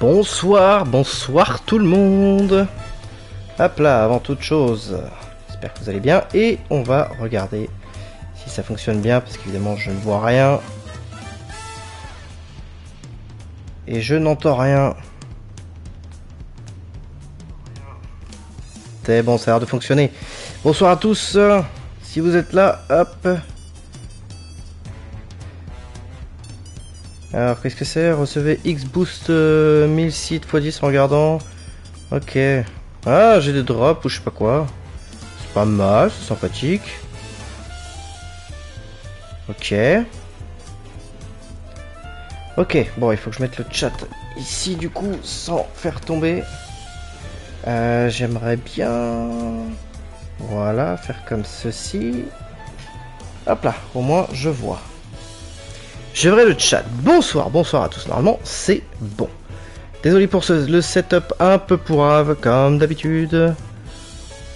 Bonsoir, bonsoir tout le monde. Hop là, avant toute chose, j'espère que vous allez bien et on va regarder si ça fonctionne bien parce qu'évidemment je ne vois rien. Et je n'entends rien. C'est bon, ça a l'air de fonctionner. Bonsoir à tous. Si vous êtes là, hop. Alors, qu'est-ce que c'est Recevez X boost 1000 euh, sites x 10 en regardant. Ok. Ah, j'ai des drops ou je sais pas quoi. C'est pas mal, c'est sympathique. Ok. Ok, bon, il faut que je mette le chat ici du coup, sans faire tomber. Euh, J'aimerais bien... Voilà, faire comme ceci. Hop là, au moins je vois. Je le chat. Bonsoir, bonsoir à tous. Normalement, c'est bon. Désolé pour le setup un peu pourrave, comme d'habitude.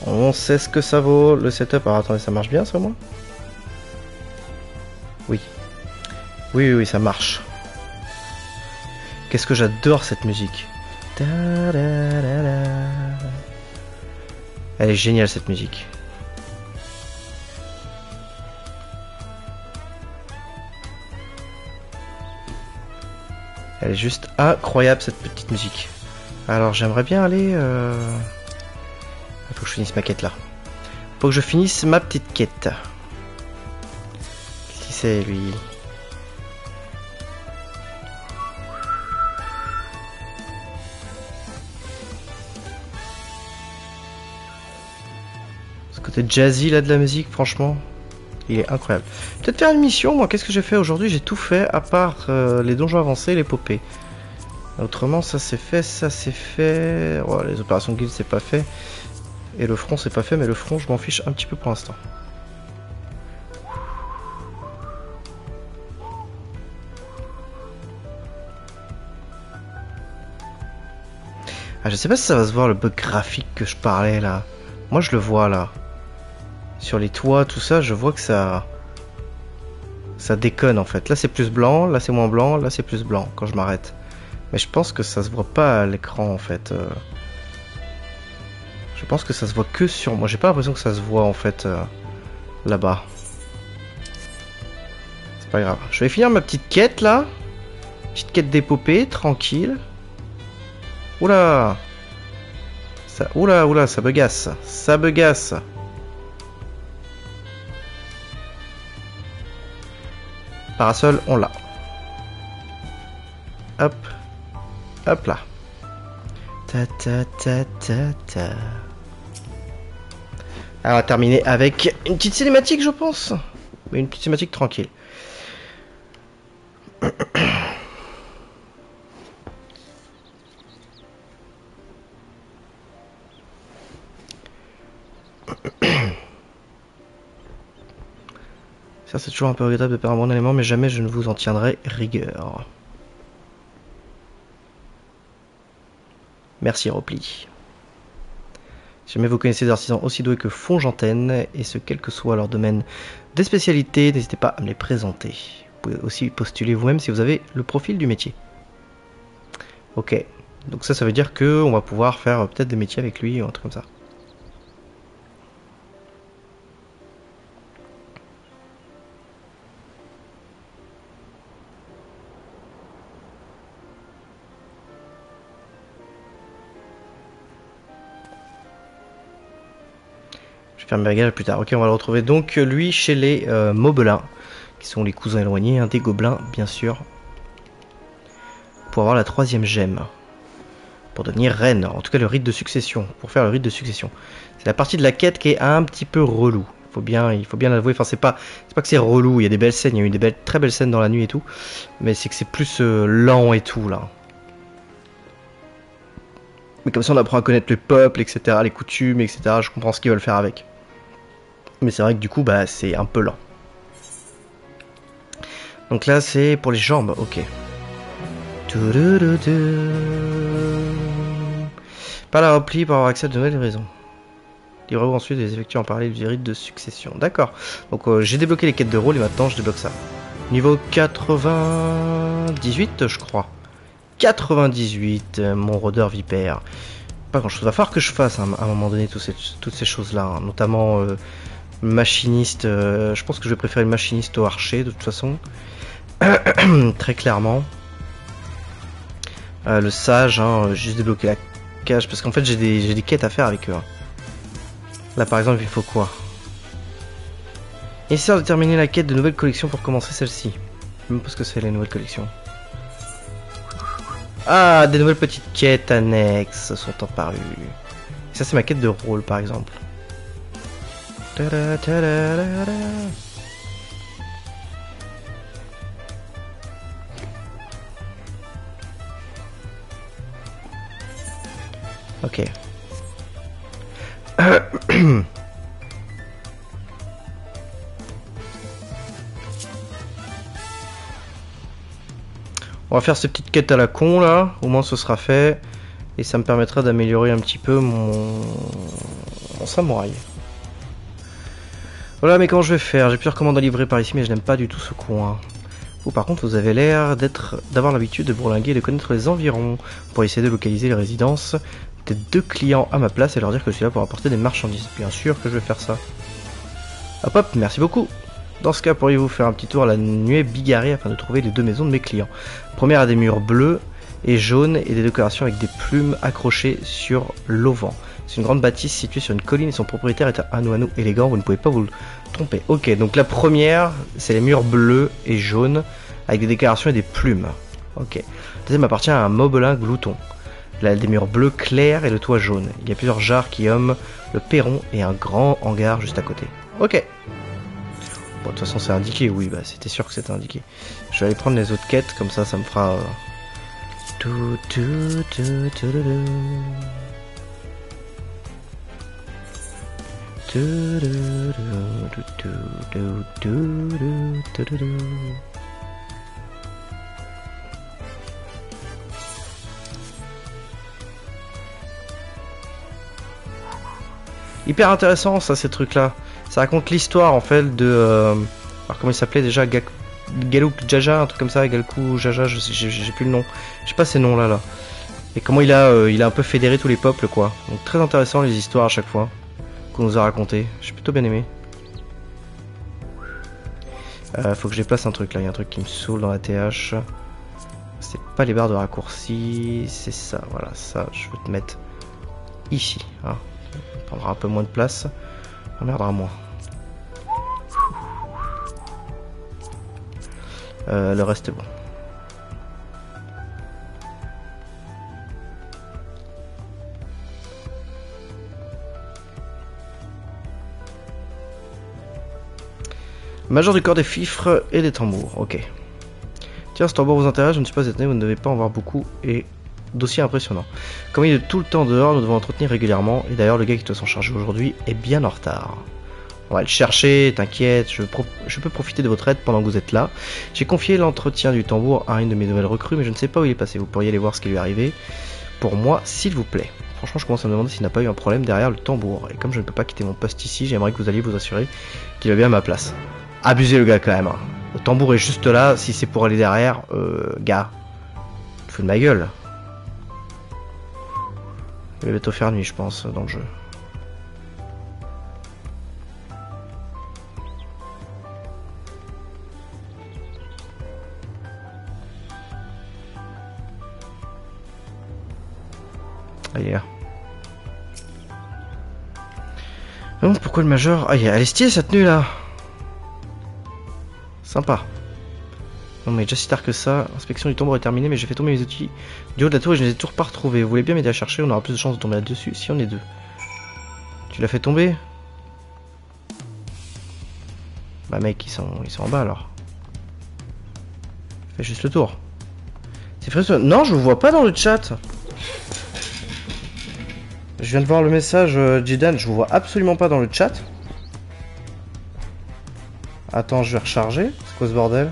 On sait ce que ça vaut, le setup. Alors attendez, ça marche bien ça, moi Oui. Oui, oui, ça marche. Qu'est-ce que j'adore cette musique. Elle est géniale cette musique. Elle est juste incroyable cette petite musique. Alors j'aimerais bien aller... Euh... Faut que je finisse ma quête là. Faut que je finisse ma petite quête. Qui c'est lui? Ce côté jazzy là de la musique, franchement, il est incroyable. Peut-être faire une mission, moi, qu'est-ce que j'ai fait aujourd'hui? J'ai tout fait, à part euh, les donjons avancés et l'épopée. Autrement, ça c'est fait, ça c'est fait... les opérations guild c'est pas fait. Et le front c'est pas fait, mais le front je m'en fiche un petit peu pour l'instant. Ah, je sais pas si ça va se voir le bug graphique que je parlais là. Moi je le vois là sur les toits, tout ça, je vois que ça ça déconne en fait. Là c'est plus blanc, là c'est moins blanc, là c'est plus blanc quand je m'arrête. Mais je pense que ça se voit pas à l'écran en fait. Euh. Je pense que ça se voit que sur moi. J'ai pas l'impression que ça se voit en fait euh, là-bas. C'est pas grave. Je vais finir ma petite quête là. Petite quête d'épopée, tranquille. Oula Oula, oula, ça bugasse. Ça bugasse. Parasol, on l'a. Hop. Hop là. Ta ta ta ta ta. Alors, terminer avec une petite cinématique, je pense. Mais une petite cinématique tranquille. Ça, c'est toujours un peu regrettable de perdre un bon élément, mais jamais je ne vous en tiendrai rigueur. Merci Repli. Si jamais vous connaissez des artisans aussi doués que Fongentène, et ce quel que soit leur domaine des spécialités, n'hésitez pas à me les présenter. Vous pouvez aussi postuler vous-même si vous avez le profil du métier. Ok, donc ça, ça veut dire que on va pouvoir faire peut-être des métiers avec lui ou un truc comme ça. Plus tard. Ok, on va le retrouver donc lui chez les euh, Mobelins, qui sont les cousins éloignés un des gobelins, bien sûr. Pour avoir la troisième gemme. Pour devenir reine. En tout cas, le rite de succession. Pour faire le rite de succession. C'est la partie de la quête qui est un petit peu relou. Il faut bien, il faut bien l'avouer. Enfin, c'est pas, pas que c'est relou. Il y a des belles scènes. Il y a eu des très belles scènes dans la nuit et tout. Mais c'est que c'est plus euh, lent et tout là. Mais comme ça, on apprend à connaître le peuple, etc., les coutumes, etc. Je comprends ce qu'ils veulent faire avec. Mais c'est vrai que du coup, bah, c'est un peu lent. Donc là, c'est pour les jambes, ok. Pas la repli pour avoir accès à de nouvelles raisons. Livrez-vous ensuite des effectués en parallèle du rite de succession. D'accord. Donc j'ai débloqué les quêtes de rôle et maintenant je débloque ça. Niveau 98, je crois. 98, euh, mon rôdeur vipère. Pas grand chose. Va falloir que je fasse à un moment donné toutes ces, choses-là. Notamment machiniste. euh, je pense que je vais préférer le machiniste au archer de toute façon. Très clairement. Euh, le sage, hein, juste débloquer la cage. Parce qu'en fait j'ai des, des quêtes à faire avec eux. hein. Là par exemple il faut quoi? Nécessaire de terminer la quête de nouvelles collections pour commencer celle-ci. Même pas ce que c'est les nouvelles collections. Ah, des nouvelles petites quêtes annexes sont apparues. Ça c'est ma quête de rôle par exemple. Tada. On va faire ces petites quêtes à la con là, au moins ce sera fait. Et ça me permettra d'améliorer un petit peu mon samouraï. Voilà, mais comment je vais faire? J'ai plusieurs commandes à livrer par ici, mais je n'aime pas du tout ce coin. Vous, par contre, vous avez l'air d'avoir l'habitude de bourlinguer et de connaître les environs pour essayer de localiser les résidences des deux clients à ma place et leur dire que je suis là pour apporter des marchandises. Bien sûr que je vais faire ça. Hop hop, merci beaucoup. Dans ce cas, pourriez-vous faire un petit tour à la nuée bigarrée afin de trouver les deux maisons de mes clients? Première a des murs bleus et jaunes et des décorations avec des plumes accrochées sur l'auvent. C'est une grande bâtisse située sur une colline et son propriétaire est un Anuanu élégant, vous ne pouvez pas vous tromper. Ok, donc la première, c'est les murs bleus et jaunes avec des décorations et des plumes. Ok. La deuxième appartient à un mobelin glouton. Elle a des murs bleus clairs et le toit jaune. Il y a plusieurs jarres qui homment le perron et un grand hangar juste à côté. Ok. Bon, de toute façon, c'est indiqué, oui, bah c'était sûr que c'était indiqué. Je vais aller prendre les autres quêtes, comme ça, ça me fera. euh, Hyper intéressant ça ces trucs là. Ça raconte l'histoire en fait de euh, alors comment il s'appelait déjà Gak... Galouk Jaja un truc comme ça Galku Jaja j'ai plus le nom. Je sais pas ces noms là là. Et comment il a euh, il a un peu fédéré tous les peuples quoi. Donc très intéressant les histoires à chaque fois qu'on nous a raconté. J'ai plutôt bien aimé. Euh, faut que je déplace un truc là, il y a un truc qui me saoule dans la TH. C'est pas les barres de raccourci, c'est ça, voilà, ça, je veux te mettre ici. Hein. Ça prendra un peu moins de place, on emmerdera moins. Euh, le reste est bon. Major du corps des fifres et des tambours, ok. Tiens, ce tambour vous intéresse, je ne suis pas étonné, vous ne devez pas en voir beaucoup et dossier impressionnant. Comme il est tout le temps dehors, nous devons l'entretenir régulièrement et d'ailleurs le gars qui doit s'en charger aujourd'hui est bien en retard. On va le chercher, t'inquiète, je, peux profiter de votre aide pendant que vous êtes là. J'ai confié l'entretien du tambour à une de mes nouvelles recrues, mais je ne sais pas où il est passé. Vous pourriez aller voir ce qui lui est arrivé. Pour moi, s'il vous plaît. Franchement, je commence à me demander s'il n'a pas eu un problème derrière le tambour. Et comme je ne peux pas quitter mon poste ici, j'aimerais que vous alliez vous assurer qu'il va bien à ma place. Abusez le gars quand même. hein. Le tambour est juste là, si c'est pour aller derrière, euh, gars. Tu fous de ma gueule. Il va bientôt faire nuit, je pense, dans le jeu. Ailleurs. Bon, pourquoi le major Ah, elle est stylée cette tenue là Sympa. Non mais déjà si tard que ça, l'inspection du tombeau est terminée mais j'ai fait tomber mes outils du haut de la tour et je ne les ai toujours pas retrouvés. Vous voulez bien m'aider à chercher, on aura plus de chances de tomber là-dessus si on est deux. Tu l'as fait tomber? Bah mec, ils sont, ils sont en bas alors. Fais juste le tour. C'est frustrant. Non, je vous vois pas dans le chat. Je viens de voir le message euh, Jidan, je vous vois absolument pas dans le chat. Attends, je vais recharger. C'est quoi ce bordel?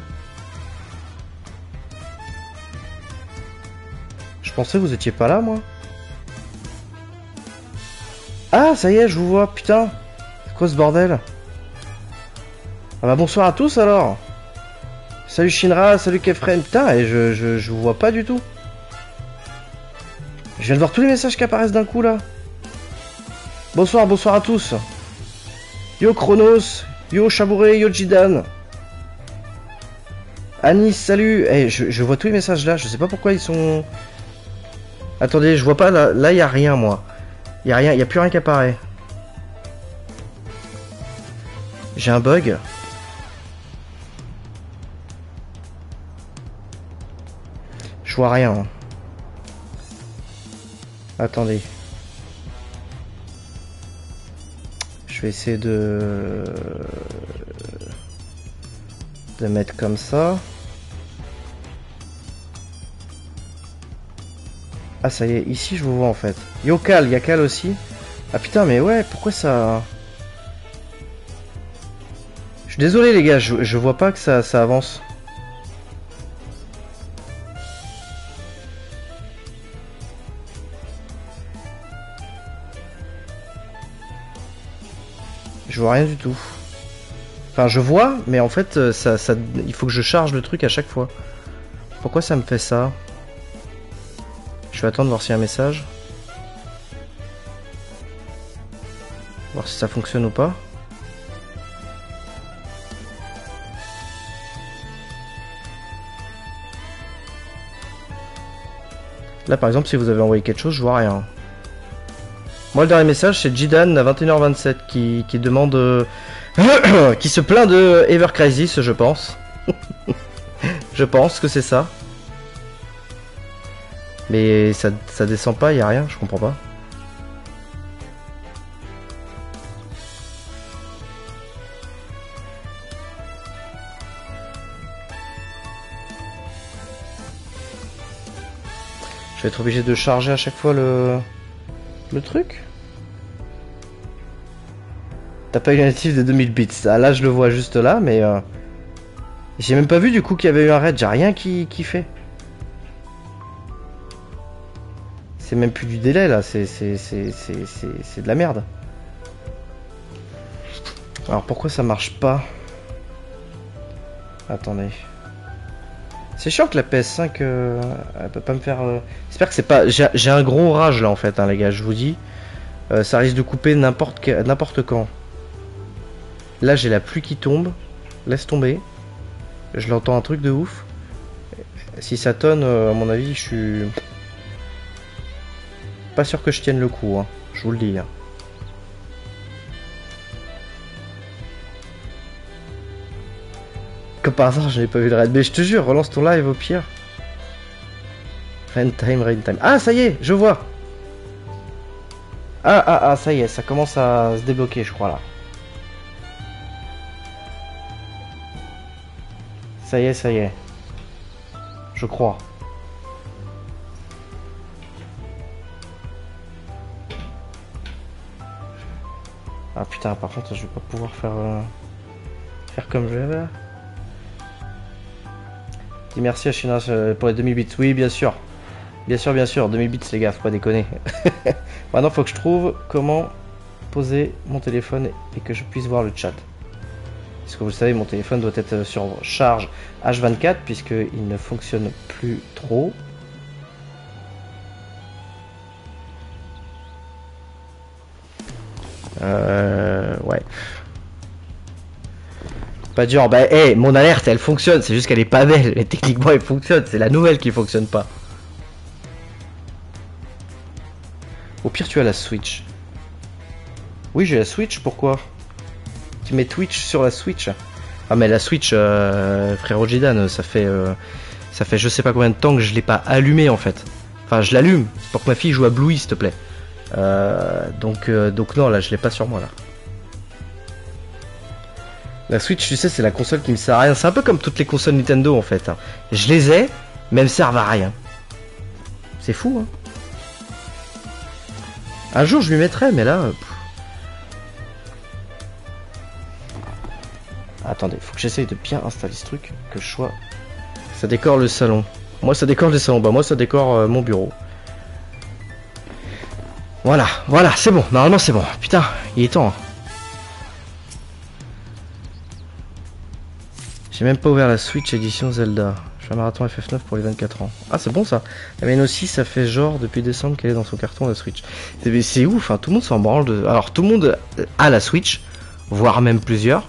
Je pensais que vous étiez pas là, moi. Ah, ça y est, je vous vois, putain. C'est quoi ce bordel? Ah bah bonsoir à tous alors. Salut Shinra, salut Kefren, putain, et je, je, je vous vois pas du tout. Je viens de voir tous les messages qui apparaissent d'un coup là. Bonsoir, bonsoir à tous. Yo Chronos, yo Chabouré, yo Jidan. Anis, salut. Eh, je, je vois tous les messages là, je sais pas pourquoi ils sont... Attendez, je vois pas là, là y a rien moi. Y a rien, y a plus rien qui apparaît. J'ai un bug. Je vois rien. hein. Attendez. Je vais essayer de de mettre comme ça. Ah ça y est, ici je vous vois en fait. Yokal, Yakal aussi. Ah putain mais ouais, pourquoi ça... Je suis désolé les gars, je, je vois pas que ça, ça avance. Je vois rien du tout. Enfin je vois, mais en fait euh, ça, ça, il faut que je charge le truc à chaque fois. Pourquoi ça me fait ça? Je vais attendre voir s'il y a un message. Voir si ça fonctionne ou pas. Là par exemple si vous avez envoyé quelque chose, je vois rien. Moi le dernier message c'est Jidan à 21h27 qui, qui demande... euh, qui se plaint de Ever Crisis je pense. je pense que c'est ça. Mais ça, ça descend pas, y a rien, je comprends pas. Je vais être obligé de charger à chaque fois le, le truc. T'as pas eu un natif de 2000 bits. Ah, là, je le vois juste là, mais... euh, J'ai même pas vu du coup qu'il y avait eu un raid. J'ai rien qui, qui fait. C'est même plus du délai là. C'est de la merde. Alors pourquoi ça marche pas? Attendez. C'est chiant que la PS5 euh, elle peut pas me faire. euh, J'espère que c'est pas. J'ai un gros rage là en fait, hein, les gars. Je vous dis. Euh, ça risque de couper n'importe quand. Là, j'ai la pluie qui tombe. Laisse tomber. Je l'entends un truc de ouf. Si ça tonne, euh, à mon avis, je suis pas sûr que je tienne le coup. hein. Je vous le dis. hein. Comme par hasard, je n'ai pas vu de raid. Mais je te jure, relance ton live au pire. Rain time, rain time. Ah, ça y est, je vois. Ah, ah, ah, ça y est, ça commence à se débloquer, je crois là. Ça y est, ça y est. Je crois. Ah putain, par contre, je vais pas pouvoir faire euh, faire comme je vais. Merci à China euh, pour les 2000 bits. Oui, bien sûr. Bien sûr, bien sûr. 2000 bits, les gars, faut pas déconner. Maintenant, faut que je trouve comment poser mon téléphone et que je puisse voir le chat. Parce que vous le savez, mon téléphone doit être sur charge H24 puisqu'il ne fonctionne plus trop. Euh, ouais. Pas dur. Bah, mon alerte, elle fonctionne. C'est juste qu'elle est pas belle. Et techniquement, elle fonctionne. C'est la nouvelle qui fonctionne pas. Au pire, tu as la Switch. Oui, j'ai la Switch. Pourquoi? Tu mets Twitch sur la Switch Ah, mais la Switch, euh, frère Ojidan, ça fait, euh, ça fait je sais pas combien de temps que je l'ai pas allumé en fait. Enfin, je l'allume pour que ma fille joue à Bluey, s'il te plaît. Euh, donc, euh, donc non, là, je l'ai pas sur moi là. La Switch, tu sais, c'est la console qui me sert à rien. C'est un peu comme toutes les consoles Nintendo en fait. hein. Je les ai, mais elles me servent à rien. C'est fou, hein. Un jour, je lui mettrai, mais là. Attendez, faut que j'essaye de bien installer ce truc, que je sois. Ça décore le salon. Moi, ça décore le salon. Bah, moi, ça décore euh, mon bureau. Voilà, voilà, c'est bon. Normalement, c'est bon. Putain, il est temps. hein. J'ai même pas ouvert la Switch édition Zelda. Je fais un marathon FF9 pour les 24 ans. Ah, c'est bon ça. La mienne aussi, ça fait genre depuis décembre qu'elle est dans son carton la Switch. C'est ouf, hein. tout le monde s'en branle. De... Alors, tout le monde a la Switch, voire même plusieurs.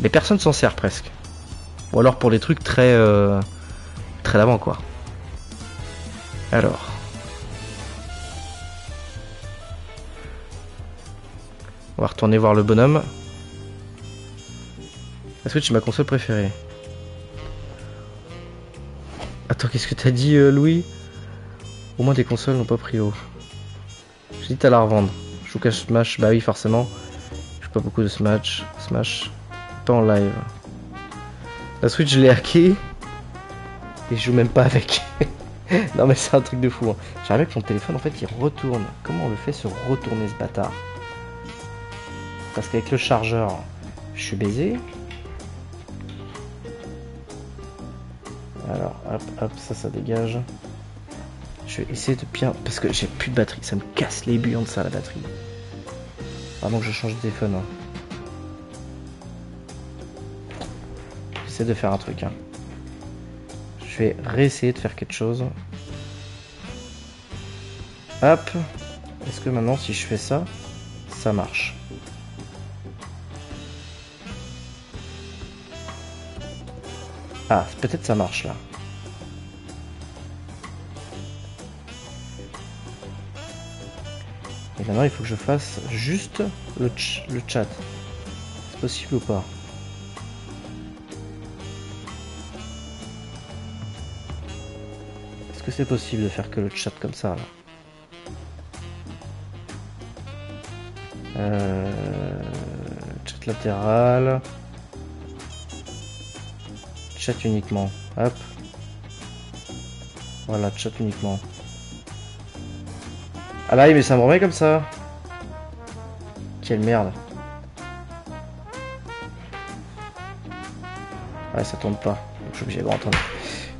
Mais personne s'en sert presque. Ou alors pour des trucs très. Euh, très d'avant quoi. Alors. On va retourner voir le bonhomme. La Switch est ma console préférée. Attends, qu'est-ce que t'as dit, euh, Louis? Au moins des consoles n'ont pas pris haut. J'ai dit à la revendre. Je vous cache Smash, bah oui, forcément. Je joue pas beaucoup de Smash. Smash. Pas en live. La Switch, je l'ai hacké. Et je joue même pas avec. non, mais c'est un truc de fou. Hein. J'arrive que mon téléphone, en fait, il retourne. Comment on le fait se retourner ce bâtard? Parce qu'avec le chargeur, je suis baisé. Alors, hop, hop, ça, ça dégage. Je vais essayer de bien... Parce que j'ai plus de batterie, ça me casse les buyants de ça, la batterie. Avant que je change de téléphone. Hein. J'essaie de faire un truc. Hein. Je vais réessayer de faire quelque chose. Hop. Est-ce que maintenant, si je fais ça, ça marche? Ah, peut-être ça marche là. Et maintenant, il faut que je fasse juste le, le chat. C'est possible ou pas? Est-ce que c'est possible de faire que le chat comme ça là? Euh, Chat latéral. Chat uniquement. Hop. Voilà, chat uniquement. Ah là, mais ça me remet comme ça. Quelle merde. Ouais, ça tourne pas. je suis obligé de rentrer.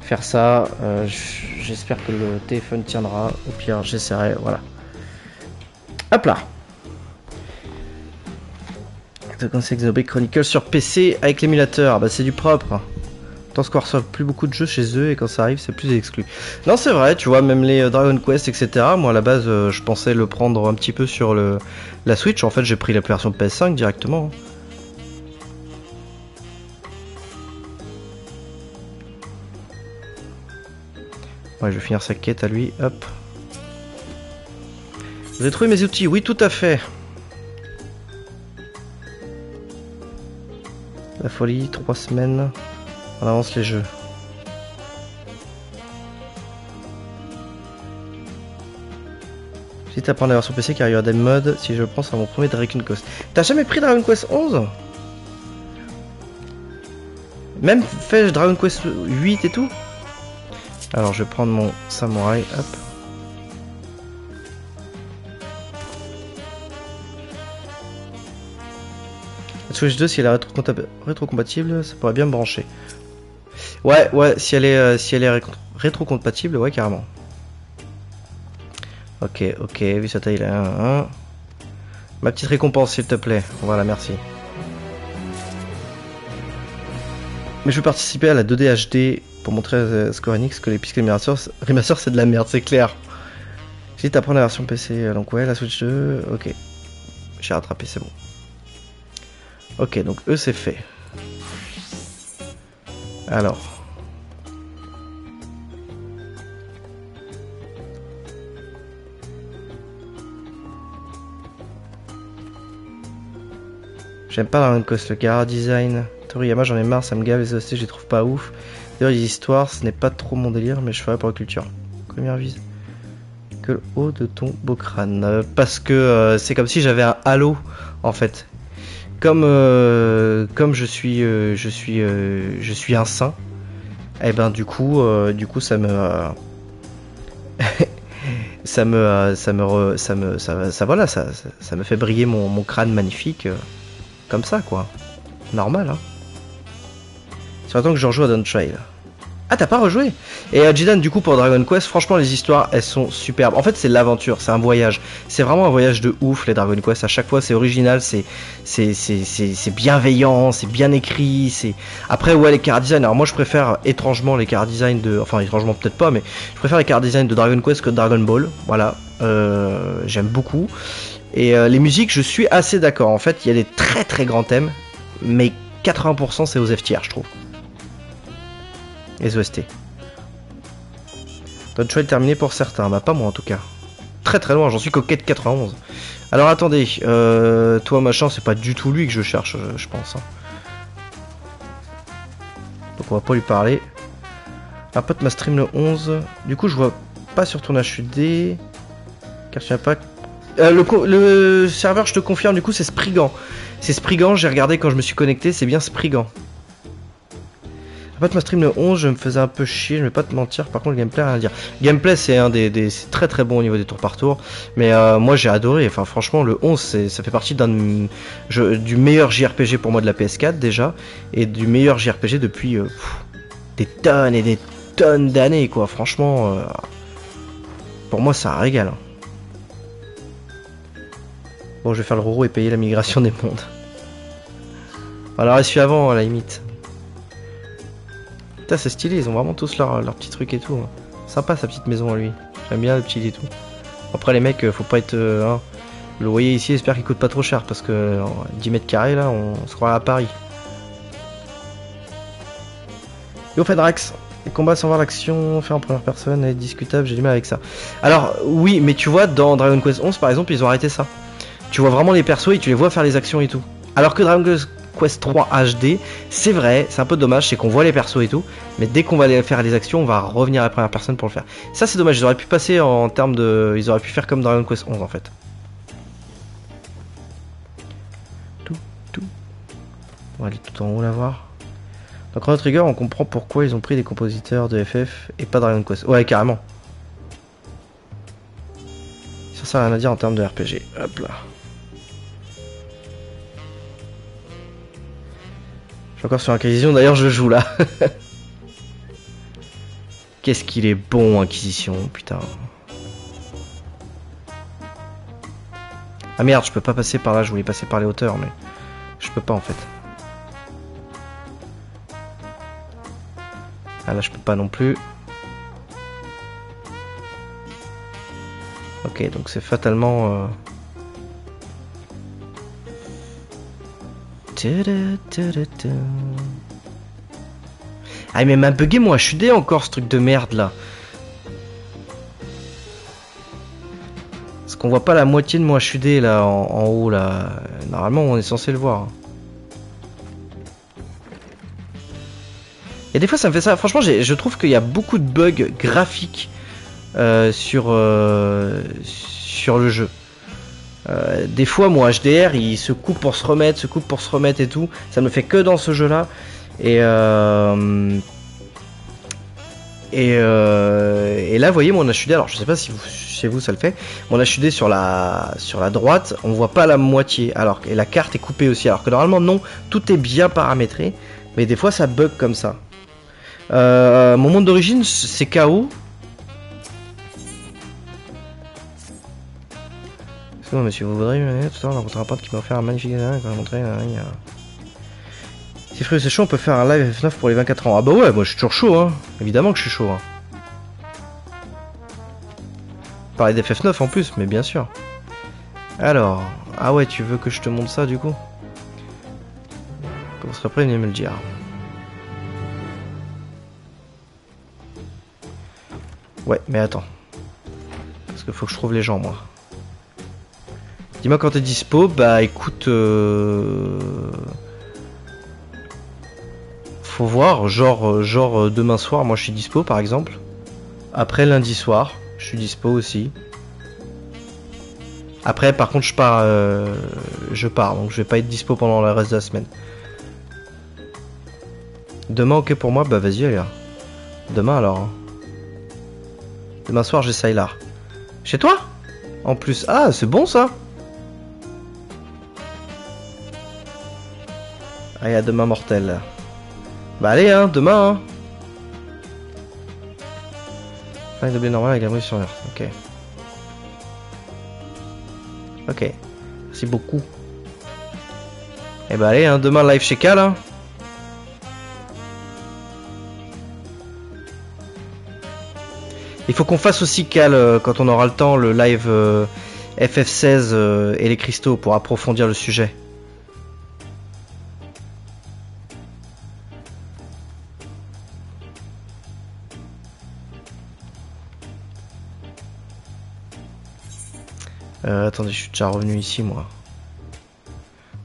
faire ça. Euh, j'espère que le téléphone tiendra. Au pire, j'essaierai. Voilà. Hop là. The Xenoblade Chronicle sur PC avec l'émulateur. Bah, c'est du propre. Tant qu'on reçoit plus beaucoup de jeux chez eux et quand ça arrive, c'est plus exclu. Non, c'est vrai, tu vois, même les euh, Dragon Quest, etc. Moi, à la base, euh, je pensais le prendre un petit peu sur le, la Switch. En fait, j'ai pris la version PS5 directement. Ouais, je vais finir sa quête à lui. Hop. Vous avez trouvé mes outils? Oui, tout à fait. La folie, trois semaines. On avance les jeux. Si t'apprends la version PC car il y aura des modes si je prends à mon premier Dragon Quest. T'as jamais pris Dragon Quest 11 Même fait Dragon Quest 8 et tout? Alors je vais prendre mon samouraï, hop. La Switch 2 si elle est rétro-compatible, ça pourrait bien me brancher. Ouais, ouais, si elle est, euh, si elle est rétro-compatible, ouais, carrément. Ok, ok, vu sa taille, là, hein. Ma petite récompense, s'il te plaît. Voilà, merci. Mais je veux participer à la 2D HD pour montrer à Square Enix que les Pixel Remaster, c'est de la merde, c'est clair. J'ai dit apprendre la version PC, euh, donc ouais, la Switch 2, ok. J'ai rattrapé, c'est bon. Ok, donc eux, c'est fait. Alors. J'aime pas Dragon Quest, le car design. Toriyama, j'en ai marre, ça me gave, les OST, je les trouve pas ouf. D'ailleurs, les histoires, ce n'est pas trop mon délire, mais je ferai pour la culture. Première vise. Que le haut de ton beau crâne. Euh, parce que euh, c'est comme si j'avais un halo, en fait. Comme, euh, comme je suis, je suis, je suis un saint. Et eh ben du coup, du coup, ça me, ça me, ça me, ça me, ça, voilà, ça, ça, me fait briller mon crâne magnifique. Comme ça, quoi. Normal, hein. C'est temps que je rejoue à Down Trail. Ah, t'as pas rejoué? Et euh, Jidan, du coup, pour Dragon Quest, franchement, les histoires, elles sont superbes. En fait, c'est l'aventure, c'est un voyage. C'est vraiment un voyage de ouf, les Dragon Quest. À chaque fois, c'est original, c'est bienveillant, c'est bien écrit. C'est après, ouais, les car design. Alors moi, je préfère étrangement les car design de, enfin étrangement peut-être pas, mais je préfère les car design de Dragon Quest que de Dragon Ball. Voilà, euh, j'aime beaucoup. Et euh, les musiques, je suis assez d'accord. En fait, il y a des très très grands thèmes, mais 80% c'est aux FTR, je trouve les OST. Choix est terminé pour certains, bah pas moi en tout cas. Très très loin, j'en suis qu'au 91. Alors attendez, euh, toi machin, c'est pas du tout lui que je cherche, je, pense. Hein. Donc on va pas lui parler. Un pote m'a stream le 11. Du coup, je vois pas sur ton HUD. Car tu pas. Euh, le, serveur, je te confirme, du coup, c'est Spriggan. C'est Spriggan, j'ai regardé quand je me suis connecté, c'est bien Spriggan fait, ma stream le 11, je me faisais un peu chier, je vais pas te mentir. Par contre, le gameplay, rien à dire. Gameplay, c'est un des, des très très bon au niveau des tours par tour. Mais euh, moi, j'ai adoré. Enfin, franchement, le 11, ça fait partie du meilleur JRPG pour moi de la PS4 déjà, et du meilleur JRPG depuis euh, des tonnes et des tonnes d'années, quoi. Franchement, pour moi, c'est un régal. Hein. Bon, je vais faire le Roro et payer la migration des mondes. Alors, celui avant, à la limite c'est stylé, ils ont vraiment tous leur, leur petit truc et tout. Hein. Sympa sa petite maison à lui. J'aime bien le petit et tout. Après les mecs, euh, faut pas être... Euh, hein. Le loyer ici, j'espère qu'il coûte pas trop cher parce que 10 mètres carrés là, on, se croit à Paris. Yo Fedrax, les combats sans voir l'action fait en première personne est discutable, j'ai du mal avec ça. Alors oui, mais tu vois, dans Dragon Quest 11 par exemple, ils ont arrêté ça. Tu vois vraiment les persos et tu les vois faire les actions et tout. Alors que Dragon Quest Quest 3 HD. C'est vrai, c'est un peu dommage, c'est qu'on voit les persos et tout, mais dès qu'on va faire les actions, on va revenir à la première personne pour le faire. Ça c'est dommage, ils auraient pu passer en termes de... Ils auraient pu faire comme Dragon Quest 11 en fait. Tout, tout. On va aller tout en haut la voir. Donc Chrono Trigger, on comprend pourquoi ils ont pris des compositeurs de FF et pas Dragon Quest. Ouais, carrément. Ça, ça n'a rien à dire en termes de RPG. Hop là. Encore sur Inquisition, d'ailleurs je joue là. Qu'est-ce qu'il est bon Inquisition, putain. Ah merde, je peux pas passer par là, je voulais passer par les hauteurs, mais je peux pas en fait. Ah là je peux pas non plus. Ok, donc c'est fatalement... Euh, Ah mais m'a bugué moi, je suis dé encore ce truc de merde là. Parce qu'on voit pas la moitié de moi je suis dé là en, haut là. Normalement on est censé le voir. Et des fois ça me fait ça. Franchement je trouve qu'il y a beaucoup de bugs graphiques euh, sur, euh, sur le jeu. Euh, des fois, mon HDR, il se coupe pour se remettre, se coupe pour se remettre et tout. Ça me fait que dans ce jeu-là. Et, euh, et, euh, là, vous voyez mon HUD. Alors, je sais pas si chez vous ça le fait. Mon HUD sur la sur la droite, on voit pas la moitié. Alors et la carte est coupée aussi. Alors que normalement, non, tout est bien paramétré. Mais des fois, ça bug comme ça. mon monde d'origine, c'est KO. Si vous voudrez, tout à l'heure, un pote qui m'a offert un magnifique design qu'on a montré. Si frère c'est chaud, on peut faire un live F9 pour les 24 ans. Ah bah ouais, moi je suis toujours chaud, hein. Évidemment que je suis chaud. Hein. Parler d'FF9 en plus, mais bien sûr. Alors, ah ouais, tu veux que je te montre ça du coup? Quand vous serez prêt, venez me le dire. Ouais, mais attends. Parce qu'il faut que je trouve les gens, moi. Dis-moi quand t'es dispo. Bah écoute... Euh, faut voir. Genre, euh, genre euh, demain soir, moi je suis dispo par exemple. Après lundi soir, je suis dispo aussi. Après par contre je pars... je pars. Donc je vais pas être dispo pendant le reste de la semaine. Demain ok pour moi Bah vas-y allez. Demain alors. Hein. Demain soir j'essaye là. Chez toi? En plus. Ah c'est bon ça? Allez, à demain mortel. Bah allez, hein, demain. Hein. Live de blé normal avec la bruit sur Earth. Ok. Ok. Merci beaucoup. Et bah allez, hein, demain live chez Cal. Hein. Il faut qu'on fasse aussi Cal euh, quand on aura le temps le live euh, FF16 euh, et les cristaux pour approfondir le sujet. Euh, attendez, je suis déjà revenu ici, moi.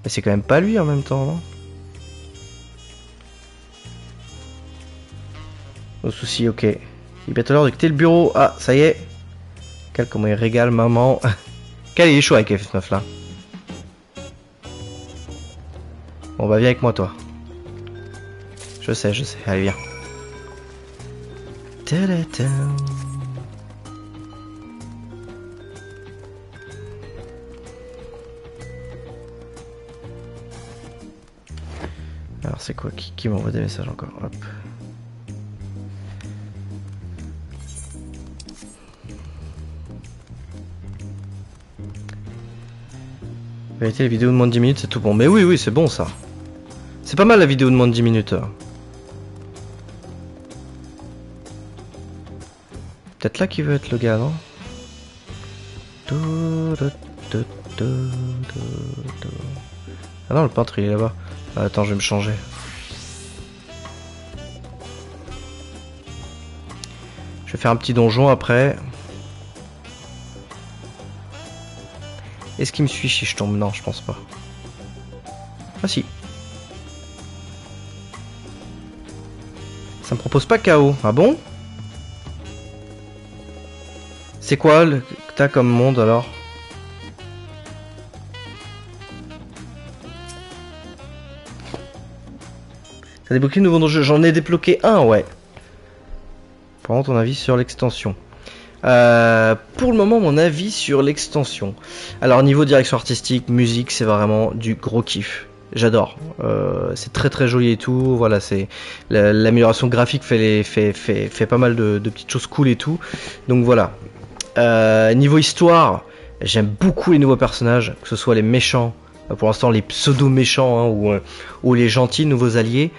Mais c'est quand même pas lui en même temps, non? Au souci, ok. Il est bientôt l'heure de quitter le bureau. Ah, ça y est. Quel comment il régale maman. Quel il est chaud avec F9 là. Bon bah viens avec moi toi. Je sais, je sais. Allez viens. C'est quoi qui, qui m'envoie des messages encore Hop. Vérité, les vidéos de moins de 10 minutes, c'est tout bon. Mais oui, oui, c'est bon ça. C'est pas mal la vidéo de moins de 10 minutes. Peut-être là qu'il veut être le gars, non Ah non, le peintre il est là-bas. Ah, attends, je vais me changer. Un petit donjon après. Est-ce qu'il me suit si je tombe? Non, je pense pas. Ah si. Ça me propose pas KO. Ah bon? C'est quoi le t'as comme monde alors? T'as débloqué de nouveau donjon J'en ai débloqué un, ouais. Prends ton avis sur l'extension. Euh, pour le moment, mon avis sur l'extension. Alors, niveau direction artistique, musique, c'est vraiment du gros kiff. J'adore. Euh, c'est très très joli et tout. Voilà, c'est la- l'amélioration graphique fait, les, fait, fait, fait pas mal de, petites choses cool et tout. Donc voilà. Euh, niveau histoire, j'aime beaucoup les nouveaux personnages, que ce soit les méchants, pour l'instant les pseudo méchants hein, ou les gentils nouveaux alliés.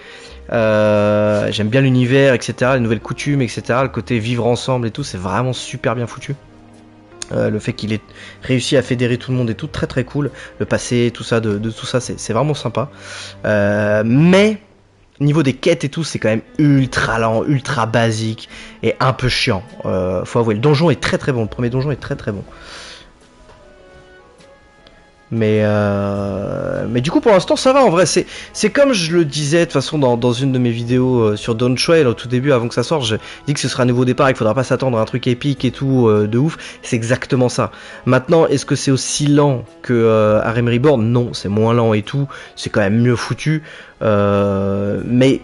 Euh, j'aime bien l'univers, etc., les nouvelles coutumes, etc., le côté vivre ensemble et tout, c'est vraiment super bien foutu. Euh, le fait qu'il ait réussi à fédérer tout le monde et tout, très très cool. Le passé, tout ça, de, tout ça, c'est c'est vraiment sympa. Euh, mais niveau des quêtes et tout, c'est quand même ultra lent, ultra basique et un peu chiant. Euh, faut avouer, le donjon est très très bon. Le premier donjon est très très bon. Mais euh, mais du coup pour l'instant ça va en vrai. C'est c'est comme je le disais de toute façon dans, dans une de mes vidéos euh, sur Dawn Trail au tout début avant que ça sorte j'ai dit que ce sera un nouveau départ qu'il faudra pas s'attendre à un truc épique et tout euh, de ouf. C'est exactement ça. Maintenant est-ce que c'est aussi lent que euh, Harem Reborn non c'est moins lent et tout. C'est quand même mieux foutu. Euh, mais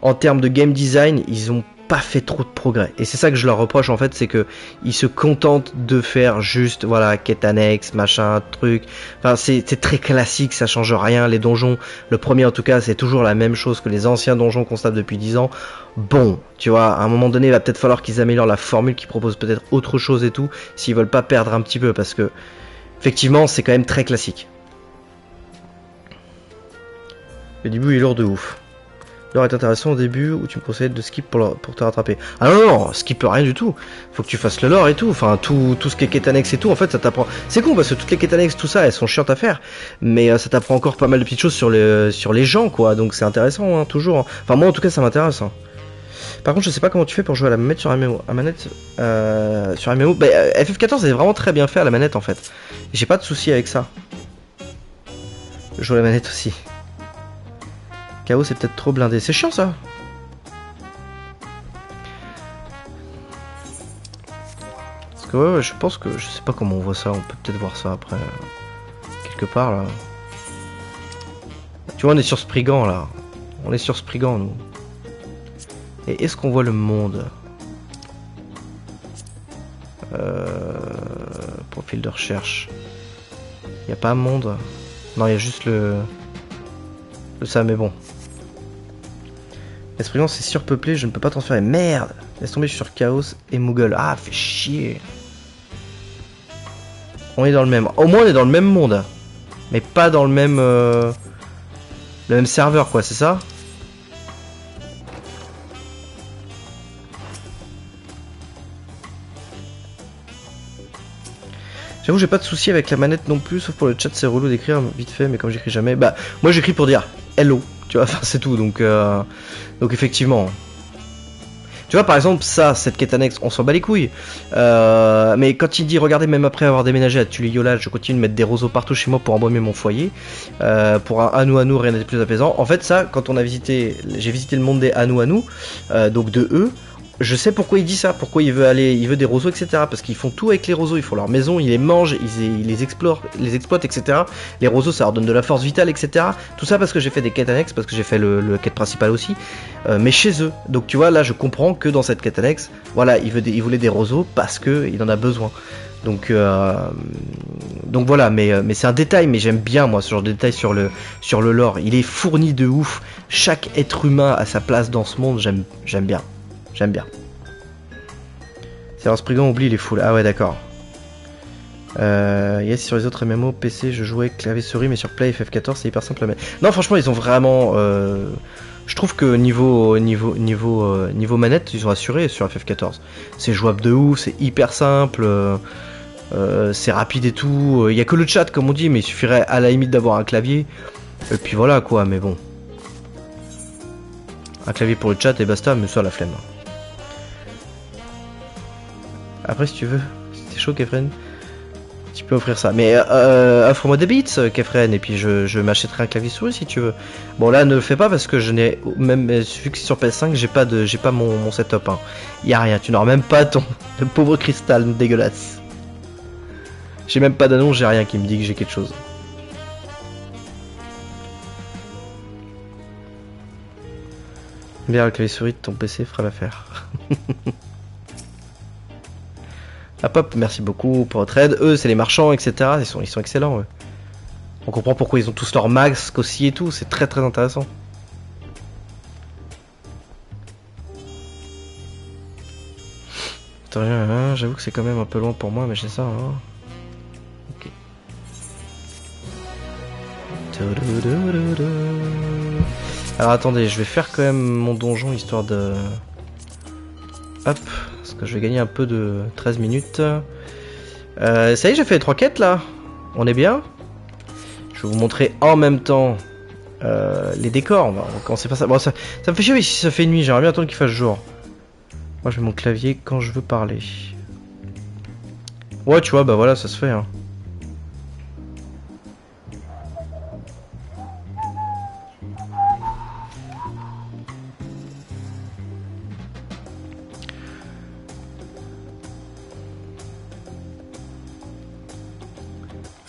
en termes de game design ils ont pas fait trop de progrès et c'est ça que je leur reproche en fait c'est que ils se contentent de faire juste voilà quête annexe machin truc Enfin, c'est très classique, ça change rien. Les donjons, le premier en tout cas, c'est toujours la même chose que les anciens donjons qu'on tape depuis 10 ans. Bon, tu vois, à un moment donné, il va peut-être falloir qu'ils améliorent la formule, qu'ils proposent peut-être autre chose et tout, s'ils veulent pas perdre un petit peu, parce que effectivement, c'est quand même très classique. Le début est lourd de ouf. L'heure est intéressant au début où tu me conseilles de skip pour, te rattraper. Ah non, non, skip rien du tout. Faut que tu fasses le lore et tout. Enfin, tout, ce qui est quête annexe et tout, en fait, ça t'apprend. C'est con parce que toutes les quêtes annexes, tout ça, elles sont chiantes à faire. Mais euh, ça t'apprend encore pas mal de petites choses sur, le, sur les gens, quoi. Donc c'est intéressant, hein, toujours. hein. Enfin, moi en tout cas, ça m'intéresse. hein. Par contre, je sais pas comment tu fais pour jouer à la manette sur MMO. À manette euh, sur MMO. Bah, euh, FF14 est vraiment très bien fait à la manette en fait. J'ai pas de souci avec ça. Je joue à la manette aussi. KO c'est peut-être trop blindé. C'est chiant ça. Parce que ouais, je pense que je sais pas comment on voit ça. On peut peut-être voir ça après quelque part là. Tu vois, on est sur Spriggan là. On est sur Spriggan nous. Et est-ce qu'on voit le monde? Euh, Profil de recherche. Il a pas un monde? Non, il y a juste le. Le ça, mais bon. L'esprigant c'est surpeuplé, je ne peux pas transférer. Merde Laisse tomber, je suis sur Chaos et Moogle. Ah, fait chier. On est dans le même. Au moins, on est dans le même monde. Mais pas dans le même. euh, Le même serveur, quoi, c'est ça? J'avoue, j'ai pas de souci avec la manette non plus, sauf pour le chat, c'est relou d'écrire vite fait, mais comme j'écris jamais, bah, moi j'écris pour dire hello, tu vois, enfin c'est tout, donc, euh, donc effectivement. Tu vois, par exemple, ça, cette quête annexe, on s'en bat les couilles. Euh, mais quand il dit, regardez, même après avoir déménagé à Tuliola, je continue de mettre des roseaux partout chez moi pour embaumer mon foyer, euh, pour un Anou Anou, rien n'est plus apaisant. En fait, ça, quand on a visité, j'ai visité le monde des Anou, euh, donc de eux, je sais pourquoi il dit ça, pourquoi il veut aller, il veut des roseaux, etc. Parce qu'ils font tout avec les roseaux, ils font leur maison, ils les mangent, ils, les explorent, les exploitent, etc. Les roseaux, ça leur donne de la force vitale, etc. Tout ça parce que j'ai fait des quêtes annexes, parce que j'ai fait le, quête principal aussi, euh, mais chez eux. Donc tu vois, là, je comprends que dans cette quête annexe, voilà, il, veut des, voulait des roseaux parce que il en a besoin. Donc, euh, voilà, mais, euh, mais c'est un détail, mais j'aime bien moi ce genre de détail sur le, sur le lore. Il est fourni de ouf. Chaque être humain a sa place dans ce monde, j'aime bien. J'aime bien. Un Spriggan oublie les foules. Ah ouais, d'accord. Euh, yes, sur les autres MMO PC, je jouais clavier souris, mais sur Play FF14, c'est hyper simple mettre. Non, franchement, ils ont vraiment. euh, je trouve que niveau niveau niveau euh, niveau manette, ils ont assuré sur FF14. C'est jouable de ouf, c'est hyper simple. euh, c'est rapide et tout. Il y a que le chat, comme on dit, mais il suffirait à la limite d'avoir un clavier. Et puis voilà quoi, mais bon. Un clavier pour le chat et basta, mais ça la flemme. Après, si tu veux, c'était chaud, Kefren. Tu peux offrir ça. Mais euh, offre-moi des beats, Kefren, et puis je, je m'achèterai un clavier souris si tu veux. Bon, là, ne le fais pas parce que je n'ai. Même vu que sur PS5, j'ai pas, de, j'ai pas mon, mon setup. Hein. Y a rien, tu n'auras même pas ton. Le pauvre cristal dégueulasse. J'ai même pas d'annonce, j'ai rien qui me dit que j'ai quelque chose. Bien, le clavier souris de ton PC fera l'affaire. Hop hop, merci beaucoup pour votre aide. Eux, c'est les marchands, etc. Ils sont, excellents. On comprend pourquoi ils ont tous leur masque aussi et tout. C'est très très intéressant. Rien, hein, J'avoue que c'est quand même un peu loin pour moi, mais j'ai ça. Hein. Ok. Alors attendez, je vais faire quand même mon donjon histoire de... Hop, je vais gagner un peu de 13 minutes. Euh, ça y est, j'ai fait les trois quêtes là. On est bien Je vais vous montrer en même temps euh, les décors. On ça. Bon, ça. Me fait chier si ça fait nuit, j'aimerais bien attendre qu'il fasse jour. Moi je mets mon clavier quand je veux parler. Ouais, tu vois, bah voilà, ça se fait. Hein.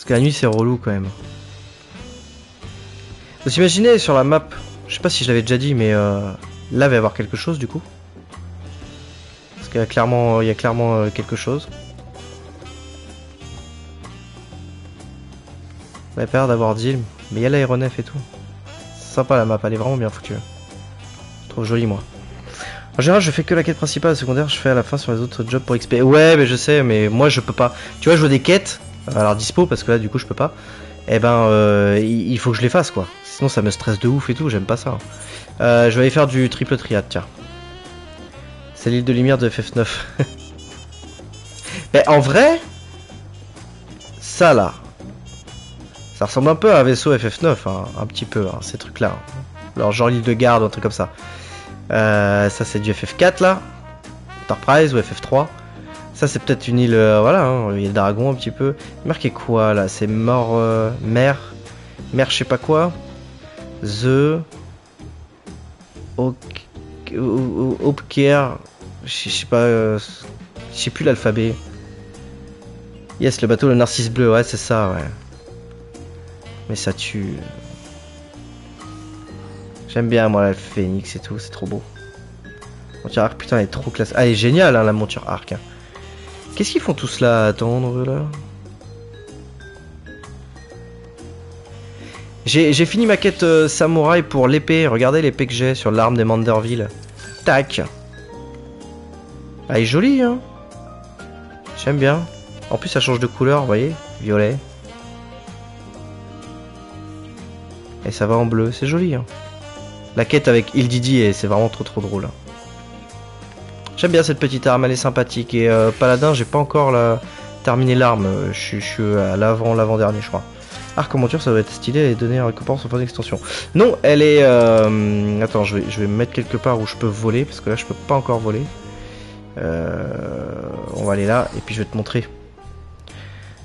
Que la nuit c'est relou quand même. Vous imaginez sur la map, je sais pas si je l'avais déjà dit, mais euh, là va y avoir quelque chose du coup. Parce qu'il y a clairement, il y a clairement euh, quelque chose. Pas l'air d'avoir d'île, mais il y a l'aéronef et tout. Sympa la map, elle est vraiment bien foutue. Je trouve jolie moi. En général, je fais que la quête principale, la secondaire, je fais à la fin sur les autres jobs pour XP. Ouais, mais je sais, mais moi je peux pas. Tu vois, je veux des quêtes, alors dispo parce que là du coup je peux pas. Eh ben, euh, il faut que je les fasse quoi. Sinon ça me stresse de ouf et tout, j'aime pas ça. Euh, je vais aller faire du triple triade, tiens. C'est l'île de lumière de FF9. Mais en vrai, ça là, ça ressemble un peu à un vaisseau FF9, hein, un petit peu, hein, ces trucs là. Alors genre l'île de garde, un truc comme ça. Euh, ça c'est du FF4 là, Enterprise ou FF3. Ça c'est peut-être une île, euh, voilà, hein, il y a le dragon un petit peu. Marqué quoi là? C'est mort, euh, mer, mer je sais pas quoi. The, Opker, je sais pas, euh, je sais plus l'alphabet. Yes, le bateau, le narcisse bleu, ouais, c'est ça, ouais. Mais ça tue. J'aime bien, moi, la phénix et tout, c'est trop beau. Monture arc, putain, elle est trop classe. Ah, elle est géniale, hein, la monture arc. hein. Qu'est-ce qu'ils font tous là à attendre, là? J'ai fini ma quête euh, samouraï pour l'épée. Regardez l'épée que j'ai sur l'arme des Manderville. Tac. Elle est jolie, hein? J'aime bien. En plus, ça change de couleur, vous voyez Violet. Et ça va en bleu, c'est joli. Hein. La quête avec Il Didi, c'est vraiment trop trop drôle. Hein. J'aime bien cette petite arme, elle est sympathique. Et euh, Paladin, j'ai pas encore terminé l'arme. Je, suis à l'avant, l'avant-dernier, je crois. Arc monture, ça doit être stylé et donner un récompense en fin d'extension. Non, elle est... Euh... Attends, je vais, je vais me mettre quelque part où je peux voler, parce que là, je peux pas encore voler. Euh... On va aller là, et puis je vais te montrer.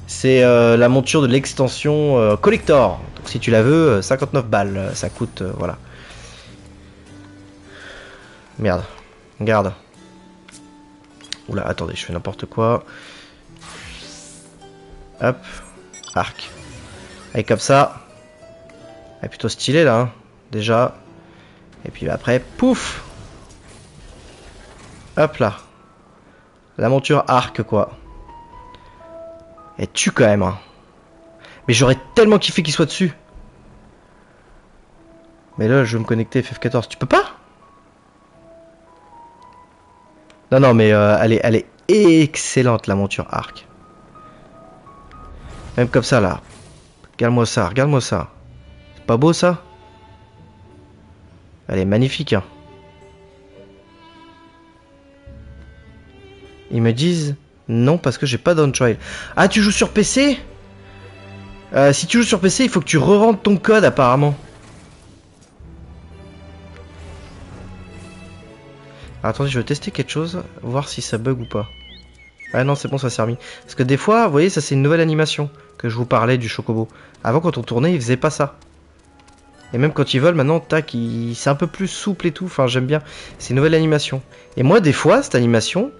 C'est euh, la monture de l'extension collector. Donc si tu la veux, 59 balles, ça coûte, voilà. Merde. Regarde. Oula, attendez, je fais n'importe quoi. Hop. Arc. Et comme ça. Elle est plutôt stylée là, hein, déjà. Et puis après, pouf Hop là. La monture arc quoi. Elle tue quand même. Hein. Mais j'aurais tellement kiffé qu'il soit dessus. Mais là, je vais me connecter FF14. Tu peux pas? Non, non, mais euh, elle, est, elle est excellente, la monture arc. Même comme ça, là. Regarde-moi ça, regarde-moi ça. C'est pas beau, ça? Elle est magnifique, hein. Ils me disent non parce que j'ai pas trial. Ah, tu joues sur PC euh, Si tu joues sur PC, il faut que tu re ton code apparemment. Attendez, je vais tester quelque chose, voir si ça bug ou pas. Ah non, c'est bon, ça s'est remis. Parce que des fois, vous voyez, ça c'est une nouvelle animation que je vous parlais du chocobo. Avant, quand on tournait, il faisait pas ça. Et même quand ils volent, maintenant, tac, c'est un peu plus souple et tout. Enfin, j'aime bien. C'est une nouvelle animation. Et moi, des fois, cette animation,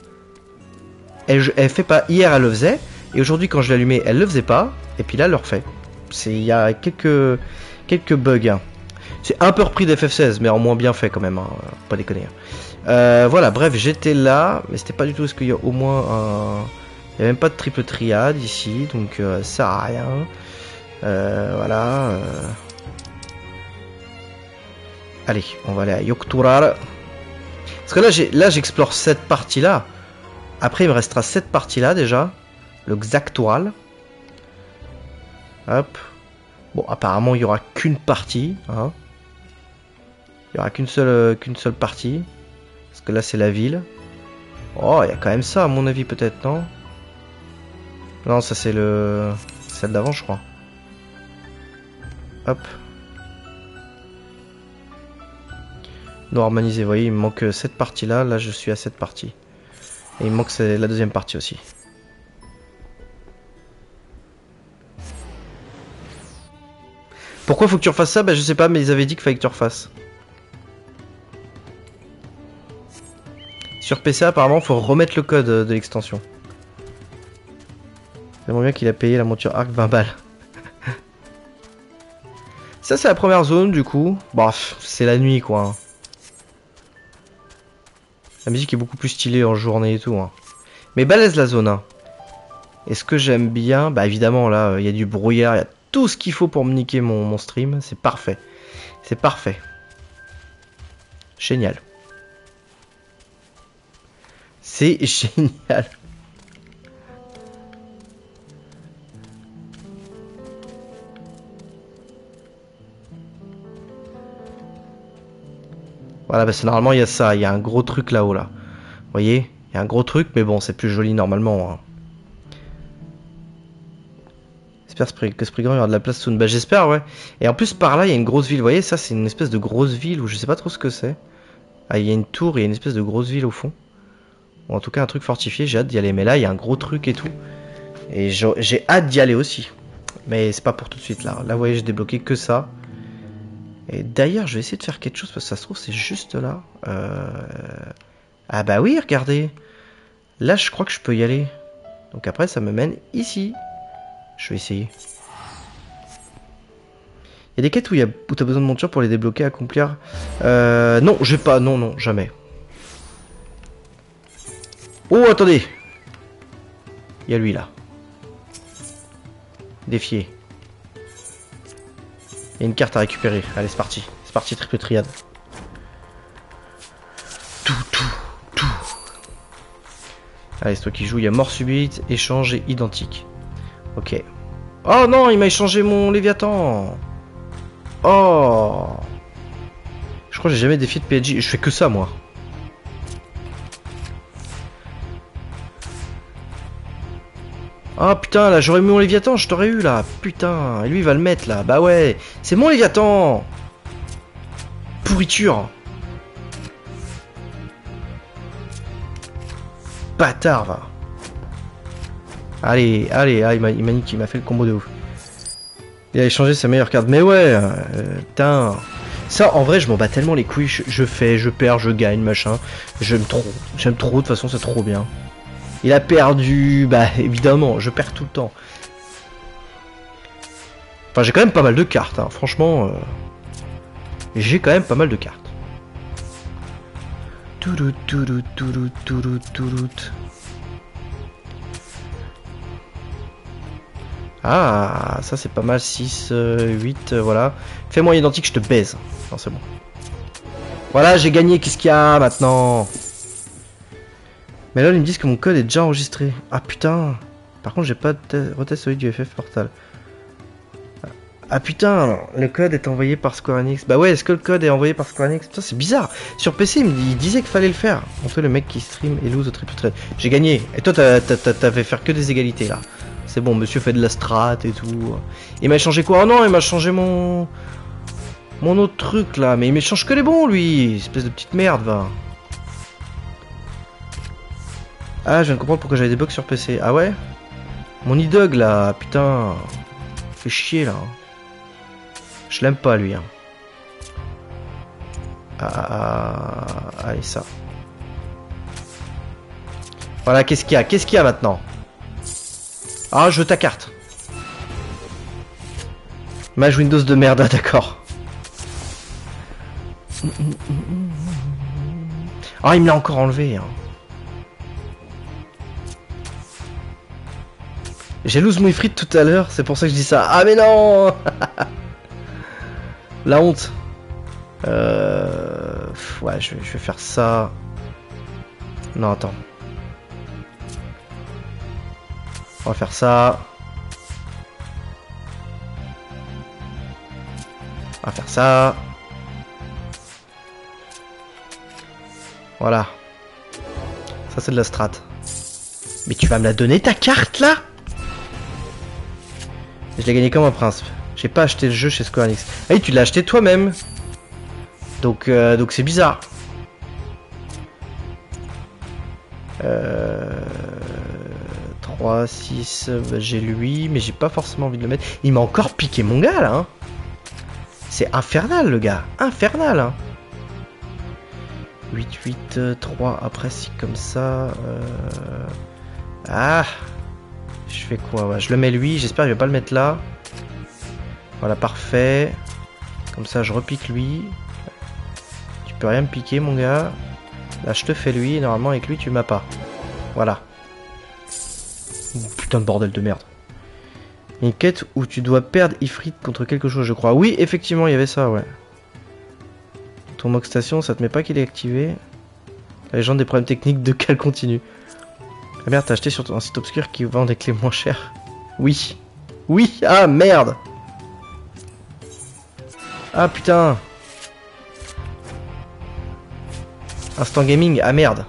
elle, fait pas. Hier, elle le faisait. Et aujourd'hui, quand je l'allumais, elle le faisait pas. Et puis là, elle le refait. Il y a quelques, quelques bugs. Hein. C'est un peu repris d'FF16, mais en moins bien fait quand même. Hein. Pas déconner. Hein. Euh, voilà, bref, j'étais là, mais c'était pas du tout. Est-ce qu'il y a au moins un. Il n'y a même pas de triple triade ici, donc euh, ça à rien. Euh, voilà. Allez, on va aller à Yokturar. Parce que là, là j'explore cette partie-là. Après, il me restera cette partie-là déjà. Le Xactural. Hop. Bon, apparemment, il n'y aura qu'une partie. Hein. Il n'y aura qu'une seule, qu'une seule partie. Parce que là, c'est la ville. Oh, il y a quand même ça, à mon avis, peut-être, non? Non, ça, c'est le... Celle d'avant, je crois. Hop. Normalisé, vous voyez, il me manque cette partie-là. Là, je suis à cette partie. Et il me manque la deuxième partie aussi. Pourquoi faut que tu refasses ça? Bah je sais pas, mais ils avaient dit qu'il fallait que tu refasses. Sur PC, apparemment, faut remettre le code de l'extension. J'aimerais bien qu'il a payé la monture arc 20 balles. Ça, c'est la première zone, du coup. Bref, c'est la nuit, quoi. Hein. La musique est beaucoup plus stylée en journée et tout. Hein. Mais balèze la zone. Hein. Et ce que j'aime bien, bah évidemment, là, il y a du brouillard, il y a tout ce qu'il faut pour me niquer mon stream. C'est parfait. C'est parfait. Génial. C'est génial. Voilà, parce que normalement il y a ça, il y a un gros truc là-haut là. Vous voyez? Il y a un gros truc, mais bon, c'est plus joli normalement. Hein. J'espère que Spriggan aura de la place soon. Bah j'espère, ouais. Et en plus par là, il y a une grosse ville. Vous voyez, ça c'est une espèce de grosse ville où je sais pas trop ce que c'est. Ah, il y a une tour, il y a une espèce de grosse ville au fond. En tout cas un truc fortifié, j'ai hâte d'y aller. Mais là, il y a un gros truc et tout. Et j'ai hâte d'y aller aussi. Mais c'est pas pour tout de suite là. Là, vous voyez, j'ai débloqué que ça. Et d'ailleurs, je vais essayer de faire quelque chose parce que ça se trouve, c'est juste là. Euh... Ah bah oui, regardez. Là, je crois que je peux y aller. Donc après, ça me mène ici. Je vais essayer. Il y a des quêtes où, tu as besoin de monture pour les débloquer, accomplir. Euh, non, j'ai pas. Non, non, jamais. Oh, attendez Il y a lui, là. Défier. Il y a une carte à récupérer. Allez, c'est parti. C'est parti, triple triade. Tout, tout, tout. Allez, c'est toi qui joues. Il y a mort subite, échange et identique. Ok. Oh non, il m'a échangé mon Léviathan. Oh. Je crois que j'ai jamais défié de PNJ. Je fais que ça, moi. Ah putain, là j'aurais mis mon Léviathan, je t'aurais eu là. Putain, et lui il va le mettre là. Bah ouais, c'est mon Léviathan. Pourriture. Bâtard va. Allez, allez, ah, il m'a il m'a fait le combo de ouf. Il a échangé sa meilleure carte. Mais ouais, euh, putain. Ça, en vrai, je m'en bats tellement les couilles. Je, je, fais, je perds, je gagne, machin. J'aime trop. J'aime trop, de toute façon, c'est trop bien. Il a perdu, bah évidemment, je perds tout le temps. Enfin, j'ai quand même pas mal de cartes, hein. franchement. Euh, j'ai quand même pas mal de cartes. Ah, ça c'est pas mal, 6, 8, euh, voilà. Fais-moi identique, je te baise. Non, c'est bon. Voilà, j'ai gagné, qu'est-ce qu'il y a maintenant? Mais là, ils me disent que mon code est déjà enregistré. Ah putain Par contre, j'ai pas retest celui du FF Portal. Ah putain, le code est envoyé par Square Enix. Bah ouais, est-ce que le code est envoyé par Square Enix? Putain, c'est bizarre. Sur PC, il, disait qu'il fallait le faire. On fait le mec qui stream et lose au triple trade. J'ai gagné. Et toi, t'avais faire que des égalités là. C'est bon, monsieur fait de la strat et tout. Il m'a changé quoi? Oh non, il m'a changé mon... Mon autre truc là. Mais il m'échange que les bons, lui. Espèce de petite merde, va. Ah, je viens de comprendre pourquoi j'avais des bugs sur PC. Ah ouais Mon idog là, putain. Fait chier là. Je l'aime pas lui. Hein. Ah, ah, ah, allez ça. Voilà, qu'est-ce qu'il y a Qu'est-ce qu'il y a maintenant Ah, je veux ta carte. Mage Windows de merde, d'accord. Ah, il me l'a encore enlevé. Hein. J'ai mon ifrit tout à l'heure, c'est pour ça que je dis ça. Ah mais non La honte. Euh... Ouais, je vais, faire ça. Non, attends. On va faire ça. On va faire ça. Voilà. Ça c'est de la strat. Mais tu vas me la donner ta carte là? Je l'ai gagné comme un prince. J'ai pas acheté le jeu chez Square Enix. Ah oui, tu l'as acheté toi-même. Donc euh, donc c'est bizarre. Euh, 3, 6, bah, j'ai lui, mais j'ai pas forcément envie de le mettre. Il m'a encore piqué mon gars là. Hein. C'est infernal le gars, infernal. Hein. 8, 8, 3, après si comme ça. Euh... Ah quoi Je le mets lui, j'espère qu'il va pas le mettre là. Voilà, parfait. Comme ça, je repique lui. Tu peux rien me piquer, mon gars. Là, je te fais lui. Normalement, avec lui, tu m'as pas. Voilà. putain de bordel de merde. Une quête où tu dois perdre Ifrit contre quelque chose, je crois. Oui, effectivement, il y avait ça, ouais. Ton mock station, ça te met pas qu'il est activé. La légende des problèmes techniques de cal continue. Ah merde, t'as acheté sur un site obscur qui vend des clés moins chères Oui. Oui Ah merde Ah putain Instant gaming, ah merde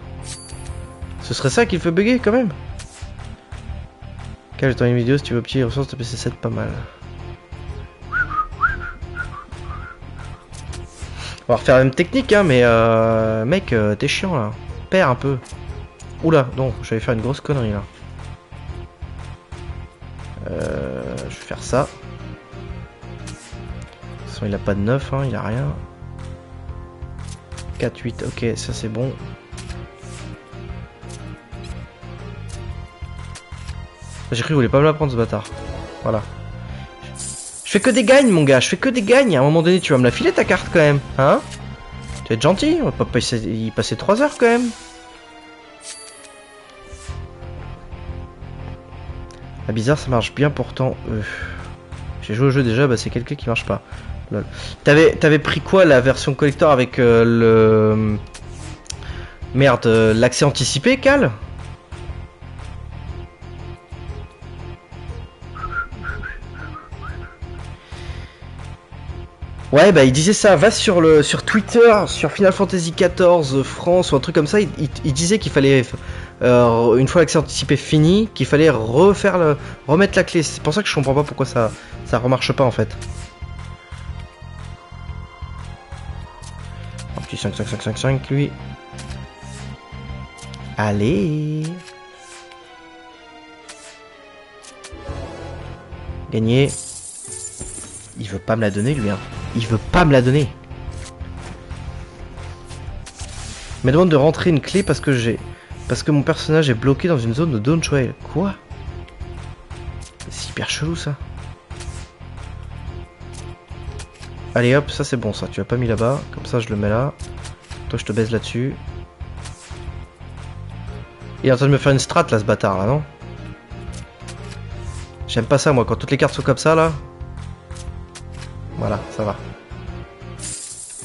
Ce serait ça qui le fait bugger quand même Quelle ton une vidéo si tu veux les ressources de PC7 pas mal. On va refaire la même technique hein mais euh, mec euh, t'es chiant là. Perds un peu. Oula, non, j'allais faire une grosse connerie là. Euh, je vais faire ça. De toute façon, il a pas de 9, hein, il a rien. 4, 8, ok, ça c'est bon. J'ai cru qu'il voulait pas me la prendre ce bâtard. Voilà. Je fais que des gagnes, mon gars, je fais que des gagnes. À un moment donné, tu vas me la filer ta carte quand même, hein Tu vas être gentil, on va pas y passer 3 heures quand même. Ah bizarre ça marche bien pourtant. Euh, j'ai joué au jeu déjà, bah c'est quelqu'un qui marche pas. T'avais, pris quoi la version collector avec euh, le. Merde, euh, l'accès anticipé, Cal? Ouais, bah il disait ça, va sur le sur Twitter, sur Final Fantasy XIV France ou un truc comme ça, il, disait qu'il fallait, euh, une fois l'accès anticipé fini, qu'il fallait refaire le, remettre la clé. C'est pour ça que je comprends pas pourquoi ça, ça remarche pas en fait. Un petit 5, 5, 5, 5, 5, lui. Allez Gagné. Il veut pas me la donner lui hein. Il veut pas me la donner. Il me demande de rentrer une clé parce que j'ai. Parce que mon personnage est bloqué dans une zone de Dawn Trail. Quoi? C'est hyper chelou ça. Allez hop, ça c'est bon ça. Tu as pas mis là-bas. Comme ça je le mets là. Toi je te baise là-dessus. Il est en train de me faire une strat là ce bâtard là, non? J'aime pas ça moi quand toutes les cartes sont comme ça là. Voilà, ça va.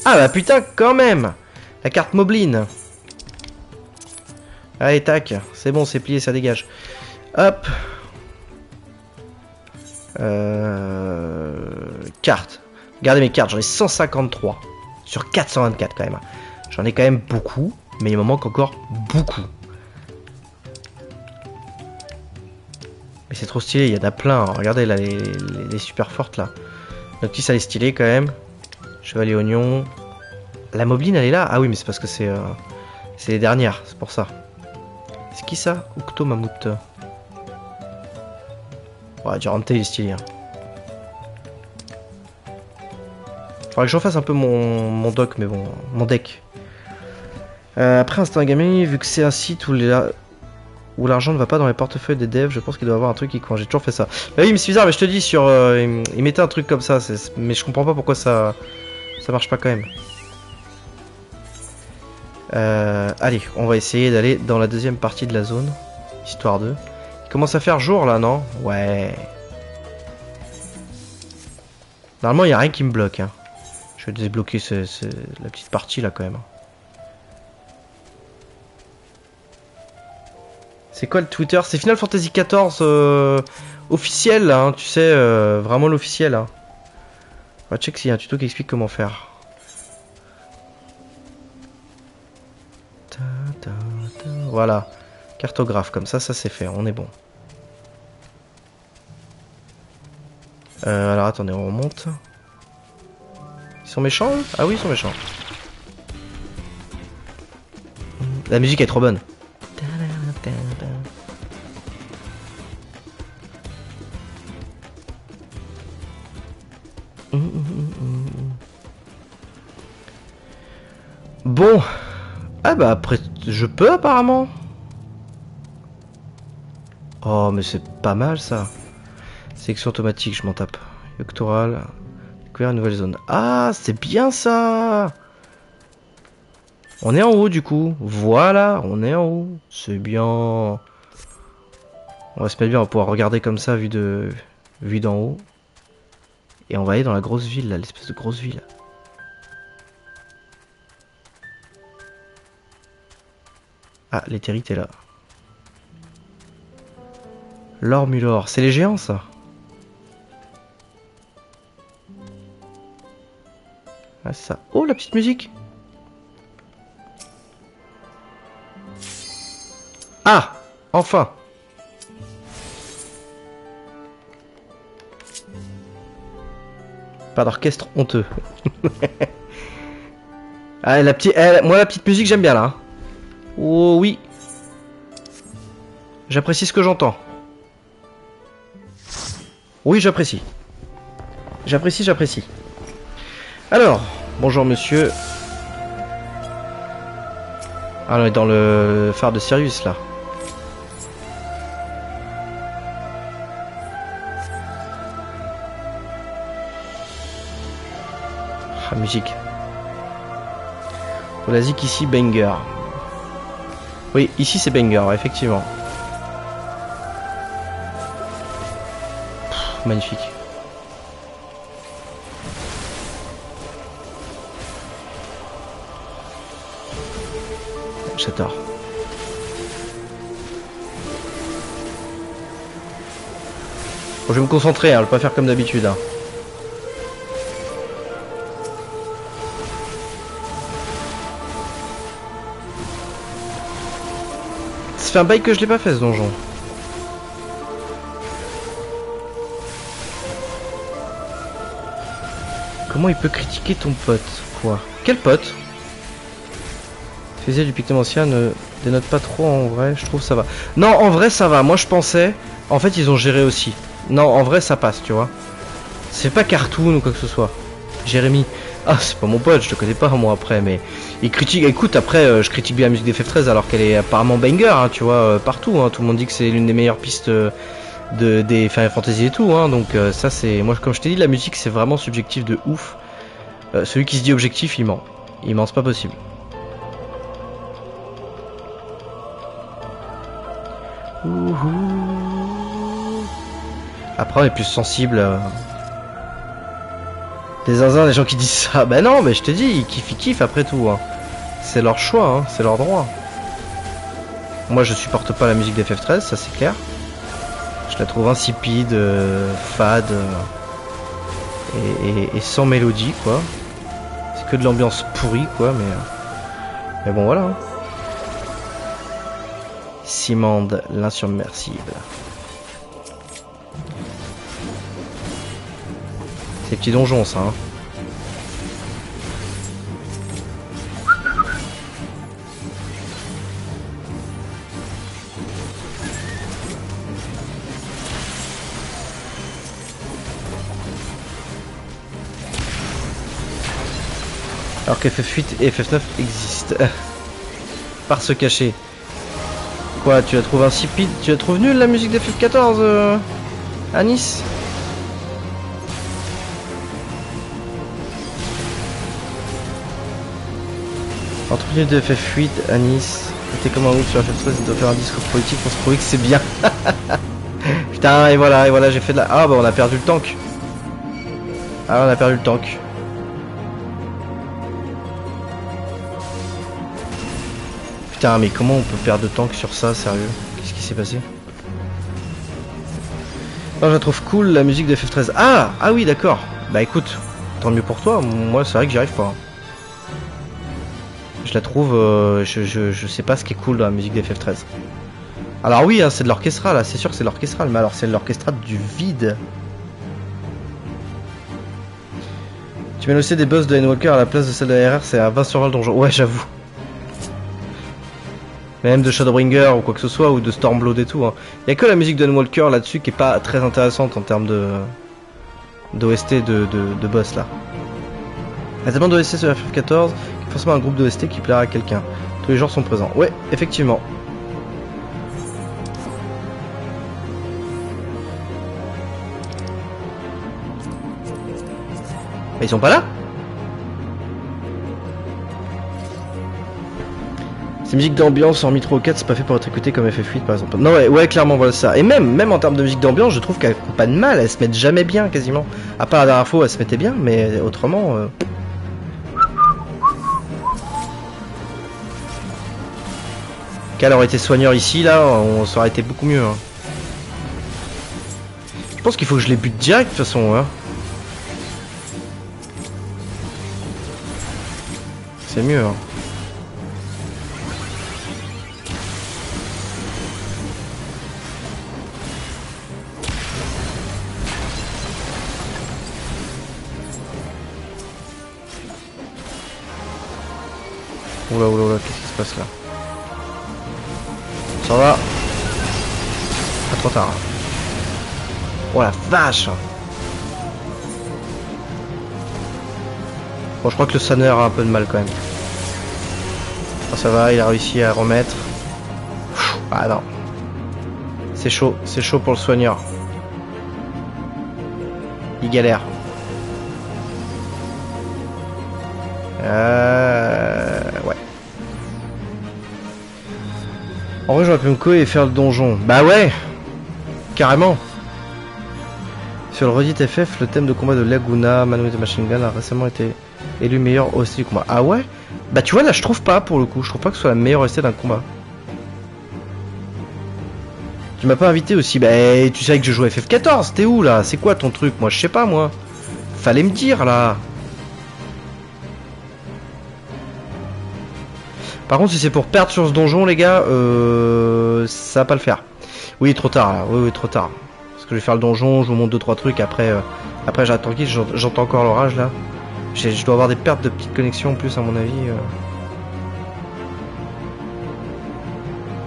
Ah bah putain, quand même La carte Mobline. Allez, tac. C'est bon, c'est plié, ça dégage. Hop. Euh... Carte. Regardez mes cartes, j'en ai 153. Sur 424 quand même. J'en ai quand même beaucoup, mais il me manque encore beaucoup. Mais c'est trop stylé, il y en a plein. Regardez là, les, les super fortes là. Noctis elle est stylée quand même. Chevalier oignon. La Mobline elle est là Ah oui mais c'est parce que c'est euh, c'est les dernières, c'est pour ça. C'est qui ça Octo Mammouth? Ouais, Durante il est stylé. Hein. Faudrait que j'en fasse un peu mon, mon doc, mais bon, mon deck. Euh, après Instant Gaming, vu que c'est un site où l'argent ne va pas dans les portefeuilles des devs, je pense qu'il doit avoir un truc qui coin. J'ai toujours fait ça. Bah oui, mais c'est bizarre, mais je te dis, sur, euh, il mettait un truc comme ça, mais je comprends pas pourquoi ça, ça marche pas quand même. Euh, allez, on va essayer d'aller dans la deuxième partie de la zone, histoire de. Il commence à faire jour là, non? Ouais. Normalement, il n'y a rien qui me bloque. Hein. Je vais débloquer la petite partie là quand même. C'est quoi le Twitter? C'est Final Fantasy XIV euh, officiel, hein, tu sais, euh, vraiment l'officiel. Hein. On va check s'il y a un tuto qui explique comment faire. Voilà. Cartographe, comme ça, ça c'est fait, on est bon. Euh, alors attendez, on remonte. Ils sont méchants Ah oui, ils sont méchants. La musique est trop bonne. Bon. Ah bah après, je peux apparemment. Oh mais c'est pas mal ça. Sélection automatique, je m'en tape. Doctoral. Découvrir une nouvelle zone. Ah, c'est bien ça On est en haut du coup. Voilà, on est en haut. C'est bien. On va se mettre bien, on va pouvoir regarder comme ça, vu vue d'en haut. Et on va aller dans la grosse ville, là, l'espèce de grosse ville. Ah, l'éthérite est là. L'or c'est les géants ça? Ah ça. Oh la petite musique Ah Enfin Pas d'orchestre honteux. ah, la petite, eh, moi la petite musique j'aime bien là. Oh oui. J'apprécie ce que j'entends. Oui, j'apprécie. J'apprécie, j'apprécie. Alors, bonjour monsieur. Ah, on est dans le phare de Sirius là. Ah, musique. Volazik ici, banger. Oui, ici c'est banger, effectivement. Magnifique. J'adore. Bon, je vais me concentrer, hein, je vais pas faire comme d'habitude. Hein. Fait un bail que je l'ai pas fait ce donjon. Comment il peut critiquer ton pote Quoi? Quel pote? Faisait du pictement ancien ne dénote pas trop en vrai, je trouve ça va. Non, en vrai ça va. Moi je pensais, en fait ils ont géré aussi. Non, en vrai ça passe, tu vois. C'est pas cartoon ou quoi que ce soit. Jérémy. Ah, c'est pas mon pote, je te connais pas moi après, mais il critique. Écoute, après, euh, je critique bien la musique des FF13 alors qu'elle est apparemment banger, hein, tu vois, euh, partout. Hein. Tout le monde dit que c'est l'une des meilleures pistes euh, de, des Final Fantasy et tout, hein, donc ça c'est. Moi, comme je t'ai dit, la musique c'est vraiment subjectif de ouf. celui qui se dit objectif, il ment. Il ment, c'est pas possible. Après, on est plus sensible. Les gens qui disent ça. Bah non, mais je te dis, ils kiffent, ils kiffent après tout. Hein. C'est leur choix, hein. c'est leur droit. Moi, je supporte pas la musique des FF13, ça c'est clair. Je la trouve insipide, euh, fade euh, et, sans mélodie, quoi. C'est que de l'ambiance pourrie, quoi, mais. Euh, mais bon, voilà. Hein. Simande, l'insurmersible. C'est petits donjons ça. Hein. Alors qu'FF8 et FF9 existent. Par se cacher. Quoi, tu la trouves insipide Tu la trouves nulle la musique d'FF14 euh, à Nice? Minutes de FF8 à Nice, était comme un groupe sur FF13, il doit faire un discours politique pour se prouver que c'est bien. Putain, et voilà, et voilà, j'ai fait de la... Ah bah on a perdu le tank. Ah on a perdu le tank. Putain, mais comment on peut perdre de tank sur ça, sérieux? Qu'est-ce qui s'est passé? Non, je trouve cool, la musique de FF13. Ah Ah oui, d'accord. Bah écoute, tant mieux pour toi. Moi, c'est vrai que j'y arrive pas. Je la trouve, euh, je, je, sais pas ce qui est cool dans la musique d'FF13. Alors oui, hein, c'est de l'orchestral, là, c'est sûr que c'est l'orchestral, mais alors c'est l'orchestral du vide. Tu mets aussi des boss de Walker à la place de celle de RR, c'est à 20 sur 20 donjon. Ouais, j'avoue. Même de Shadowbringer ou quoi que ce soit, ou de Stormblood et tout. Hein. Il y a que la musique de Walker là-dessus qui est pas très intéressante en termes de d'OST de, de, de boss là. La demande d'OST sur FF14, un groupe d'OST qui plaira à quelqu'un. Tous les genres sont présents. Ouais, effectivement. Mais ils sont pas là Ces musiques d'ambiance en Mitro 4, c'est pas fait pour être écouté comme FF8 par exemple. Non, ouais, clairement, voilà ça. Et même, même en termes de musique d'ambiance, je trouve qu'elles font pas de mal, elles se mettent jamais bien quasiment. À part la dernière fois, elles se mettaient bien, mais autrement. Euh... Qu'elle aurait été soigneur ici, là, on aurait été beaucoup mieux. Hein. Je pense qu'il faut que je les bute direct de toute façon. Hein. C'est mieux. Hein. Oula oula oula, qu'est-ce qui se passe là? Ça va. Pas trop tard. Oh la vache Bon, je crois que le Sanner a un peu de mal quand même. Oh, ça va, il a réussi à remettre. Ah non. C'est chaud, c'est chaud pour le soigneur. Il galère. Euh... En vrai, j'aurais pu me coller et faire le donjon. Bah ouais Carrément Sur le Reddit FF, le thème de combat de Laguna, Manuel de Machine Gun, a récemment été élu meilleur aussi du combat. Ah ouais? Bah tu vois là je trouve pas pour le coup, je trouve pas que ce soit la meilleure essai d'un combat. Tu m'as pas invité aussi, bah tu savais que je jouais FF14, t'es où là? C'est quoi ton truc? Moi je sais pas moi. Fallait me dire là. Par contre si c'est pour perdre sur ce donjon les gars, euh, ça va pas le faire. Oui trop tard là, oui, trop tard. Parce que je vais faire le donjon, je vous montre 2-3 trucs, après, euh, après j'attends tranquille, j'entends encore l'orage là. Je dois avoir des pertes de petites connexions en plus à mon avis. Euh.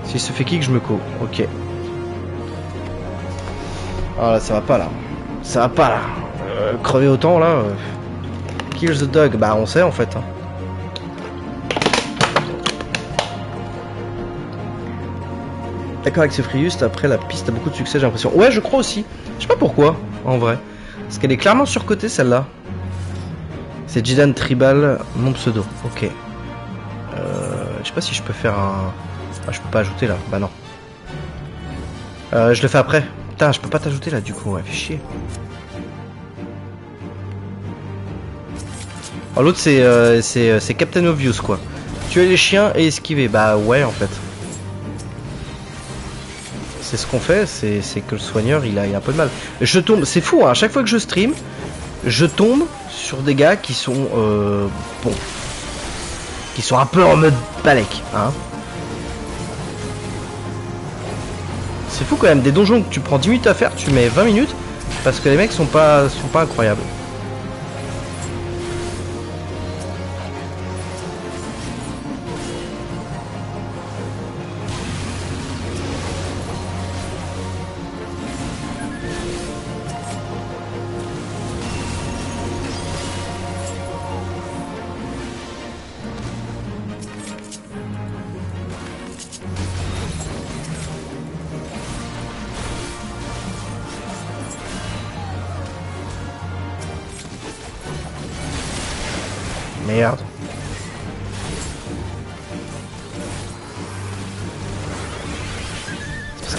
Si se fait kick, je me co? Ok. Ah là, ça va pas là. Ça va pas là. Euh, crever autant là. Euh. Kills the dog. Bah, on sait en fait. Hein. D'accord avec ce Friust, après la piste a beaucoup de succès, j'ai l'impression. Ouais, je crois aussi. Je sais pas pourquoi, en vrai. Parce qu'elle est clairement surcotée celle-là. C'est Jidan Tribal, mon pseudo. Ok. Euh, je sais pas si je peux faire un... Ah, je peux pas ajouter là. Bah non. Euh, je le fais après. Putain, je peux pas t'ajouter là du coup. Ouais, fait chier. Oh, l'autre c'est euh, euh, c'est Captain Obvious quoi. Tuer les chiens et esquiver. Bah ouais en fait. C'est ce qu'on fait, c'est que le soigneur il a, un peu de mal. Je tombe, c'est fou, hein, à chaque fois que je stream, je tombe sur des gars qui sont euh, bon, qui sont un peu en mode balèque, hein. C'est fou quand même, des donjons que tu prends 10 minutes à faire, tu mets 20 minutes parce que les mecs sont pas sont pas incroyables.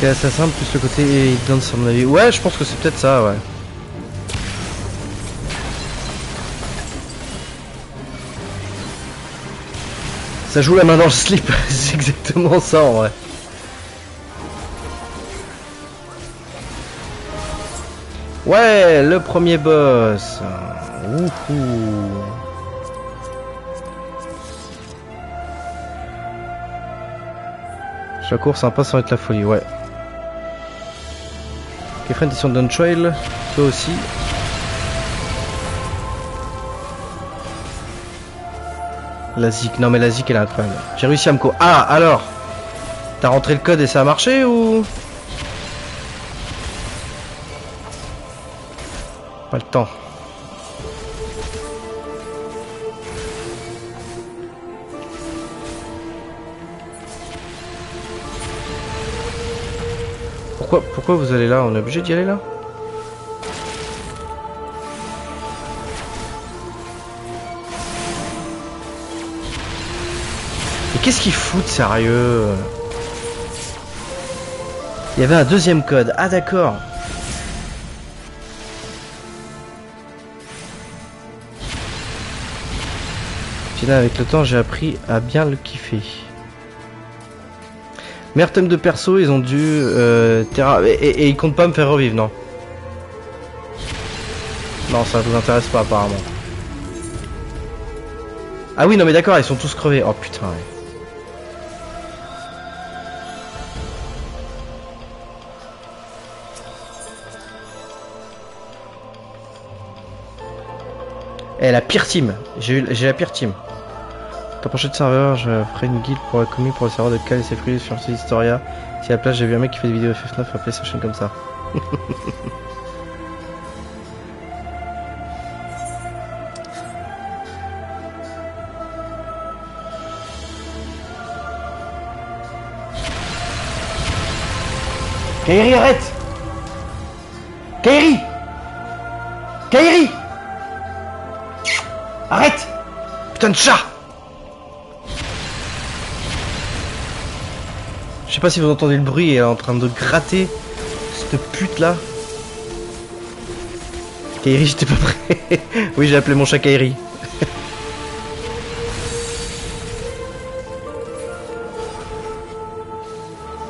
Assez simple, plus le côté danse à mon avis. Ouais, je pense que c'est peut-être ça, ouais. Ça joue la main dans le slip, c'est exactement ça en vrai. Ouais, le premier boss. Ouhou. La course sympa sans être la folie, ouais. Kefren, t'es sur Down Trail, toi aussi. La zik, non mais la zik elle est incroyable. J'ai réussi à me co. Ah alors T'as rentré le code et ça a marché ou? Pas le temps. Pourquoi, vous allez là? On est obligé d'y aller là? Mais qu'est-ce qu'ils foutent sérieux? Il y avait un deuxième code. Ah d'accord. Puis avec le temps, j'ai appris à bien le kiffer. Meilleur thème de perso, ils ont dû... Euh, et, ils comptent pas me faire revivre, non? Non, ça vous intéresse pas apparemment. Ah oui, non mais d'accord, ils sont tous crevés. Oh putain. Eh, la pire team. J'ai la pire team. Quand prochain serveur, je ferai une guide pour la commune pour le serveur de Cal et ses fruits sur Historia. Si à la place j'ai vu un mec qui fait des vidéos FF9 appeler sa chaîne comme ça. Kairi, arrête! Kairi! Kairi! Arrête! Putain de chat Je sais pas si vous entendez le bruit, elle est en train de gratter cette pute là. Kairi, j'étais pas prêt. oui, j'ai appelé mon chat Kairi.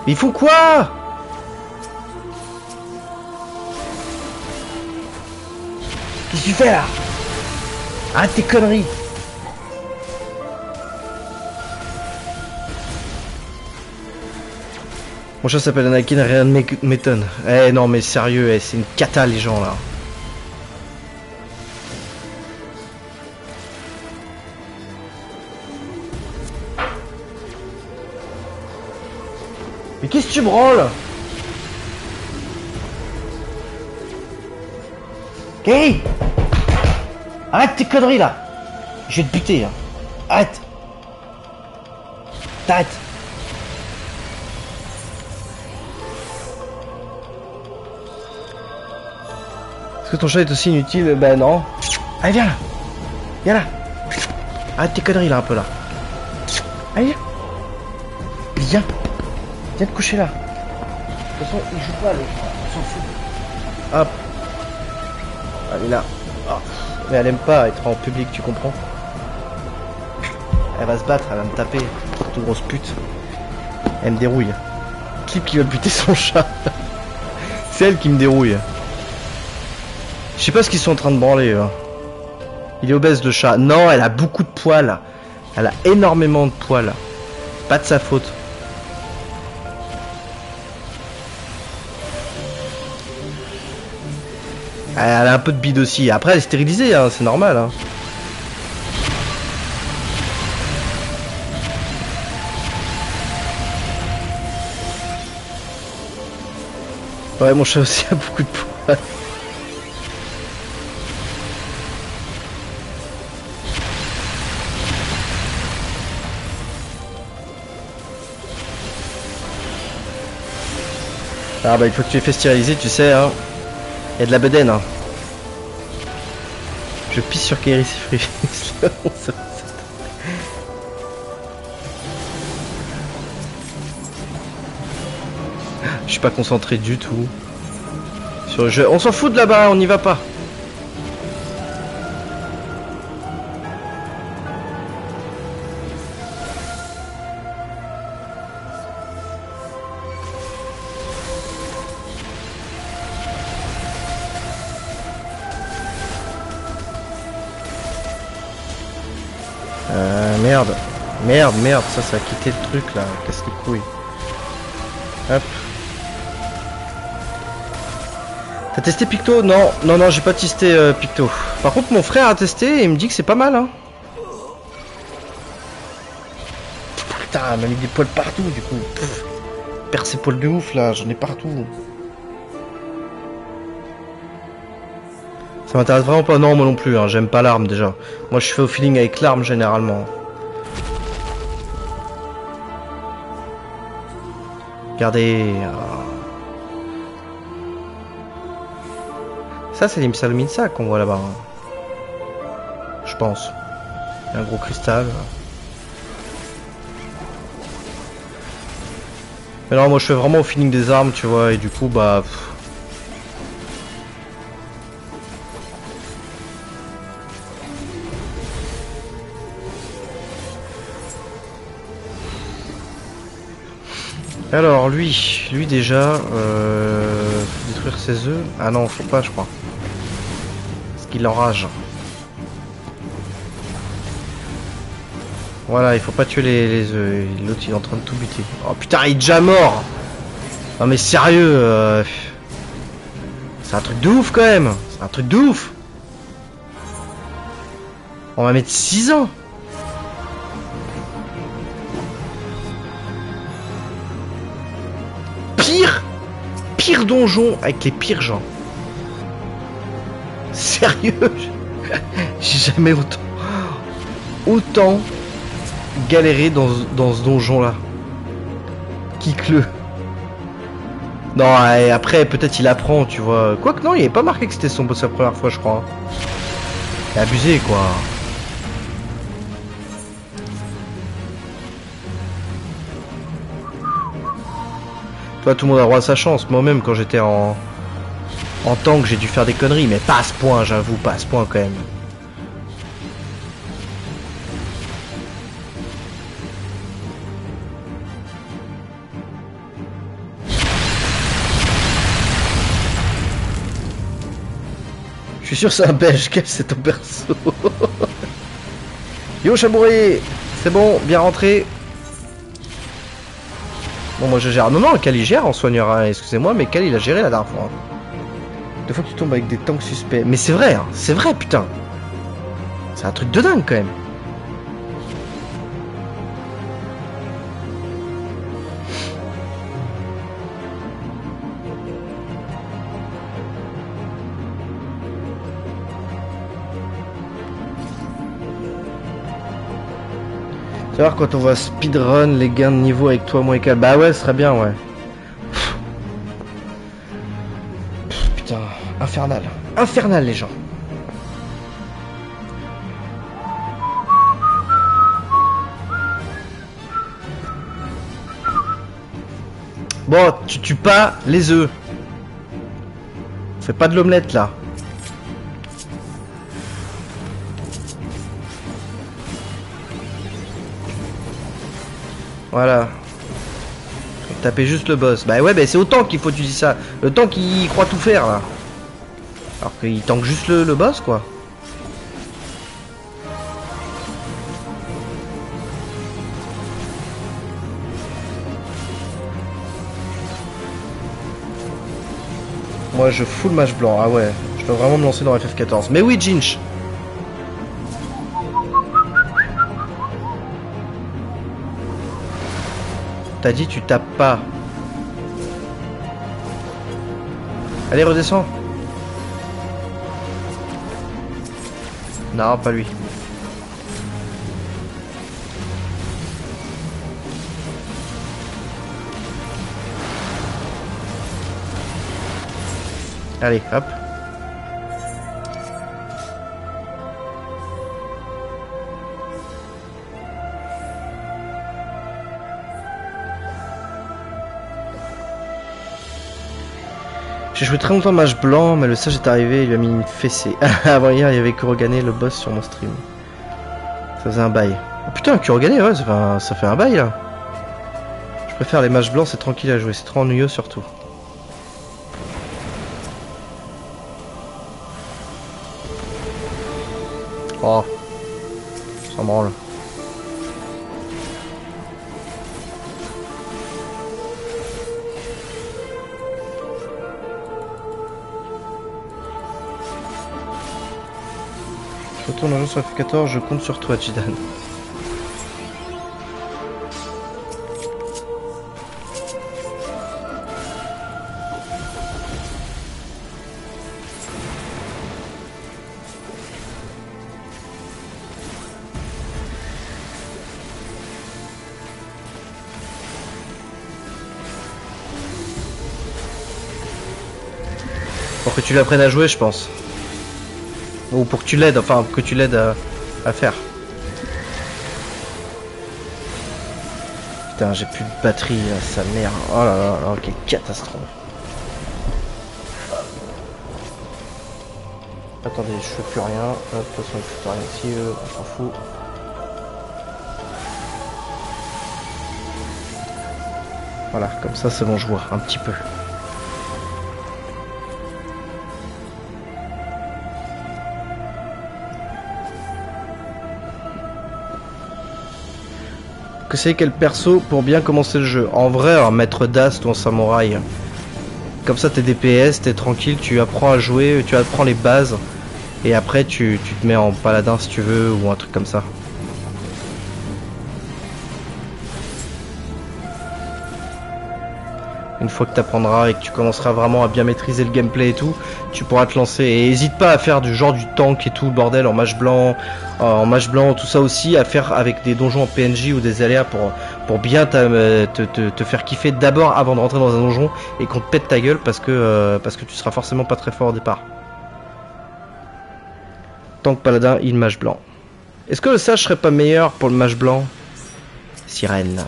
Mais Il faut quoi? Qu'est-ce que tu fais là? Arrête tes conneries Mon chat s'appelle Anakin, rien ne m'étonne. Eh non mais sérieux, eh, c'est une cata les gens là. Mais qu'est-ce que tu branles? Kay Arrête tes conneries là Je vais te buter là. Arrête T'arrêtes que ton chat est aussi inutile Ben non. Allez viens là Viens là Arrête tes conneries là un peu là. Allez viens Viens Viens te coucher là. De toute façon, il joue pas, les on s'en fout. Hop. Allez là. Ah. Mais elle aime pas être en public, tu comprends Elle va se battre, elle va me taper. Toute grosse pute. Elle me dérouille. Qui qui va buter son chat? C'est elle qui me dérouille. Je sais pas ce qu'ils sont en train de branler. Hein. Il est obèse le chat. Non, elle a beaucoup de poils. Elle a énormément de poils. Pas de sa faute. Elle a un peu de bide aussi. Après, elle est stérilisée, hein, c'est normal. Hein. Ouais, mon chat aussi a beaucoup de poils. Ah bah il faut que tu fasses stériliser, tu sais, hein. Y a de la bedaine. Hein. Je pisse sur Kairi, c'est Je suis pas concentré du tout. Sur le jeu. On s'en fout de là-bas, on n'y va pas. Merde. Merde, merde, ça, ça a quitté le truc là. Qu'est-ce que couille. Hop. T'as testé Picto? Non, non, non, j'ai pas testé euh, Picto. Par contre, mon frère a testé et il me dit que c'est pas mal. Hein. Putain, elle m'a mis des poils partout du coup. Père ses poils de ouf là, j'en ai partout. Ça m'intéresse vraiment pas. Non, moi non plus, hein. j'aime pas l'arme déjà. Moi je fais au feeling avec l'arme généralement. Regardez. Euh. Ça, c'est ça qu'on voit là-bas. Hein. Je pense. un gros cristal. Mais non, moi je fais vraiment au feeling des armes, tu vois, et du coup, bah. Alors lui, lui déjà, euh, détruire ses œufs. Ah non, faut pas, je crois. Parce qu'il enrage. Voilà, il faut pas tuer les, les œufs. L'autre il est en train de tout buter. Oh putain, il est déjà mort Non mais sérieux euh, C'est un truc de ouf quand même C'est un truc de ouf On va mettre 6 ans pire donjon avec les pires gens. Sérieux? J'ai jamais autant autant galéré dans, dans ce donjon là. Kick-le. Non, et après peut-être il apprend, tu vois. Quoique non, il est pas marqué que c'était son boss la première fois, je crois. Il abusé quoi. Toi, tout le monde a droit à sa chance. Moi-même, quand j'étais en... En tank, j'ai dû faire des conneries, mais pas à ce point, j'avoue, pas à ce point quand même. Je suis sûr c'est un belge, quel c'est ton perso Yo Chabouré C'est bon, bien rentré Bon moi je gère. Non non, Cal il gère en soignera, excusez-moi, mais Cal il a géré la dernière fois. Deux fois tu tombes avec des tanks suspects. Mais c'est vrai, hein, c'est vrai putain C'est un truc de dingue quand même quand on voit speedrun les gains de niveau avec toi, moi et Cal. Bah ouais, ce serait bien, ouais. putain, infernal. Infernal, les gens. Bon, tu tues pas les œufs. Fais pas de l'omelette là. Voilà. Taper juste le boss. Bah ouais, bah c'est autant qu'il faut utiliser ça. Le temps qu'il croit tout faire là. Alors qu'il tank juste le, le boss quoi. Moi je fous le match blanc. Ah ouais, je dois vraiment me lancer dans FF14. Mais oui, Jinch T'as dit tu tapes pas. Allez, redescends. Non, pas lui. Allez, hop. J'ai joué très longtemps match blanc, mais le sage est arrivé, il lui a mis une fessée. Avant hier, il y avait Kurogané, le boss, sur mon stream. Ça faisait un bail. Oh putain, Kurogané, ouais, ça fait, un, bail là. Je préfère les matchs blancs, c'est tranquille à jouer, c'est trop ennuyeux surtout. Oh, ça branle. Retourne un sur F14, je compte sur toi, Jidan. Pour que tu l'apprennes à jouer, je pense. Ou pour que tu l'aides, enfin que tu l'aides à, faire. Putain, j'ai plus de batterie, sa mère. Oh là là, là quelle catastrophe. Attendez, je fais plus rien. De toute façon, je fais rien ici, on s'en fout. Voilà, comme ça, c'est bon, je vois un petit peu. Que c'est quel perso pour bien commencer le jeu En vrai, un maître d'ast ou un samouraï. Comme ça, t'es DPS, t'es tranquille, tu apprends à jouer, tu apprends les bases. Et après, tu, tu te mets en paladin si tu veux, ou un truc comme ça. Une fois que tu apprendras et que tu commenceras vraiment à bien maîtriser le gameplay et tout, tu pourras te lancer. Et hésite pas à faire du genre du tank et tout, bordel en match blanc, en match blanc, tout ça aussi, à faire avec des donjons en PNJ ou des aléas pour, bien te, faire kiffer d'abord avant de rentrer dans un donjon et qu'on te pète ta gueule parce que, euh, parce tu seras forcément pas très fort au départ. Tank paladin, il match blanc. Est-ce que le sage serait pas meilleur pour le match blanc? Sirène.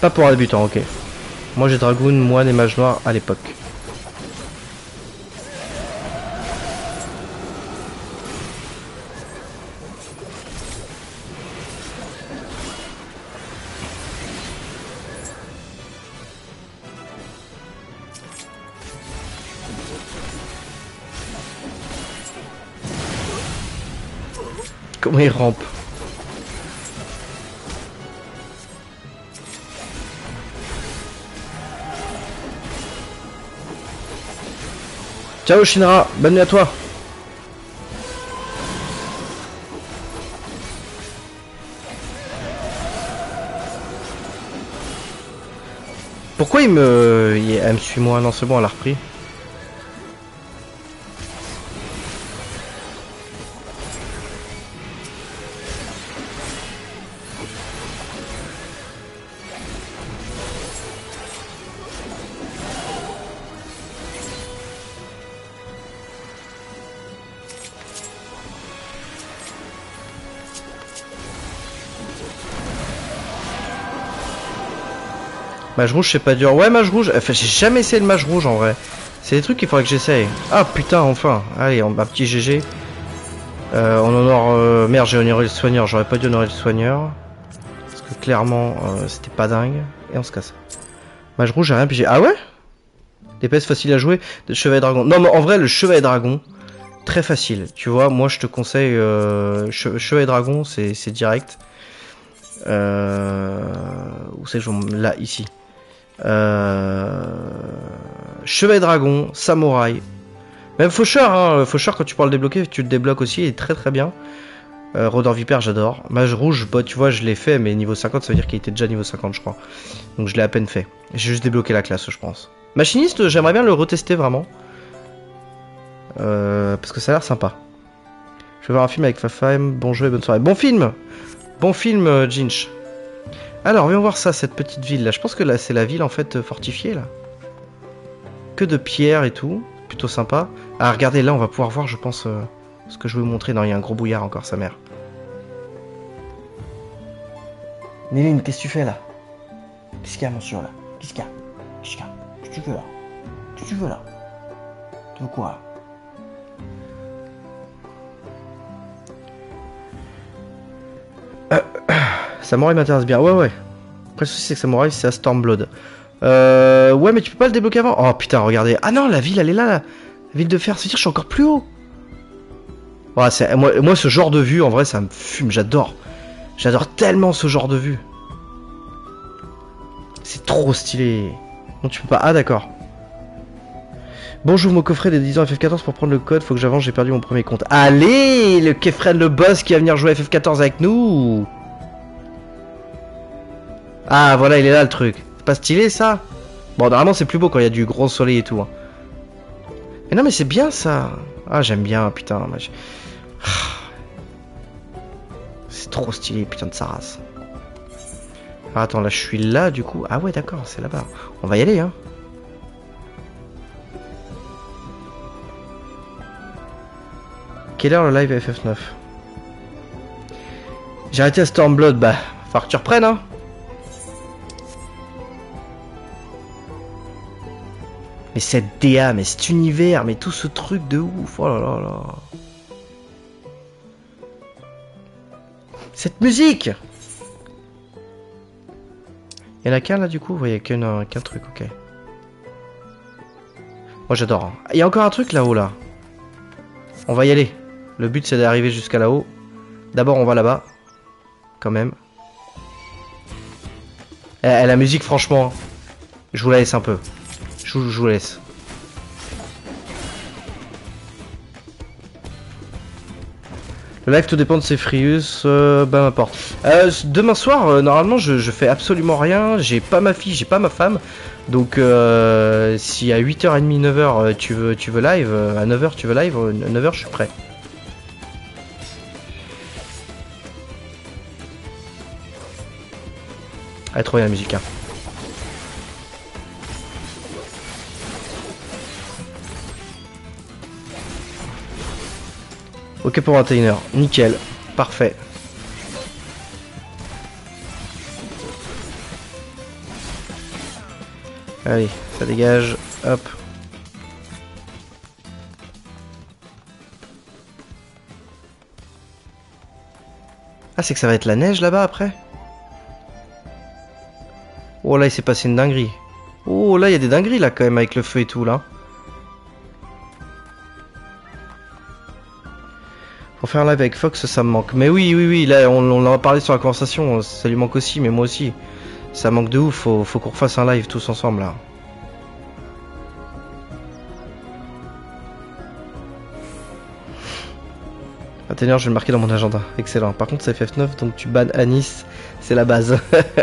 Pas pour un débutant, ok. Moi j'ai Dragoon, Moine et Mage Noir à l'époque. Comment il rampe? Ciao Shinra, bonne nuit à toi. Pourquoi il me... Elle me suit moi Non c'est bon, elle a repris. Mage rouge c'est pas dur. Ouais mage rouge. Enfin j'ai jamais essayé le mage rouge en vrai. C'est des trucs qu'il faudrait que j'essaye. Ah putain enfin. Allez, on un petit GG. Euh, on honore... euh, Merde j'ai honoré le soigneur. J'aurais pas dû honorer le soigneur. Parce que clairement euh, c'était pas dingue. Et on se casse. Mage rouge j'ai rien pigé. Ah ouais? DPS facile à jouer. De dragon. Non mais en vrai le chevalier dragon. Très facile. Tu vois moi je te conseille... Che- chevalier dragon c'est direct. Où c'est. Là ici. Euh... Chevalier dragon, samouraï. Même faucheur, hein. Faucheur, quand tu parles débloquer, tu le débloques aussi, il est très très bien. Euh, Rôdeur vipère, j'adore. Mage rouge, bah tu vois, je l'ai fait, mais niveau 50, ça veut dire qu'il était déjà niveau 50, je crois. Donc je l'ai à peine fait. J'ai juste débloqué la classe, je pense. Machiniste, j'aimerais bien le retester vraiment. Euh, parce que ça a l'air sympa. Je vais voir un film avec Fafam. Bon jeu et bonne soirée. Bon film Bon film, euh, Jinch. Alors, viens voir ça, cette petite ville là. Je pense que là, c'est la ville en fait euh, fortifiée là. Que de pierres et tout. Plutôt sympa. Ah, regardez, là, on va pouvoir voir, je pense, euh, ce que je vais vous montrer. Non, il y a un gros bouillard encore, sa mère. Néline, qu'est-ce que tu fais là? Qu'est-ce qu'il y a, monsieur là? Qu'est-ce qu'il y a? Qu'est-ce qu'il y a? Qu'est-ce que tu veux là? Qu'est-ce que tu veux là? Tu veux quoi Samouraï m'intéresse bien. Ouais, ouais. Après, le souci, c'est que Samouraï, c'est à Stormblood. Euh, ouais, mais tu peux pas le débloquer avant? Oh putain, regardez. Ah non, la ville, elle est là. là. La ville de fer, ça veut dire que je suis encore plus haut. Ouais, moi, moi, ce genre de vue, en vrai, ça me fume. J'adore. J'adore tellement ce genre de vue. C'est trop stylé. Non, tu peux pas. Ah, d'accord. Bonjour, mon coffret des 10 ans FF14 pour prendre le code. Faut que j'avance, j'ai perdu mon premier compte. Allez, le Kefren, le boss qui va venir jouer à FF14 avec nous. Ah, voilà, il est là le truc. C'est pas stylé ça? Bon, normalement, c'est plus beau quand il y a du gros soleil et tout. hein. Mais non, mais c'est bien ça. Ah, j'aime bien, putain. Ah. C'est trop stylé, putain de sa race. Ah, attends, là, je suis là, du coup. Ah ouais, d'accord, c'est là-bas. On va y aller, hein. Quelle heure le live FF9 J'ai arrêté à Stormblood, bah, faut que tu reprennes, hein. Mais cette DA, mais cet univers, mais tout ce truc de ouf, oh là là là. Cette musique Il y en a qu'un là du coup? Il n'y a qu'un truc, ok. Moi j'adore. hein. Il y a encore un truc là-haut là. On va y aller. Le but c'est d'arriver jusqu'à là-haut. D'abord on va là-bas. Quand même. Eh, eh, la musique franchement, je vous la laisse un peu. Je vous, laisse. Le live tout dépend de ses frius, euh, bah m'importe. Euh, demain soir, euh, normalement, je, fais absolument rien. J'ai pas ma fille, j'ai pas ma femme. Donc, euh, si à 8h30, 9h, euh, tu veux, live, à 9h, tu veux live, euh, 9h, je suis prêt. Allez, trop bien la musique. Hein. Ok pour 21h, nickel, parfait. Allez, ça dégage, hop. Ah, c'est que ça va être la neige là-bas après? Oh là, il s'est passé une dinguerie. Oh là, il y a des dingueries là quand même avec le feu et tout là. Pour faire un live avec Fox, ça me manque. Mais oui, oui, oui, là, on, en a parlé sur la conversation, ça lui manque aussi, mais moi aussi. Ça manque de ouf, faut, qu'on refasse un live tous ensemble, là. À je vais le marquer dans mon agenda. Excellent. Par contre, c'est FF9, donc tu bannes Anis, c'est la base.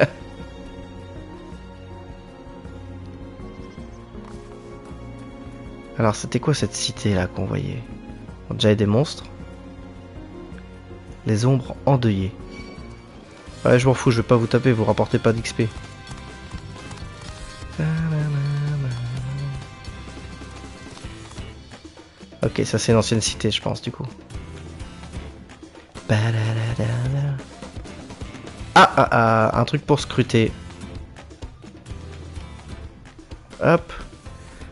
Alors, c'était quoi cette cité là qu'on voyait? On déjà des monstres. Les ombres endeuillées. Ouais, je m'en fous, je vais pas vous taper, vous rapportez pas d'XP. Ok, ça c'est une ancienne cité, je pense, du coup. Ah, ah, ah, un truc pour scruter. Hop.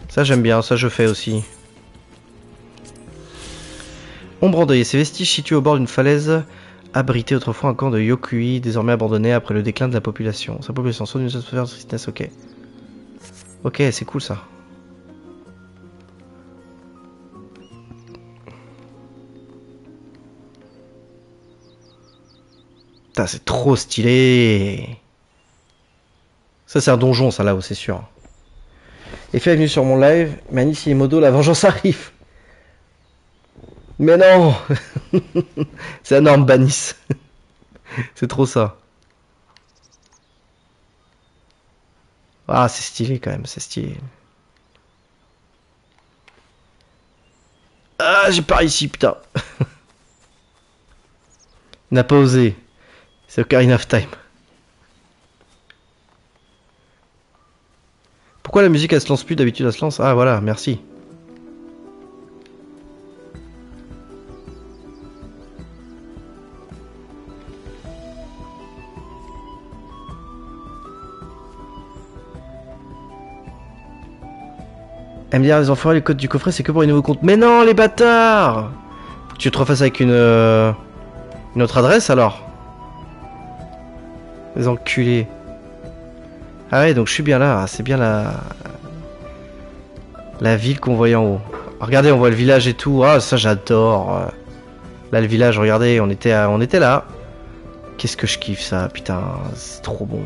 Ça j'aime bien, ça je fais aussi. Ombre endeuillée, ces vestiges situés au bord d'une falaise abritait autrefois un camp de Yokui, désormais abandonné après le déclin de la population. Sa population sonne une atmosphère de tristesse, ok. Ok, c'est cool ça. Putain, c'est trop stylé Ça c'est un donjon ça là-haut, c'est sûr. Effet est venu sur mon live, Manis Modo, la vengeance arrive. Mais non C'est énorme, Banis. c'est trop ça. Ah, c'est stylé quand même, c'est stylé. Ah, j'ai pas ici, putain. N'a pas osé. C'est Ocarina of Time. Pourquoi la musique elle se lance plus d'habitude elle se lance Ah voilà, merci. Elle me dit, les enfants, les codes du coffret, c'est que pour les nouveaux comptes. Mais non, les bâtards Tu te refasses avec une, euh, une autre adresse alors? Les enculés. Ah ouais, donc je suis bien là. C'est bien la... La ville qu'on voyait en haut. Regardez, on voit le village et tout. Ah, ça j'adore. Là, le village, regardez, on était, on était là. Qu'est-ce que je kiffe ça, putain, c'est trop bon.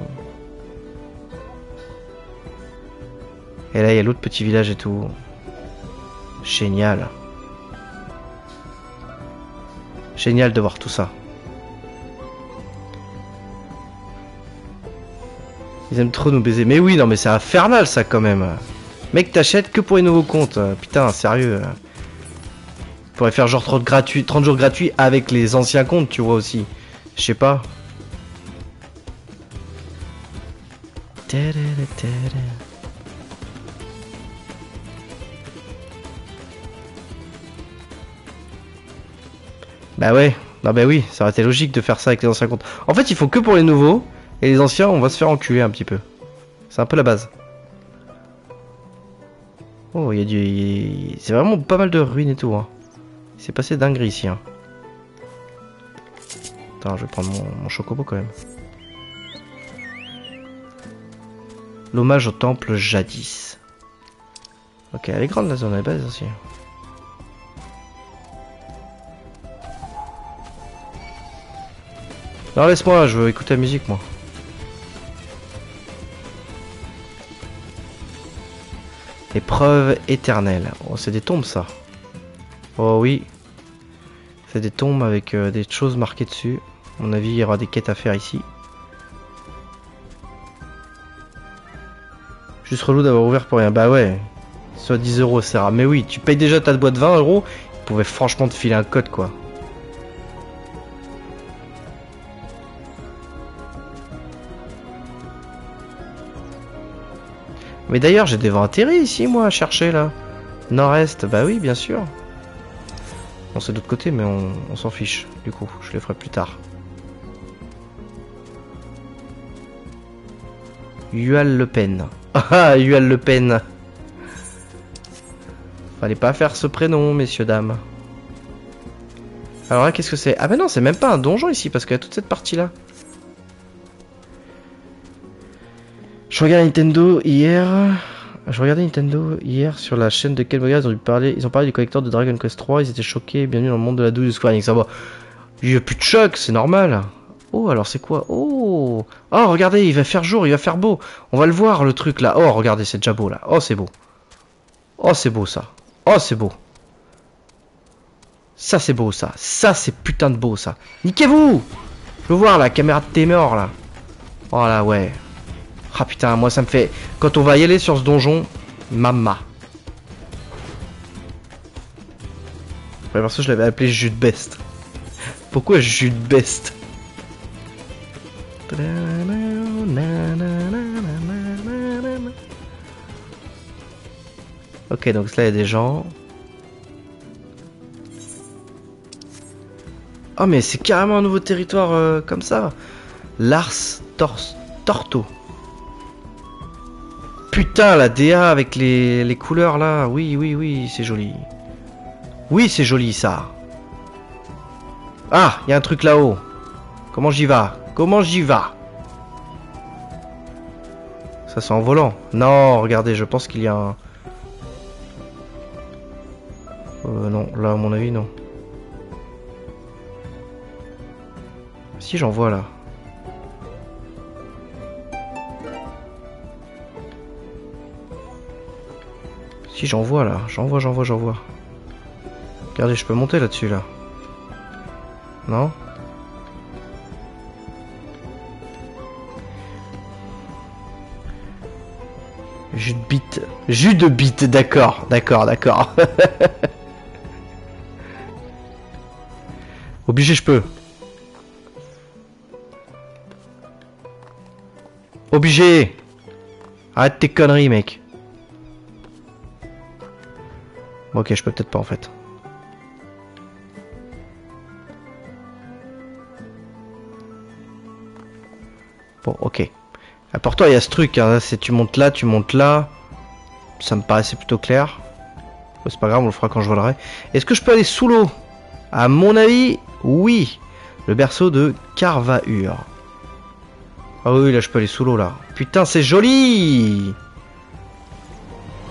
Et là, il y a l'autre petit village et tout. Génial. Génial de voir tout ça. Ils aiment trop nous baiser. Mais oui, non, mais c'est infernal ça quand même. Mec, t'achètes que pour les nouveaux comptes. Putain, sérieux. On pourrait faire genre 30, gratuit, 30 jours gratuits avec les anciens comptes, tu vois aussi. Je sais pas. Bah ouais, non bah oui, ça aurait été logique de faire ça avec les anciens comptes. En fait, il faut que pour les nouveaux, et les anciens, on va se faire enculer un petit peu. C'est un peu la base. Oh, il y a du... C'est vraiment pas mal de ruines et tout. Hein. Il s'est passé dinguerie ici. Hein. Attends, je vais prendre mon, mon chocobo quand même. L'hommage au temple jadis. Ok, elle est grande la zone, elle est base aussi. Non, laisse-moi, je veux écouter la musique, moi. Épreuve éternelle. Oh, c'est des tombes, ça. Oh oui. C'est des tombes avec euh, des choses marquées dessus. À mon avis, il y aura des quêtes à faire ici. Juste relou d'avoir ouvert pour rien. Bah ouais. Soit 10 euros, c'est rare. Mais oui, tu payes déjà ta boîte 20 euros. Ils pouvaient franchement te filer un code, quoi. Mais d'ailleurs, j'ai des vents atterris ici, moi, à chercher, là. Nord-Est, bah oui, bien sûr. Bon, c'est de l'autre côté, mais on, s'en fiche. Du coup, je les ferai plus tard. Yual Le Pen. Ah, Yual Le Pen. Fallait pas faire ce prénom, messieurs, dames. Alors là, qu'est-ce que c'est? Ah bah non, c'est même pas un donjon ici, parce qu'il y a toute cette partie-là. Je regarde Nintendo hier. Je regardais Nintendo hier sur la chaîne de Ken ils ont, parlé, ils ont parlé du collecteur de Dragon Quest 3, ils étaient choqués, bienvenue dans le monde de la douille de Square Enix. Ça va. Il n'y a plus de choc, c'est normal. Oh, alors c'est quoi? Oh Oh, regardez, il va faire jour, il va faire beau. On va le voir, le truc là. Oh, regardez, c'est déjà beau là. Oh, c'est beau. Oh, c'est beau ça. Oh, c'est beau. Ça, c'est beau ça. Ça, c'est putain de beau ça. Niquez-vous Je veux voir la caméra de morts là. Oh là, ouais. Ah putain, moi ça me fait... Quand on va y aller sur ce donjon, mama. Parce que je l'avais appelé jus de best. Pourquoi jus de best Ok, donc là il y a des gens. Oh mais c'est carrément un nouveau territoire euh, comme ça. Lars Torto. Putain, la DA avec les, couleurs là. Oui, oui, oui, c'est joli. Oui, c'est joli ça. Ah, il y a un truc là-haut. Comment j'y vais? Comment j'y vais? Ça c'est en volant. Non, regardez, je pense qu'il y a un... Euh, non, là à mon avis non. Si j'en vois là. Si j'en vois là, j'en vois, j'en vois, j'en vois. Regardez, je peux monter là-dessus là. Non? Jus de bite. Jus de bite, d'accord, d'accord, d'accord. Obligé, je peux. Obligé Arrête tes conneries, mec. Ok, je peux peut-être pas en fait. Bon, ok. Pour toi, il y a ce truc, hein, c'est tu montes là, tu montes là. Ça me paraissait plutôt clair. C'est pas grave, on le fera quand je volerai. Est-ce que je peux aller sous l'eau? À mon avis, oui. Le berceau de Carvahur. Ah oui, là, je peux aller sous l'eau, là. Putain, c'est joli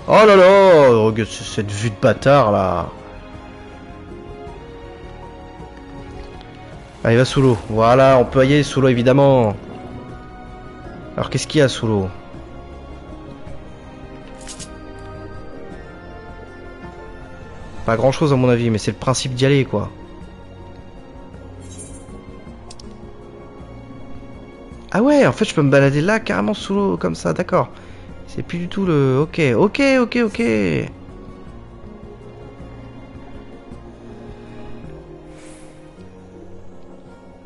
Oh là là Regarde cette vue de bâtard, là. Allez, va sous l'eau. Voilà, on peut y aller sous l'eau, évidemment. Alors qu'est-ce qu'il y a sous l'eau? Pas grand chose à mon avis, mais c'est le principe d'y aller quoi. Ah ouais, en fait je peux me balader là carrément sous l'eau comme ça, d'accord. C'est plus du tout le... Ok, ok, ok, ok.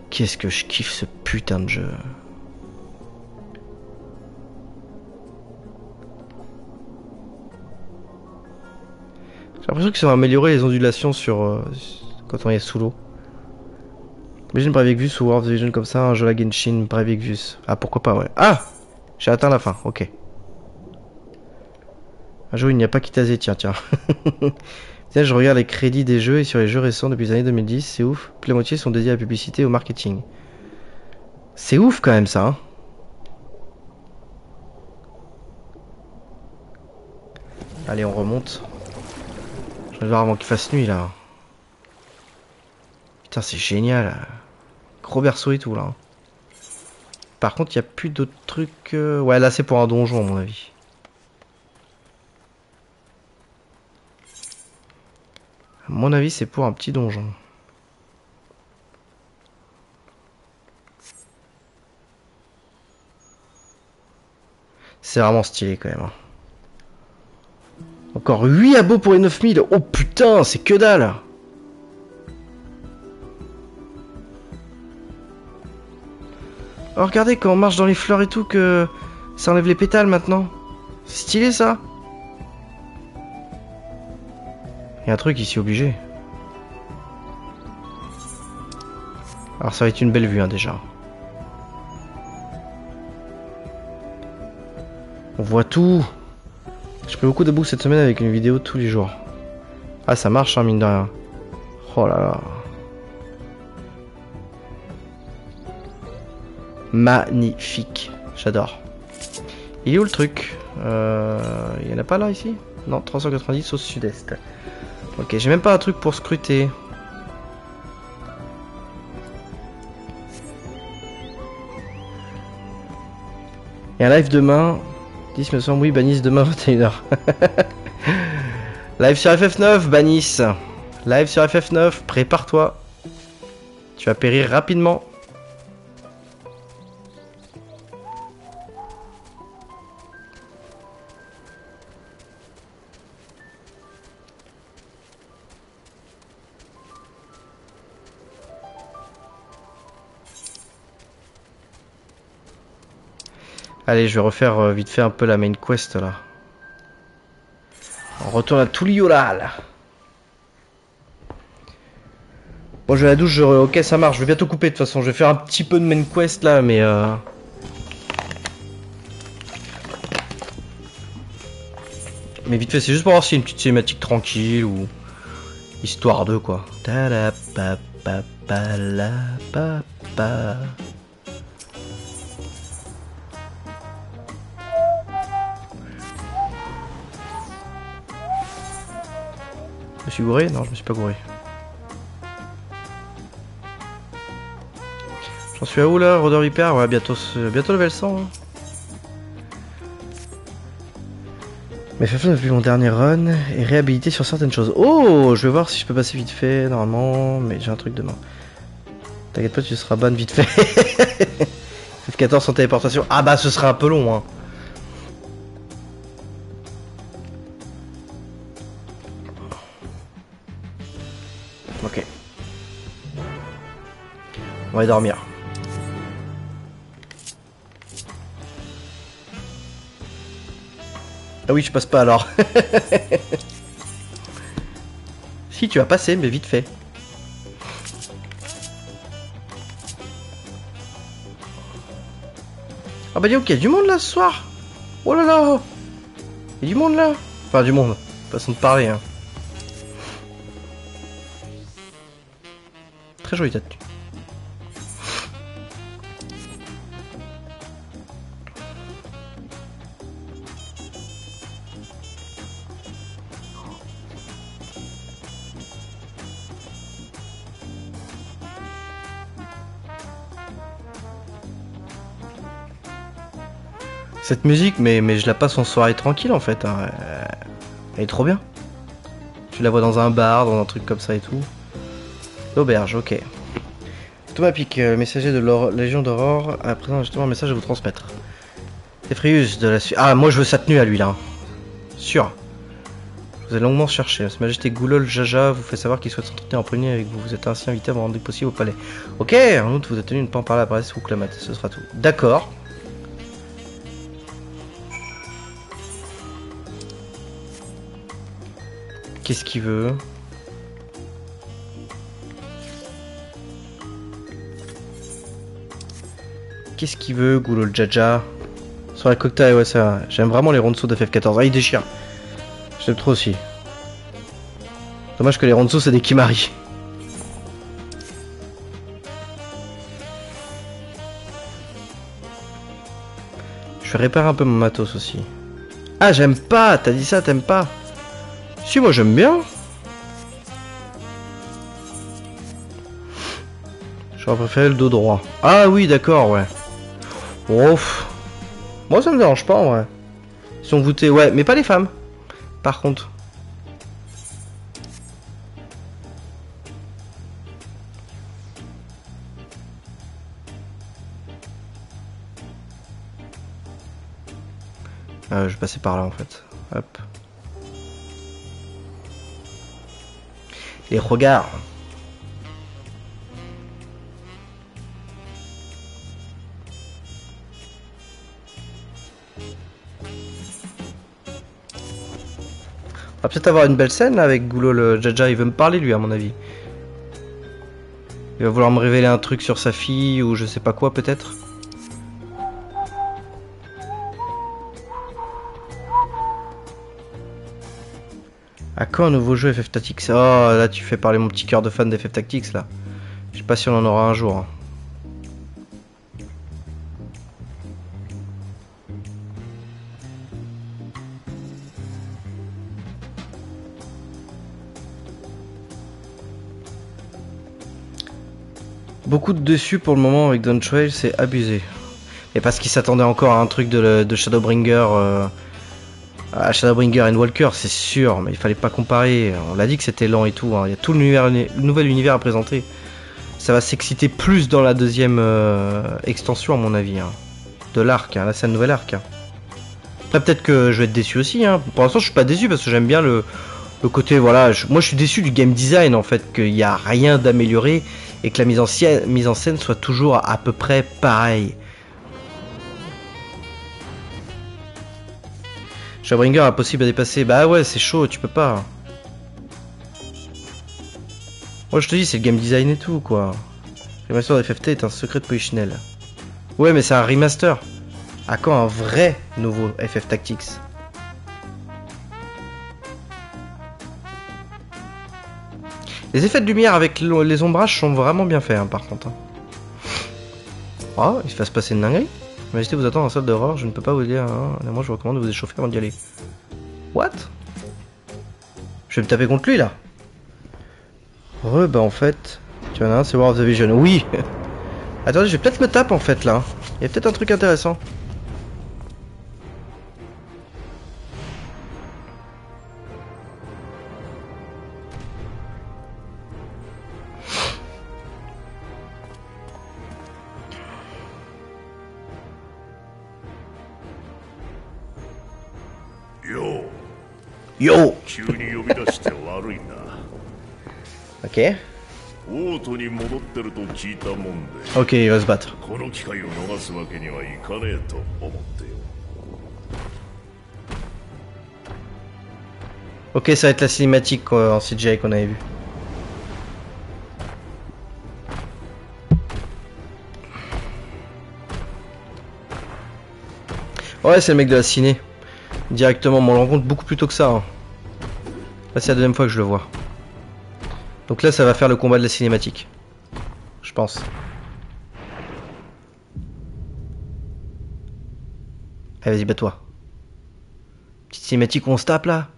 Qu'est-ce que je kiffe ce putain de jeu. J'ai l'impression qu'ils ont amélioré les ondulations sur euh, quand on est sous l'eau. Imagine Brave Vus ou the Vision comme ça, un jeu la Genshin, Brave. Ah pourquoi pas ouais. Ah J'ai atteint la fin, ok. Un où il n'y a pas Kitase, tiens, tiens. tiens, je regarde les crédits des jeux et sur les jeux récents depuis les années 2010, c'est ouf. Plus la moitié sont dédiés à la publicité et au marketing. C'est ouf quand même ça. Hein. Allez, on remonte. Je vais voir avant qu'il fasse nuit là. Putain, c'est génial. Gros berceau et tout là. Par contre, il n'y a plus d'autres trucs. Euh, ouais, là c'est pour un donjon à mon avis. Mon avis, c'est pour un petit donjon. C'est vraiment stylé quand même. Hein. Encore 8 abos pour les 9000. Oh putain, c'est que dalle. Regardez quand on marche dans les fleurs et tout que ça enlève les pétales maintenant. C'est stylé ça. Un truc ici obligé. Alors ça va être une belle vue hein, déjà. On voit tout. Je fais beaucoup de boucles cette semaine avec une vidéo tous les jours. Ah, ça marche, hein, mine de rien. Oh là là. Magnifique. J'adore. Il est où le truc? Euh, il y en a pas là ici? Non, 390 au sud-est. Ok, j'ai même pas un truc pour scruter. Et un live demain. 10 me semble, oui, Banis demain 21h. live sur FF9, Banis. Live sur FF9, prépare-toi. Tu vas périr rapidement. Allez, je vais refaire euh, vite fait un peu la main quest là. On retourne à Tulioral. Bon, je vais à la douche, je... ok, ça marche. Je vais bientôt couper de toute façon. Je vais faire un petit peu de main quest là, mais. Euh... Mais vite fait, c'est juste pour voir si une petite cinématique tranquille ou. Histoire de quoi. Ta -pa -pa -pa -la me suis gouré Non, je me suis pas gouré. J'en suis à où là Rodeur Hyper Ouais, bientôt, bientôt level 100. Hein. Mais FF9 depuis mon dernier run est réhabilité sur certaines choses. Oh Je vais voir si je peux passer vite fait, normalement, mais j'ai un truc demain. T'inquiète pas, tu seras bonne vite fait. F14 sans téléportation. Ah bah ce sera un peu long, hein. Dormir. Ah oui, je passe pas alors. si, tu vas passer, mais vite fait. Ah bah dis ok, il y a du monde là ce soir. Oh là là. Il y a du monde là. Enfin, du monde. Façon de parler, hein. Très jolie tête. Cette musique, mais, mais je la passe en soirée tranquille en fait. hein. Elle est trop bien. Tu la vois dans un bar, dans un truc comme ça et tout. L'auberge, ok. Thomas Pic, euh, messager de la Légion d'Aurore, a présent justement un message à vous transmettre. Effrius de la suite. Ah, moi je veux sa tenue à lui là. Sûr. Vous avez longuement cherché. Sa Majesté Goulol Jaja vous fait savoir qu'il souhaite s'entretenir en premier avec vous. Vous êtes ainsi invité à vous rendre possible au palais. Ok, en outre, vous êtes tenu de ne pas en parler à la presse ou clamate. Ce sera tout. D'accord. Qu'est-ce qu'il veut Qu'est-ce qu'il veut, Goulol Jaja Sur la cocktail, ouais, ça. J'aime vraiment les rondeaux de FF14. Ah, il déchire. J'aime trop aussi. Dommage que les rondeaux, c'est des Kimari. Je vais réparer un peu mon matos aussi. Ah, j'aime pas T'as dit ça, t'aimes pas Si, moi j'aime bien. J'aurais préféré le dos droit. Ah oui, d'accord, ouais. Ouf. Moi, ça me dérange pas, vrai. Ils sont voûtés, ouais, mais pas les femmes. Par contre. Euh, je vais passer par là en fait. Hop. Les regards. On va peut-être avoir une belle scène avec Goulot le Jaja, il veut me parler lui à mon avis. Il va vouloir me révéler un truc sur sa fille ou je sais pas quoi peut-être. À quand un nouveau jeu FF Tactics? Oh, là tu fais parler mon petit cœur de fan d'FF Tactics là. Je sais pas si on en aura un jour. Hein. Beaucoup de dessus pour le moment avec Don Trail, c'est abusé. Et parce qu'ils s'attendaient encore à un truc de, Shadowbringer. Euh, à Shadowbringer and Walker, c'est sûr, mais il fallait pas comparer. On l'a dit que c'était lent et tout. hein. Il y a tout le, nouvel univers à présenter. Ça va s'exciter plus dans la deuxième euh, extension, à mon avis, hein, de l'arc. Là, c'est un nouvel arc. hein. Après, peut-être que je vais être déçu aussi. Pour l'instant, je suis pas déçu parce que j'aime bien le, côté. Voilà, moi, je suis déçu du game design en fait, qu'il n'y a rien d'amélioré et que la mise en, mise en scène soit toujours à peu près pareille. Shadowbringer impossible à dépasser. Bah ouais, c'est chaud, tu peux pas. Moi je te dis, c'est le game design et tout quoi. Remaster de FFT est un secret de Polichinelle. Ouais, mais c'est un remaster. À quand un vrai nouveau FF Tactics? Les effets de lumière avec le- les ombrages sont vraiment bien faits, hein, par contre. Oh, il se fasse passer une dinguerie. Majesté vous attend en salle d'horreur, je ne peux pas vous dire. Hein. Moi, je recommande de vous échauffer avant d'y aller. What? Je vais me taper contre lui là. Re, bah en fait, tu en as un, c'est War of the Vision. Oui Attendez, je vais peut-être me taper en fait là. Il y a peut-être un truc intéressant. Yo 急に呼び出して悪いな Ok. オートに戻ってると聞いたもんで Ok, il va se battre. この機会を逃すわけにはいかねえと思ってよ Ok, ça va être la cinématique quoi, en CGI qu'on avait vu. Ouais, c'est le mec de la ciné. Directement, mais on le rencontre beaucoup plus tôt que ça. hein. Là, c'est la deuxième fois que je le vois. Donc là, ça va faire le combat de la cinématique. Je pense. Allez, vas-y, bats-toi. Petite cinématique où on se tape là.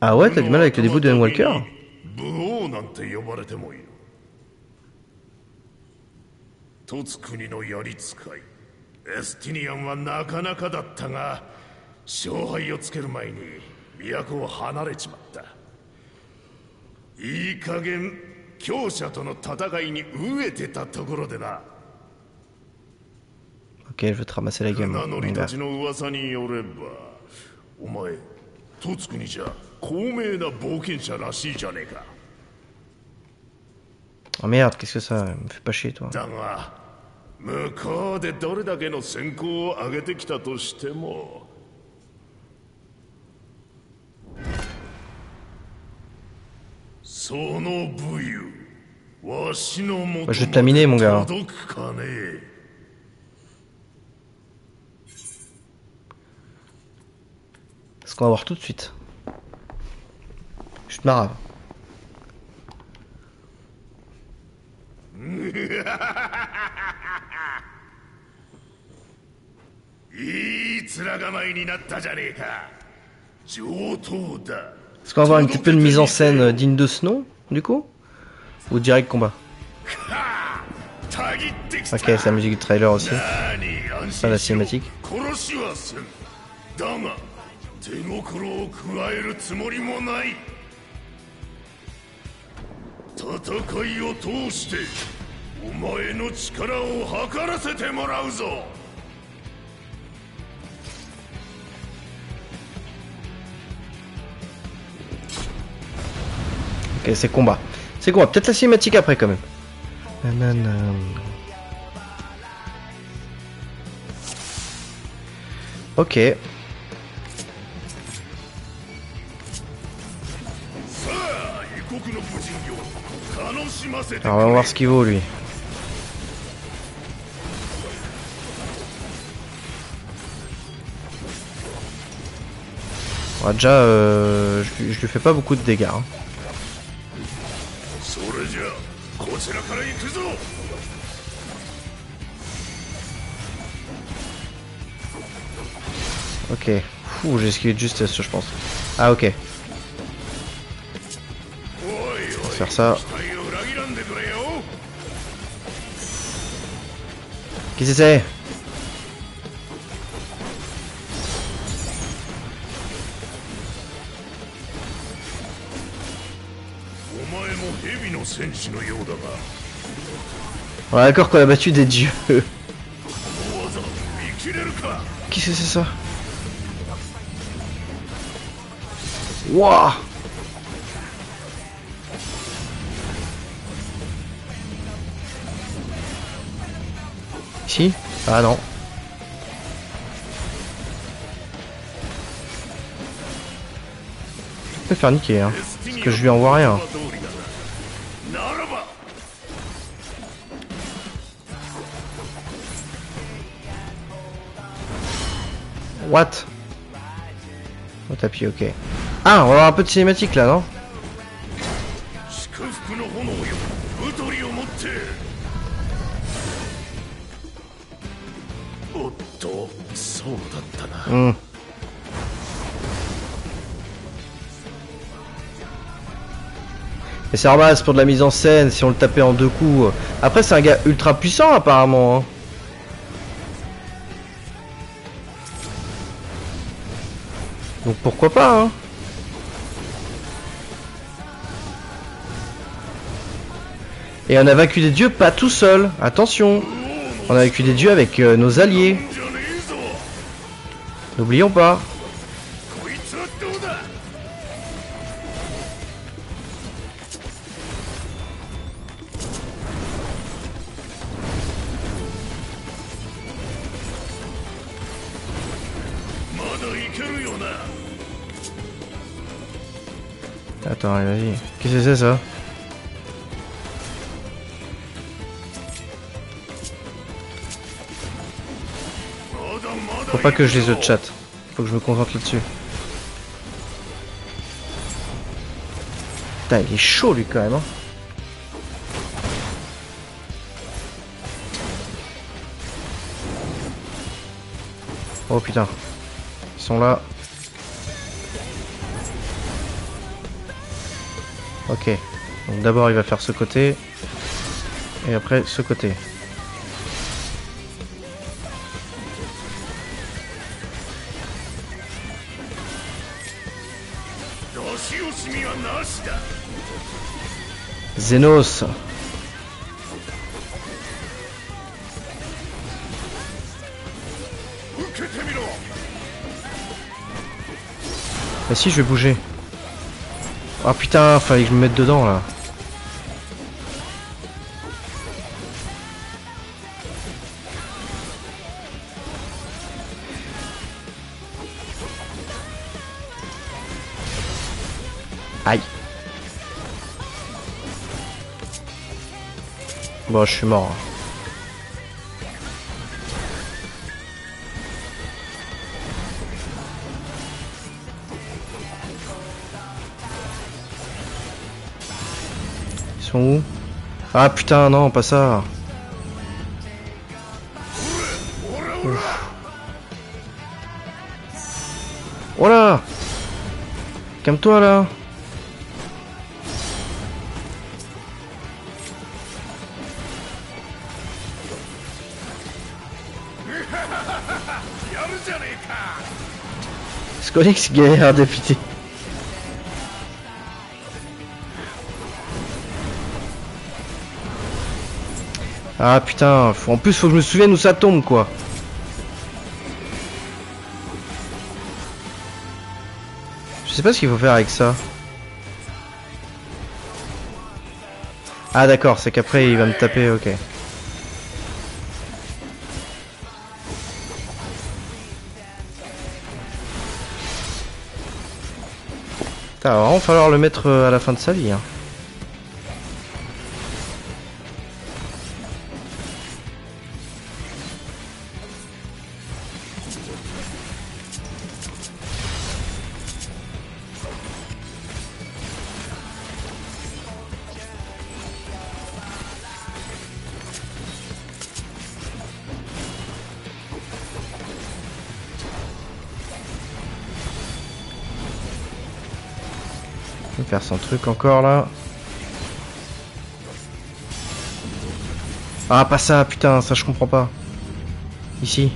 Ah ouais, t'as du mal avec le début de Walker? Ok, je vais te ramasser la gueule. 名乗り mon た gars. ちの噂によればお前凸国じゃ高名な冒険者らしいじゃねえか Oh merde, qu'est-ce que ça Me fais pas chier, toi. だが向こうでどれだけの戦功を上げてきたとしてもその武勇わしのもと Je vais te laminer, mon gars. 届くかね Ce qu'on va voir tout de suite. Je te marave. Est-ce qu'on va avoir un petit peu de mise en scène euh, digne de ce nom, du coup? Ou direct combat? Ok, c'est la musique du trailer aussi. La cinématique. 戦いを通してお前の力を測らせてもらうぞ Ok, c'est combat. C'est combat. Peut-être la cinématique après, quand même. Nanana. Ok. Alors on va voir ce qu'il vaut lui. Bon, bah, déjà, euh, je, lui fais pas beaucoup de dégâts. Hein. Ok. Ouh, j'ai esquivé de justesse, je pense. Ah, ok. On va faire ça. Qu'est-ce que c'est On est d'accord qu'on a battu des dieux. Qu'est-ce que c'est ça Wouah Ah non. Je peux faire niquer, hein. parce que je lui envoie rien. What? Au tapis, ok. Ah, on va avoir un peu de cinématique là, non? そうだったな Hmm. Mais c'est normal, c'est pour de la mise en scène, si on le tapait en deux coups. Après, c'est un gars ultra puissant apparemment. hein. Donc pourquoi pas, hein Et on a vaincu des dieux pas tout seul, attention On a vaincu des dieux avec euh, nos alliés, じゃねえぞ N'oublions pas. Attends, vas-y. Qu'est-ce que c'est ça? Faut pas que je lise le chat. Faut que je me concentre là-dessus. Putain, il est chaud lui quand même. Hein. Oh putain. Ils sont là. Ok. Donc d'abord il va faire ce côté. Et après ce côté. Xenos. Bah si, je vais bouger. Ah putain, fallait que je me mette dedans là. Bon, je suis mort. Ils sont où? Ah putain, non, pas ça. Voilà Calme-toi là Sconix galère député. Ah putain, en plus faut que je me souvienne où ça tombe quoi. Je sais pas ce qu'il faut faire avec ça. Ah d'accord, c'est qu'après il va me taper, ok. Va vraiment falloir le mettre euh, à la fin de sa vie. Hein. Encore là. Ah, pas ça, putain, ça je comprends pas. Ici.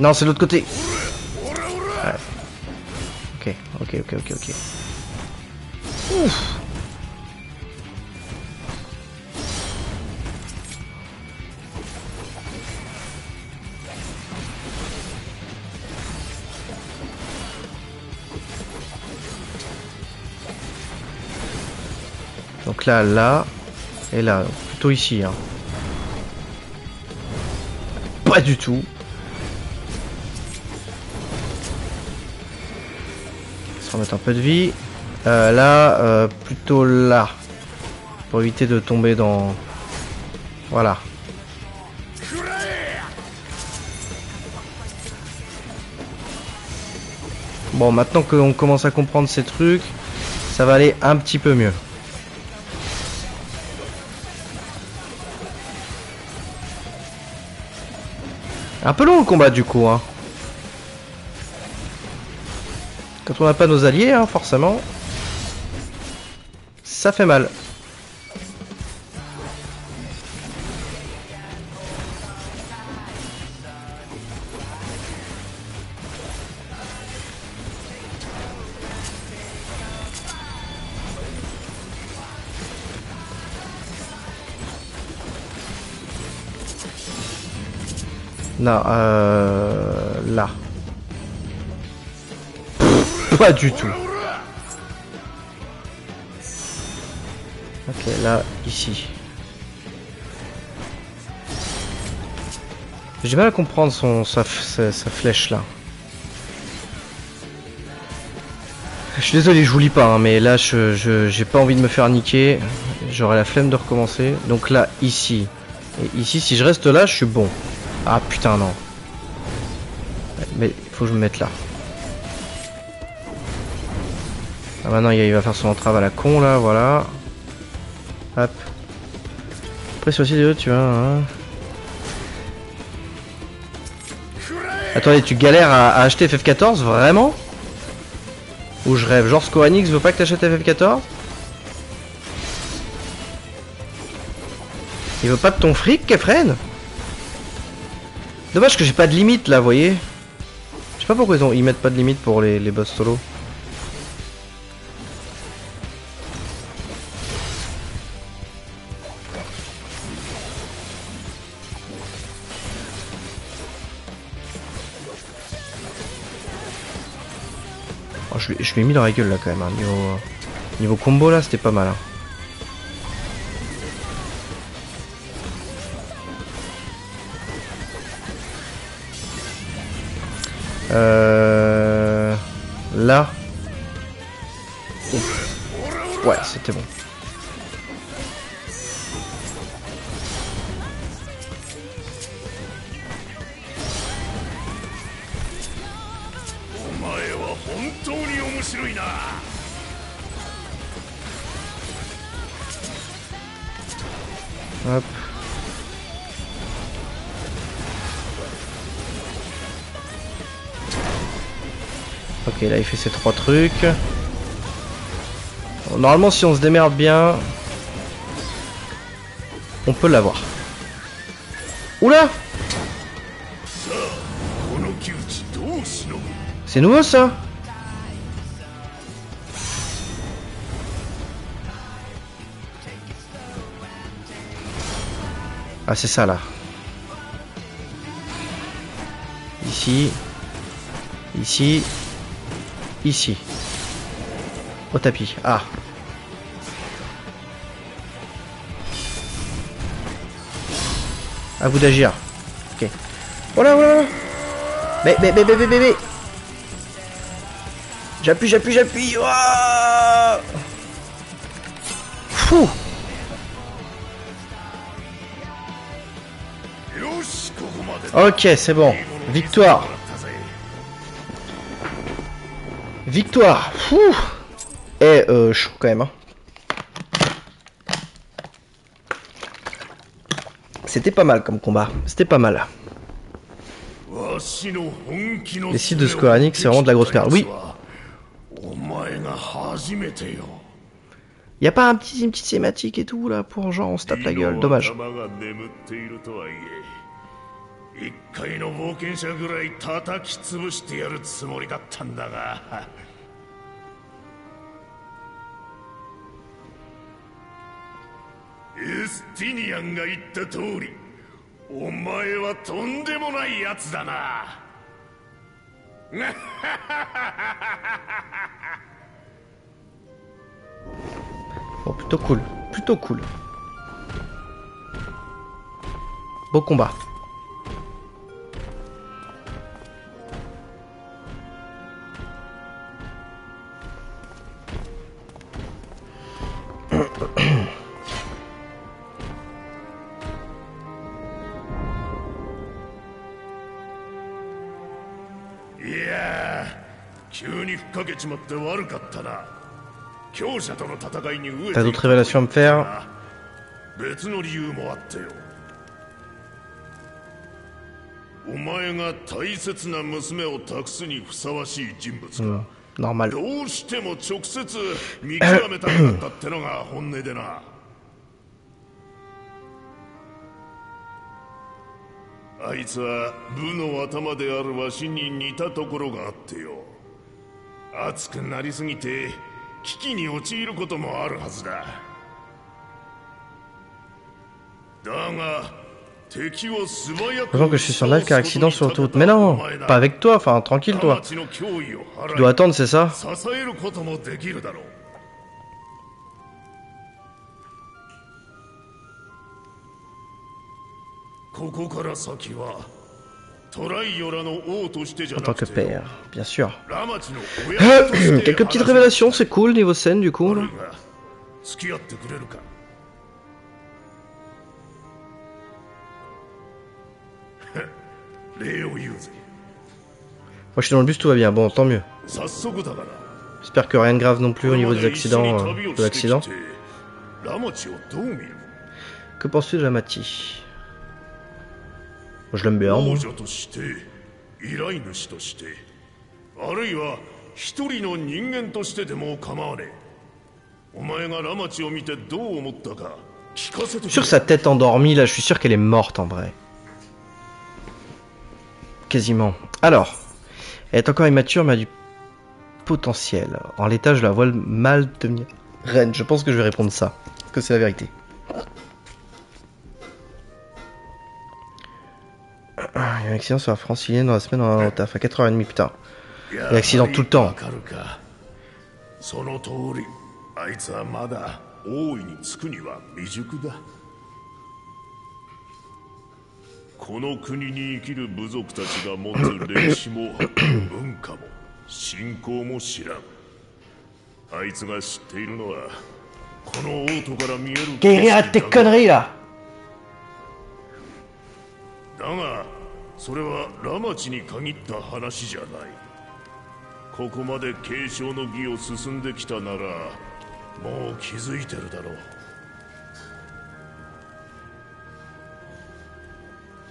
Non, c'est l'autre côté. Ok, ok, ok, ok, ok. Ouf. Là, là, et là, plutôt ici. Hein. Pas du tout. On va un peu de vie. Euh, là, euh, plutôt là. Pour éviter de tomber dans... Voilà. Bon, maintenant qu'on commence à comprendre ces trucs, ça va aller un petit peu mieux. Un peu long le combat du coup. Hein. Quand on n'a pas nos alliés, hein, forcément, ça fait mal. Non, euh, là. Pas du tout. Ok, là, ici. J'ai mal à comprendre son, sa, flèche là. Je suis désolé, je vous lis pas, hein, mais là, je j'ai pas envie de me faire niquer. J'aurai la flemme de recommencer. Donc là, ici. Et ici, si je reste là, je suis bon. Non. Mais il faut que je me mette là. Ah maintenant il va faire son entrave à la con là, voilà. Hop. Après sur aussi tu vois. Hein. Attendez, tu galères à, acheter FF14 vraiment? Ou je rêve Genre Scoranix veut pas que t'achètes FF14 Il veut pas de ton fric, Kefren? Dommage que j'ai pas de limite là, vous voyez. Je sais pas pourquoi ils, mettent pas de limite pour les, les boss solo. Oh, je lui ai mis dans la gueule là quand même. Hein. Niveau, niveau combo là, c'était pas mal. Hein. Euh... Là. Ouais, c'était bon. Là il fait ses trois trucs. normalement, si on se démerde bien, on peut l'avoir. Oula C'est nouveau ça? Ah c'est ça là. Ici. Ici. Ici. Au tapis. Ah. À vous d'agir. Ok. Voilà, voilà. Mais, mais, mais, mais, mais, mais, J'appuie, j'appuie, j'appuie. Fou. Ok, c'est bon. Victoire. Victoire Fou Et euh, chaud quand même. Hein. C'était pas mal comme combat. C'était pas mal. Les sites de Square Enix, c'est vraiment de la grosse merde. Oui. Y a pas un petit, une petite cinématique et tout là pour genre on se tape la gueule, dommage. 一回の冒険者ぐらい叩き潰してやるつもりだったんだがエスティニアンが言った通りお前はとんでもないやつだな Bon, plutôt cool, plutôt cool. Beau combat. « T'as d'autres révélations à me faire 別の理由もあってよお前が大切な娘を託すにふさわしい人物か、 Normal. 熱くなりすぎて危機に陥ることもあるはずだだが敵を素早く Heureusement que je suis sur live car accident sur l'autoroute. Mais non, pas avec toi, enfin tranquille toi. Tu い dois attendre, c'est ça En tant que père, bien sûr. Quelques petites révélations, c'est cool niveau scène du coup. Là. Moi je suis dans le bus, tout va bien. Bon, tant mieux. J'espère que rien de grave non plus au niveau des accidents. Euh, de l'accident. Que penses-tu de la Mati je l'aime bien. moi. 王女として依頼主としてあるいは一人の人間としてでも構わねえお前がラマチを見てどう思ったか聞かせてくれ Sur sa tête endormie, là, je suis sûr qu'elle est morte en vrai. Quasiment. Alors, elle est encore immature, mais a du potentiel. En l'état, je la vois mal devenir reine. Je pense que je vais répondre ça. Parce que c'est la vérité. Ah, il y a un accident sur la francilienne dans la semaine en taf à 4h30, putain. Il y a un accident tout le temps. それはラマチに限った話じゃないここまで継承の儀を進んできたならもう気づいてるだろう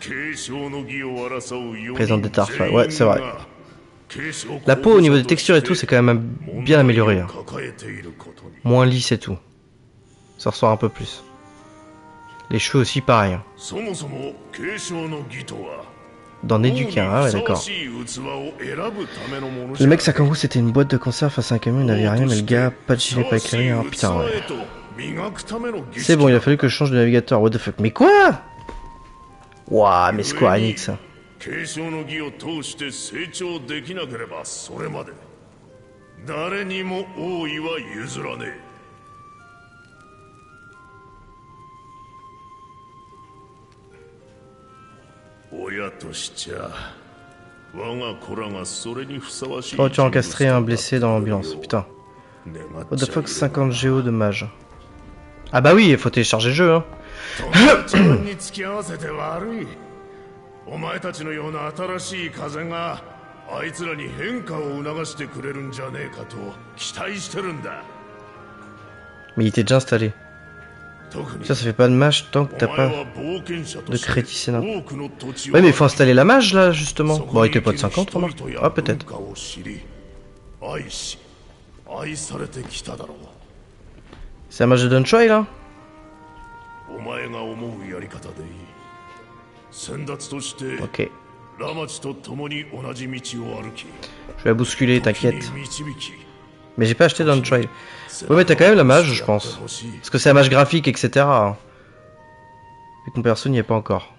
継承の儀を争う4 Président 人 des Tarfs, 全員 ouais, c'est vrai. が継承 La peau au niveau des textures et tout, c'est quand même bien amélioré. hein. 問題を抱えていることに Moins lisse et tout. Ça ressort un peu plus. Les cheveux aussi, pareil. hein. D'en éduquer un, ah ouais, d'accord. Le mec gros c'était une boîte de conserve face à un camion, il n'avait rien, mais le gars, pas de gilet, pas éclairé, hein, putain ouais. C'est bon, il a fallu que je change de navigateur, what the fuck? Mais quoi? Ouah, mais Square Enix. hein. Oh, tu as encastré un blessé dans l'ambulance, putain. 願っ What the ちゃ fuck, う 50 géo de mage. Ah bah oui, il faut télécharger le jeu, hein. 友達に付き合わせて悪いお前たちのような新しい風があいつらに変化を促してくれるんじゃねえかと期待してるんだ Mais il était déjà installé. Ça, ça fait pas de mage tant que t'as pas de créticéna. Ouais, mais il faut installer la mage, là, justement. Bon, il était pas de 50, remarque. Ah, peut-être. C'est un mage de Donchoi, là Ok. Je vais la bousculer, t'inquiète. Mais j'ai pas acheté Down Trail. Ouais, mais t'as quand même la mage, je pense. Parce que c'est la mage graphique, etc. Et que perso n'y est pas encore.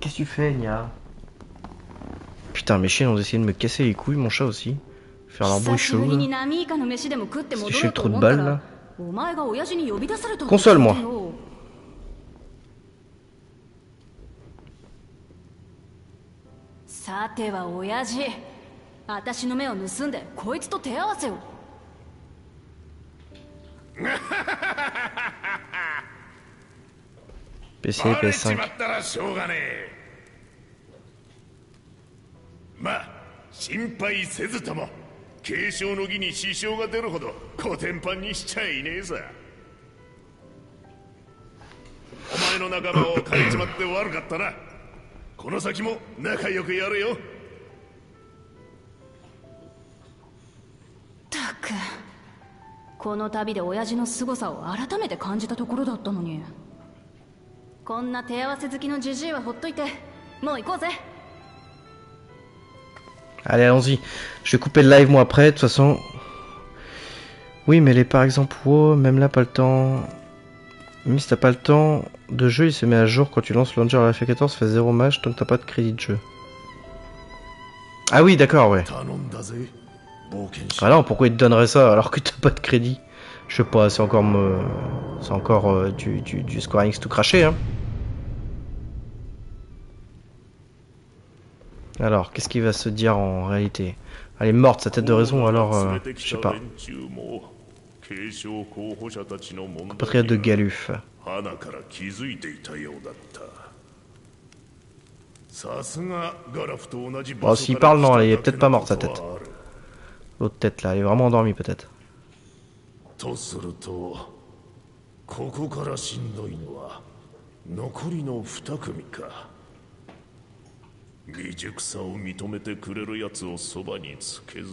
Qu'est-ce que tu fais, Nia? Putain, mes chiens ont essayé de me casser les couilles, mon chat aussi. Faire leur bruit chelou. Là. Si je suis le de balle là. Console-moi. さては親父。私の目を盗んでこいつと手合わせを。PC, バレち PS5. まったらしょうがねえ。まあ心配せずとも継承の儀に支障が出るほどコテンパンにしちゃいねえさ。お前の仲間を借りちまって悪かったなこの先も仲良くやれよたくこの旅で親父の凄さを改めて感じたところだったのにこんな手合わせ好きのジジイはほっといてもう行こうぜ Allez, allons-y. Je vais couper le live moi après, de toute façon. Oui, mais les par exemple, wow, même là, pas le temps. Même si t'as pas le temps de jeu, il se met à jour quand tu lances Launcher F14. ça fait 0 match tant que t'as pas de crédit de jeu. Ah oui, d'accord, ouais. Alors pourquoi il te donnerait ça alors que t'as pas de crédit? Je sais pas, c'est encore, me... c'est encore euh, du, du, du Square tout craché, hein. Alors, qu'est-ce qu'il va se dire en réalité? Elle est morte, sa tête de raison, alors... Euh, je sais pas. compatriote de Galuf. Bon, s'il parle, non, elle est peut-être pas morte, sa tête. L'autre tête, là, elle est vraiment endormie, peut-être. ここからしんどいのは残りの2組か未熟さを認めてくれるやつをそばにつけず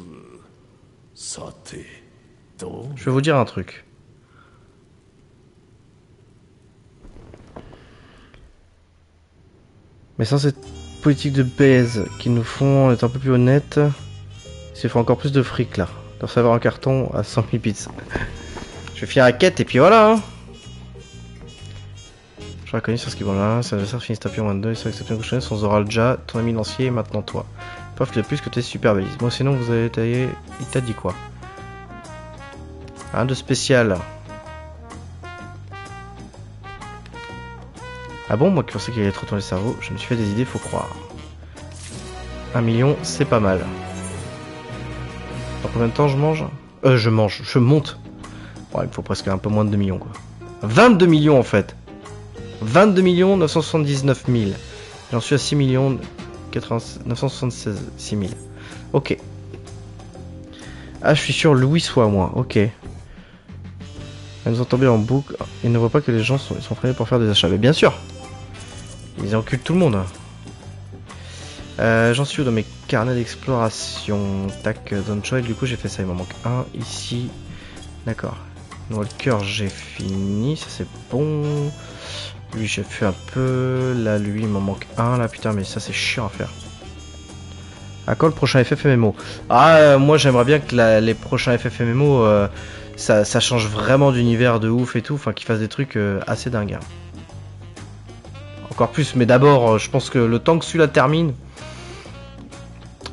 さて Je vais vous dire un truc. Mais sans cette politique de baise qui nous font être un peu plus honnêtes, il faut encore plus de fric là. Dans savoir un carton à 100 000 bits. Je vais finir la quête et puis voilà. Hein. Je reconnais sur ce qui est bon là. Si l'adversaire finit tapis en moins de 2, sur l'exception que son déjà, ton ami lancier et maintenant toi. Preuve de plus que t'es super balise. Moi sinon vous avez taillé. Il t'a dit quoi? Rien de spécial. Ah bon, moi qui pensais qu'il allait trop retourner le cerveau, je me suis fait des idées, faut croire. Un million, c'est pas mal. Dans combien de temps je mange? Euh, je mange, je monte. Ouais, il me faut presque un peu moins de 2 millions, quoi. 22 millions, en fait 22 millions 979 000. J'en suis à 6 millions 80 976 6 000. Ok. Ah, je suis sûr Louis soit moi, ok. Elle nous ont tombé en boucle. Ils ne voient pas que les gens sont, sont prêts pour faire des achats. Mais bien sûr Ils enculent tout le monde. Euh, J'en suis où dans mes carnets d'exploration? Tac, Don Choi, du coup j'ai fait ça, il m'en manque un ici. D'accord. Walker, j'ai fini, ça c'est bon. Lui j'ai fait un peu. Là, lui il m'en manque un là, putain, mais ça c'est chiant à faire. À quand le prochain FFMMO Ah, euh, moi j'aimerais bien que les prochains FFMMO euh, ça, change vraiment d'univers de ouf et tout, enfin qu'ils fassent des trucs euh, assez dingues. hein. Encore plus, mais d'abord, euh, je pense que le temps que celui-là termine,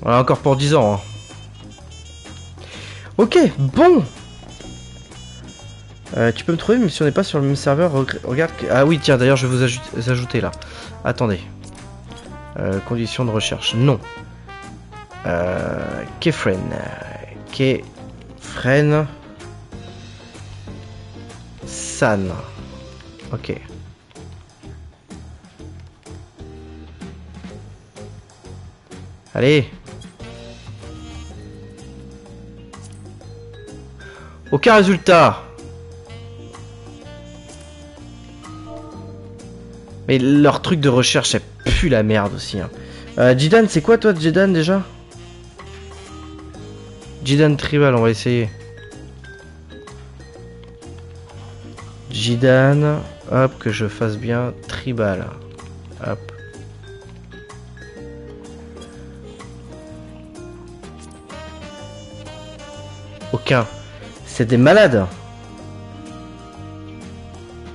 voilà, encore pour 10 ans. hein. Ok, bon Euh, Tu peux me trouver, même si on n'est pas sur le même serveur, reg- regarde... Ah oui, tiens, d'ailleurs, je vais vous ajouter, là. Attendez. Euh, conditions de recherche, non. Euh, Kefren. Kefren. Ok. Allez. Aucun résultat. Mais leur truc de recherche, ça pue la merde aussi. Hein. Euh, Jidan, c'est quoi toi, Jidan déjà? Jidan Tribal, on va essayer. Jidan, hop, que je fasse bien Tribal. Hop. Aucun. C'est des malades.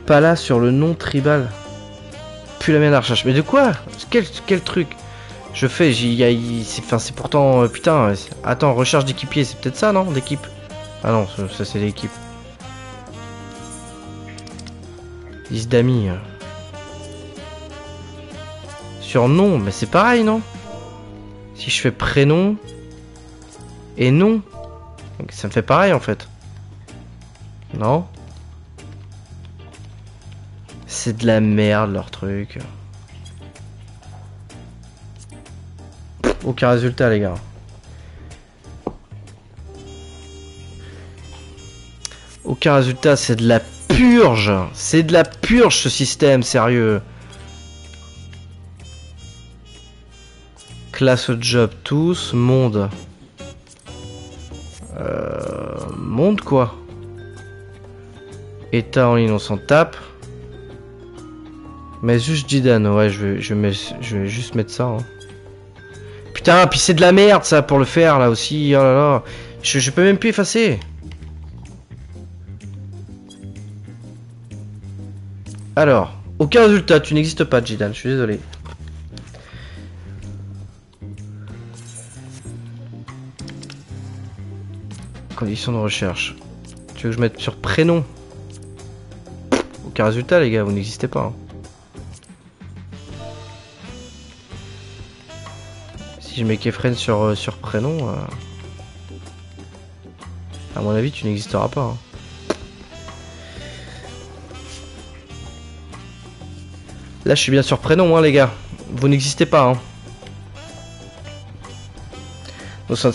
Pas là sur le nom tribal. Plus la même recherche. Mais de quoi? Quel, quel truc? Je fais, j'y enfin, c'est pourtant euh, putain. euh, Attends, recherche d'équipier, c'est peut-être ça non? D'équipe? Ah non, ça, c'est l'équipe. Liste d'amis. euh. Surnom, mais c'est pareil non? Si je fais prénom et nom, ça me fait pareil en fait. Non? C'est de la merde leur truc. Aucun résultat les gars. Aucun résultat, c'est de la purge. C'est de la purge ce système, sérieux. Classe job tous, monde. Euh, monde quoi État en ligne, on s'en tape. Mais juste Jidan, ouais, je vais, juste mettre ça. hein. Putain, puis c'est de la merde ça pour le faire là aussi. Oh là là. Je peux même plus effacer. Alors, aucun résultat, tu n'existes pas, Jidan, je suis désolé. Conditions de recherche. Tu veux que je mette sur prénom? Aucun résultat, les gars, vous n'existez pas. hein. Si je mets Kefren sur, euh, sur prénom, euh, à mon avis, tu n'existeras pas. hein. Là, je suis bien sur prénom, hein, les gars. Vous n'existez pas. Hein.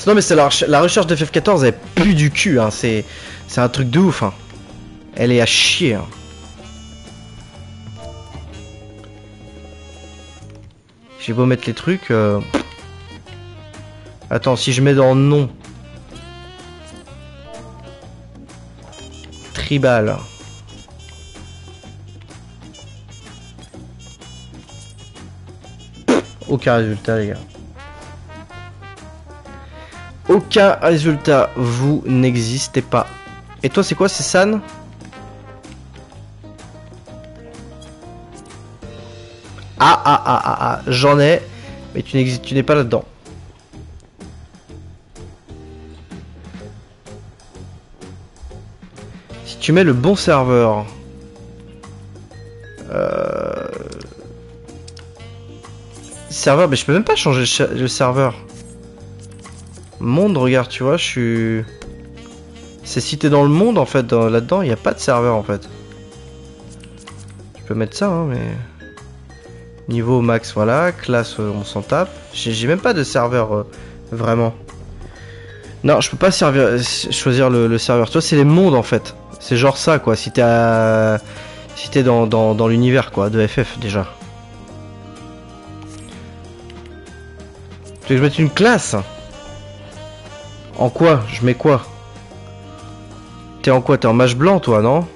Non, mais c'est la, reche- la recherche de FF14, elle pue du cul. Hein. C'est, c'est un truc de ouf. Hein. Elle est à chier. hein. J'ai beau mettre les trucs. euh, Attends, si je mets dans nom. Tribal. Aucun résultat, les gars. Aucun résultat. Vous n'existez pas. Et toi, c'est quoi C'est San? Ah, ah, ah, ah, ah. J'en ai. Mais tu n'es pas là-dedans. Si tu mets le bon serveur. Euh... Serveur, mais je peux même pas changer le serveur. Monde, regarde, tu vois, je suis. C'est cité dans le monde en fait, dans- là-dedans, il n'y a pas de serveur en fait. Je peux mettre ça, hein, mais. Niveau max, voilà. Classe, euh, on s'en tape. J'ai même pas de serveur euh, vraiment. Non, je peux pas servir, euh, choisir le, serveur. Toi, c'est les mondes en fait. C'est genre ça quoi. Si t'es à- si t'es dans, dans l'univers quoi, de FF déjà. Tu veux que je mette une classe En quoi? Je mets quoi? T'es en quoi? T'es en mage blanc toi, non?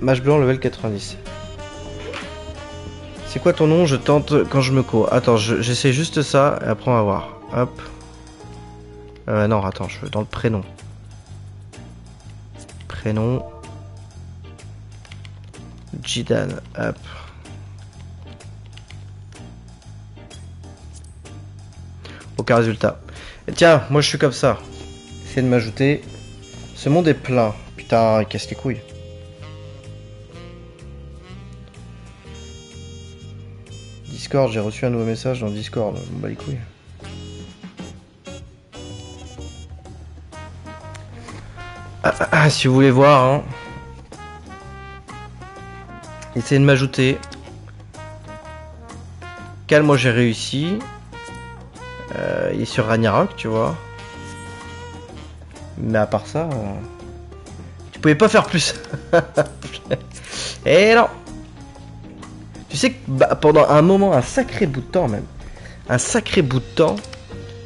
Mage blanc level 90. C'est quoi ton nom? Je tente quand je me cours. Attends, je- j'essaie juste ça et après on va voir. Hop. Euh, non, attends, je veux dans le prénom. Prénom. Jidan, hop. Aucun résultat. Et tiens, moi je suis comme ça. Essayez de m'ajouter. Ce monde est plein. Putain, il casse les couilles. Discord, j'ai reçu un nouveau message dans Discord. Bon bah les couilles. Ah, ah, ah, si vous voulez voir, hein. Essayez de m'ajouter. Calme, moi j'ai réussi. Euh, il est sur Ragnarok, tu vois. Mais à part ça, euh, tu pouvais pas faire plus. Et non. Tu sais que bah, pendant un moment, un sacré bout de temps même, un sacré bout de temps,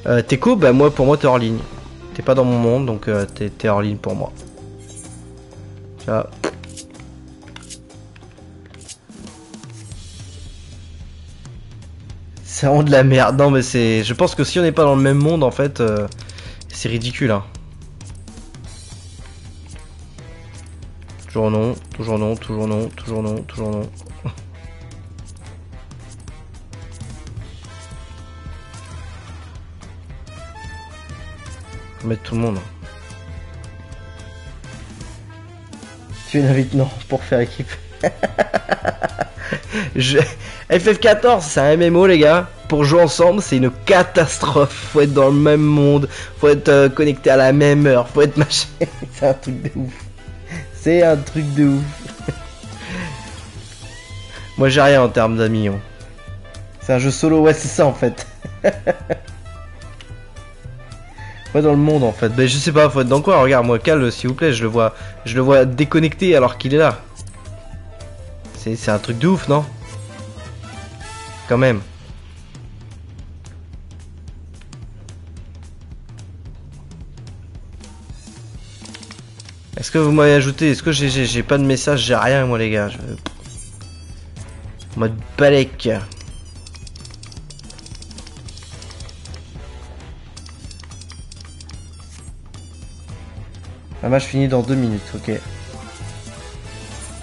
euh, Teco, bah moi pour moi t'es hors ligne. T'es pas dans mon monde, donc euh, t'es hors ligne pour moi. Tu C'est vraiment de la merde. Non mais c'est. Je pense que si on n'est pas dans le même monde en fait, euh, c'est ridicule. Hein. Toujours non, toujours non, toujours non, toujours non, toujours non. Faut mettre tout le monde. Tu invites non pour faire équipe. Je... FF14, c'est un MMO les gars. Pour jouer ensemble, c'est une catastrophe. Faut être dans le même monde, faut être euh, connecté à la même heure, faut être machin. c'est un truc de ouf. C'est un truc de ouf. Moi j'ai rien en termes d'amis. hein. C'est un jeu solo, ouais c'est ça en fait. Ouais dans le monde en fait. Ben je sais pas, faut être dans quoi Regarde moi Cal s'il vous plaît, je le vois je le vois déconnecté alors qu'il est là. C'est un truc de ouf, non? Quand même. Est-ce que vous m'avez ajouté? Est-ce que j'ai- pas de message? J'ai rien moi les gars. Mode balèque. Un match fini dans deux minutes, ok.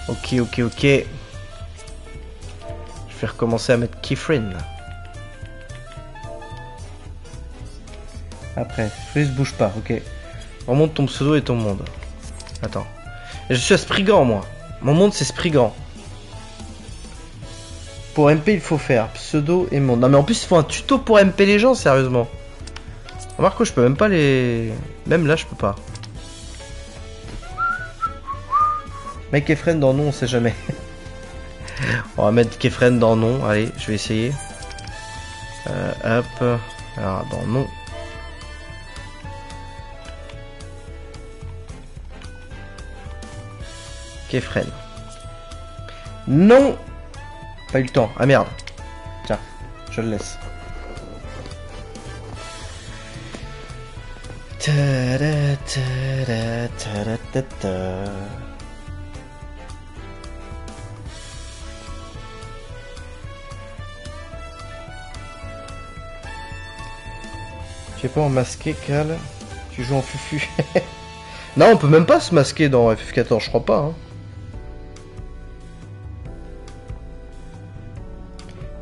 Ok, ok, ok. Je vais recommencer à mettre Keyfriend. là. Après, Freeze bouge pas, ok. Remonte ton pseudo et ton monde. Attends. Et je suis à Spriggan, moi. Mon monde, c'est Spriggan. Pour MP, il faut faire pseudo et monde. Non, mais en plus, il faut un tuto pour MP les gens, sérieusement. Remarque que je peux même pas les. Même là, je peux pas. Mec Kefren dans nom, on sait jamais. on va mettre Kefren dans nom. Allez, je vais essayer. Euh, hop. Alors, dans nom. Kefren. Non Pas eu le temps. Ah merde. Tiens, je le laisse. Tu es pas en masqué, Cal? Tu joues en fufu Non, on peut même pas se masquer dans FF14, je crois pas. Hein.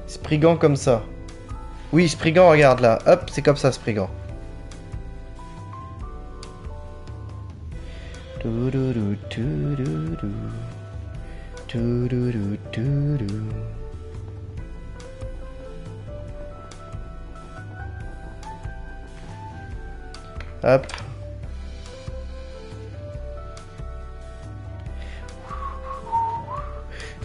Spriggan comme ça. Oui, Spriggan, regarde là. Hop, c'est comme ça, Spriggan.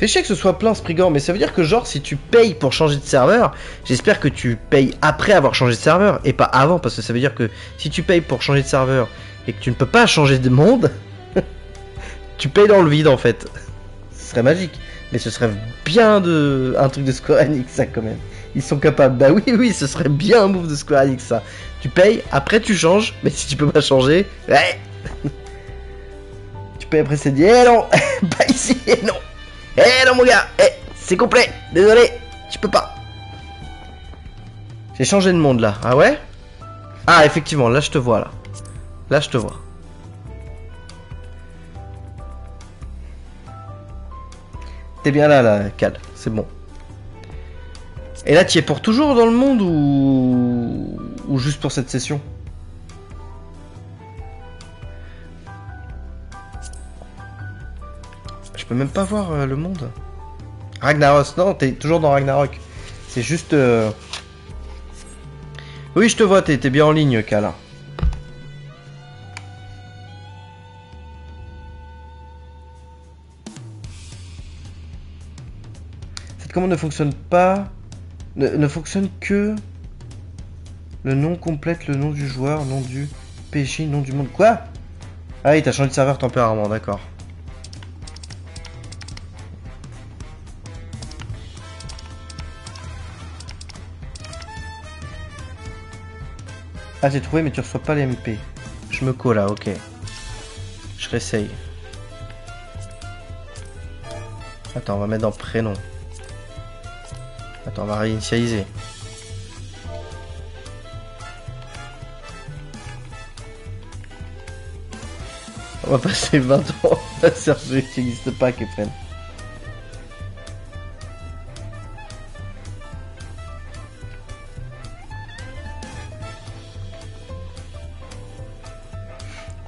Fait chier que ce soit plein Spriggan, mais ça veut dire que genre si tu payes pour changer de serveur, j'espère que tu payes après avoir changé de serveur et pas avant, parce que ça veut dire que si tu payes pour changer de serveur et que tu ne peux pas changer de monde, tu payes dans le vide en fait. Ce serait magique, mais ce serait bien de un truc de Square Enix ça quand même. Ils sont capables. Bah oui oui, ce serait bien un move de Square Enix ça. Tu payes, après tu changes, mais si tu peux pas changer, ouais. tu payes après c'est dit, eh non, pas ici, eh non. Eh non mon gars, eh, c'est complet, désolé, tu peux pas. J'ai changé de monde là, ah ouais? Ah effectivement, là je te vois là. Là je te vois. T'es bien là là, Cal, c'est bon. Et là tu es pour toujours dans le monde ou... ou juste pour cette session? Même pas voir euh, le monde. Ragnaros, non, t'es toujours dans Ragnarok. C'est juste. euh, Oui, je te vois, t'es bien en ligne, Kala. Cette commande ne fonctionne pas. Ne, ne fonctionne que. Le nom complète le nom du joueur, nom du PJ, nom du monde. Quoi? Ah oui, t'as changé de serveur temporairement, d'accord. Ah, j'ai trouvé, mais tu reçois pas les MP. Je me colle là, ok. Je réessaye. Attends, on va mettre dans prénom. Attends, on va réinitialiser. On va passer 20 ans à serveur qui n'existe pas, Kefren.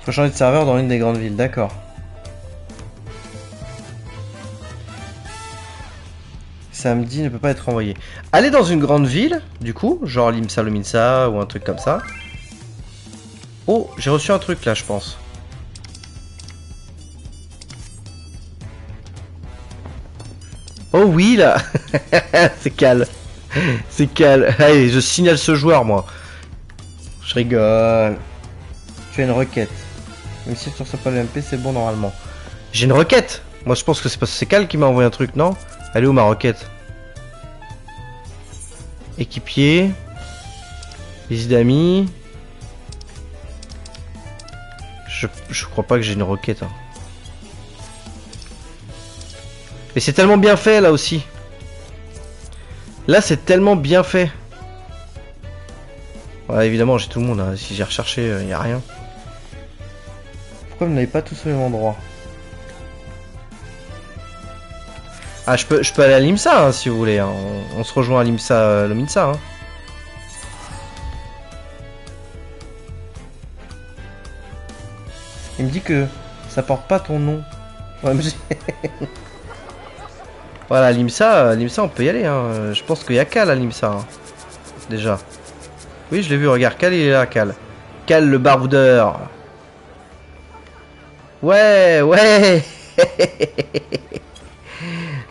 Faut changer de serveur dans une des grandes villes, d'accord. Samedi ne peut pas être envoyé. Allez dans une grande ville, du coup, genre Limsa Lominsa ou un truc comme ça. Oh, j'ai reçu un truc là, je pense. Oh oui là C'est calme. C'est calme. Allez, je signale ce joueur moi. Je rigole. Tu as une requête. Même si tu reçois pas le MP, c'est bon normalement. J'ai une requête Moi je pense que c'est parce que c'est Cal qui m'a envoyé un truc, non? Elle est où ma requête? Équipier. Visite d'amis. Je, je crois pas que j'ai une requête. hein. Mais c'est tellement bien fait là aussi. Là c'est tellement bien fait. Ouais évidemment j'ai tout le monde. hein. Si j'ai recherché, il y a rien. Pourquoi vous n'avez pas tous au même endroit Ah je peux, je peux aller à l'IMSA hein, si vous voulez. hein. On, se rejoint à l'IMSA, euh, hein. Il me dit que ça porte pas ton nom. Voilà, l'IMSA, euh, l'IMSA, on peut y aller. Je pense qu'il y a Cal à l'IMSA. Déjà. Oui, je l'ai vu, regarde, Cal, il est là, Cal. Cal le baroudeur. Ouais, ouais.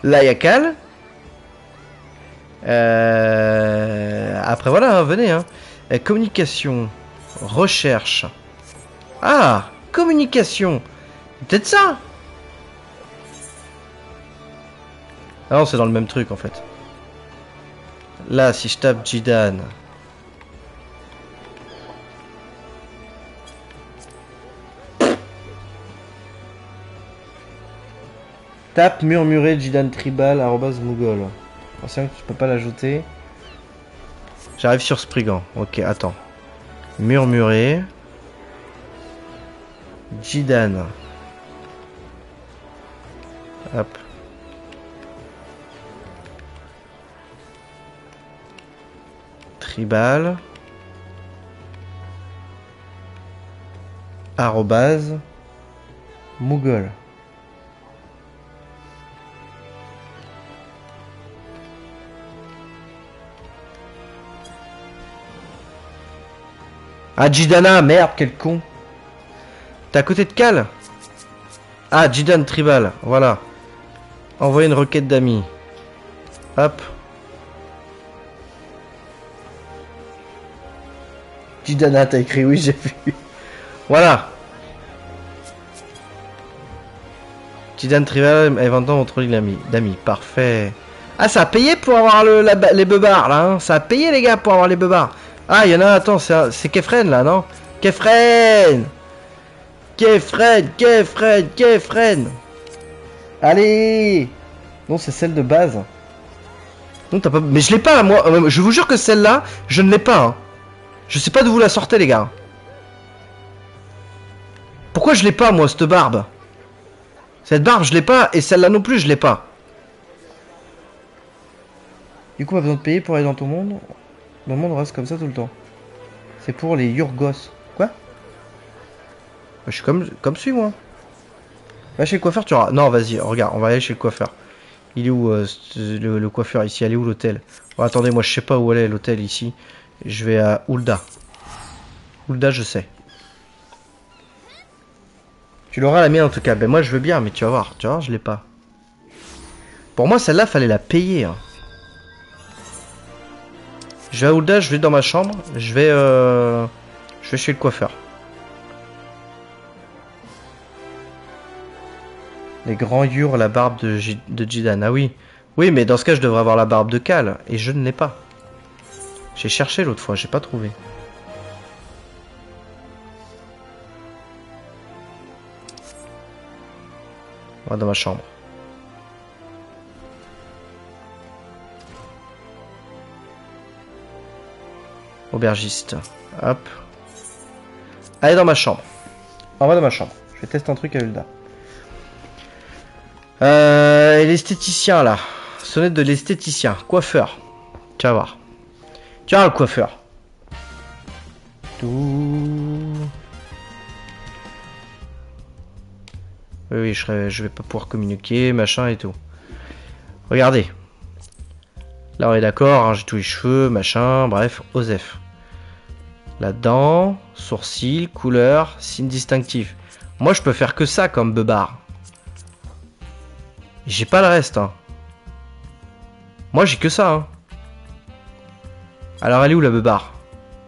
là, il y a Cal. Euh, Après, voilà, hein, venez. Hein. Euh, communication. Recherche. Ah, communication. Peut-être ça. Ah non, c'est dans le même truc en fait. Là, si je tape Jidan. Tape murmurer Jidan Tribal Moogol. Attention que tu peux pas l'ajouter. J'arrive sur Spriggan. Ok, attends. Murmurer. Jidan. Hop. Tribal. Arrobase. Moogol. Ah, Jidana, merde, quel con. T'es à côté de Cal? Ah, Jidan Tribal, voilà. Envoyer une requête d'amis. Hop. Jidana, t'as écrit oui, j'ai vu. Voilà. Jidan Tribal 20 ans entre d'amis. D'amis, parfait. Ah, ça a payé pour avoir le, la- les beubards, là. Hein ça a payé, les gars, pour avoir les beubards. Ah, il y en a, attends, c'est un- Kefren, là, non? Kefren Kefren, Kefren, Kefren Allez Non, c'est celle de base. Non, t'as pas... Mais je l'ai pas, moi. Je vous jure que celle-là, je ne l'ai pas. hein. Je sais pas d'où vous la sortez, les gars. Pourquoi je l'ai pas, moi, cette barbe? Cette barbe, je l'ai pas, et celle-là non plus, je l'ai pas. Du coup, pas besoin de payer pour aller dans ton monde? Dans le monde, on reste comme ça tout le temps. C'est pour les Yurgos. Quoi? Bah, Je suis comme, comme celui, moi. Va chez le coiffeur, tu auras. Non, vas-y, regarde, on va aller chez le coiffeur. Il est où euh, le, le coiffeur ici? Elle est où l'hôtel? Bon, Attendez, moi je sais pas où elle est l'hôtel ici. Je vais à Oulda. Oulda, je sais. Tu l'auras la mienne en tout cas. Ben moi je veux bien, mais tu vas voir, tu vas voir, je l'ai pas. Pour moi, celle-là, fallait la payer. hein. Je vais à Oulda, je vais dans ma chambre, je vais, euh, je vais chez le coiffeur. Les grands yurs, la barbe de, Jidan. Ah oui. Oui, mais dans ce cas, je devrais avoir la barbe de Cal. Et je ne l'ai pas. J'ai cherché l'autre fois, j'ai pas trouvé. On dans ma chambre. Aubergiste. Hop. Allez dans ma chambre. On va dans ma chambre. Je vais tester un truc à Hulda. Euh, l'esthéticien là. Sonnette de l'esthéticien. Coiffeur. Tu vas voir. Tu vas voir le coiffeur. Tout. Oui, oui, je, je vais pas pouvoir communiquer, machin et tout. Regardez. Là, on est d'accord, hein, j'ai tous les cheveux, machin, bref, Osef. Là-dedans, sourcils, couleur, signe distinctif. Moi, je peux faire que ça comme beubard. J'ai pas le reste, hein. Moi, j'ai que ça, hein. Alors, elle est où la beubard?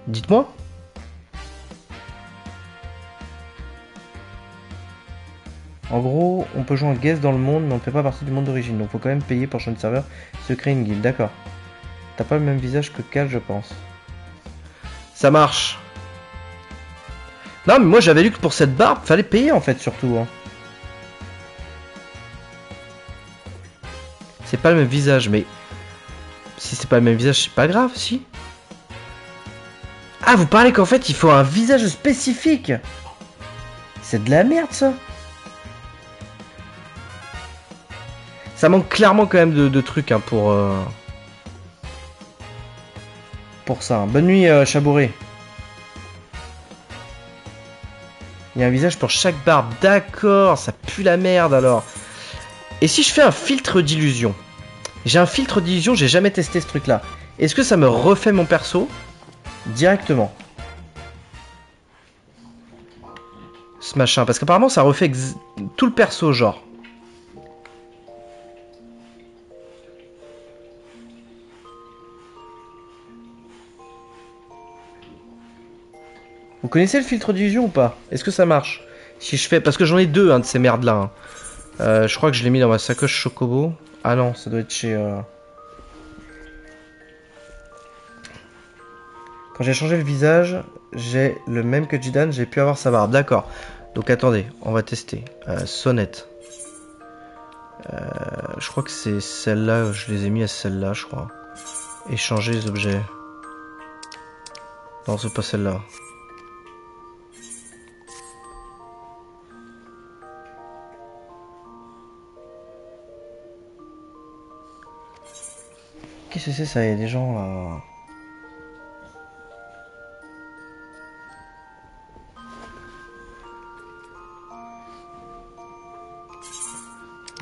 Dites-moi. En gros, on peut jouer en guest dans le monde, mais on fait pas partie du monde d'origine. Donc faut quand même payer pour changer de serveur, se créer une guilde. D'accord. T'as pas le même visage que Cal, je pense. Ça marche. Non, mais moi j'avais lu que pour cette barbe, fallait payer en fait, surtout. hein. C'est pas le même visage, mais. Si c'est pas le même visage, c'est pas grave, si. Ah, vous parlez qu'en fait il faut un visage spécifique C'est de la merde ça Ça manque clairement quand même de, trucs hein, pour. euh, Pour ça. Bonne nuit, euh, Chabouré. Il y a un visage pour chaque barbe. D'accord, ça pue la merde alors. Et si je fais un filtre d'illusion? J'ai un filtre d'illusion, j'ai jamais testé ce truc là. Est-ce que ça me refait mon perso? Directement Ce machin. Parce qu'apparemment ça refait tout le perso, genre. Vous connaissez le filtre d'illusion ou pas? Est-ce que ça marche? Si je fais... Parce que j'en ai deux hein, de ces merdes là. hein. Euh, je crois que je l'ai mis dans ma sacoche Chocobo. Ah non, ça doit être chez... euh, Quand j'ai changé le visage, j'ai le même que Jidan, j'ai pu avoir sa barbe. D'accord. Donc attendez, on va tester. Euh, sonnette. Je crois que c'est celle-là, je les ai mis à celle-là, je crois. Échanger les objets. Non, c'est pas celle-là. Qu'est-ce que c'est ça Il y a des gens là.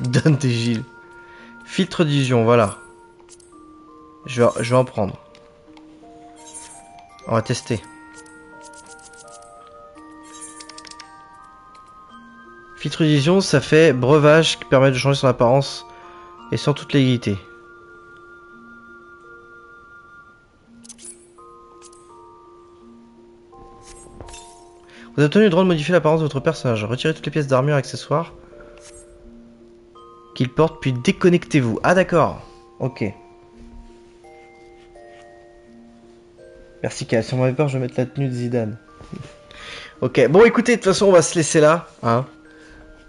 Donne tes Gilles. Filtre d'illusion, voilà. Je vais, je vais en prendre. On va tester. Filtre d'illusion, ça fait breuvage qui permet de changer son apparence et sans toute légalité. Vous avez obtenu le droit de modifier l'apparence de votre personnage. Retirez toutes les pièces d'armure et accessoires qu'il porte, puis déconnectez-vous. Ah d'accord. Ok. Merci Cal. Si on m'avait peur, je vais mettre la tenue de Zidane. ok. Bon, écoutez, de toute façon, on va se laisser là. Hein.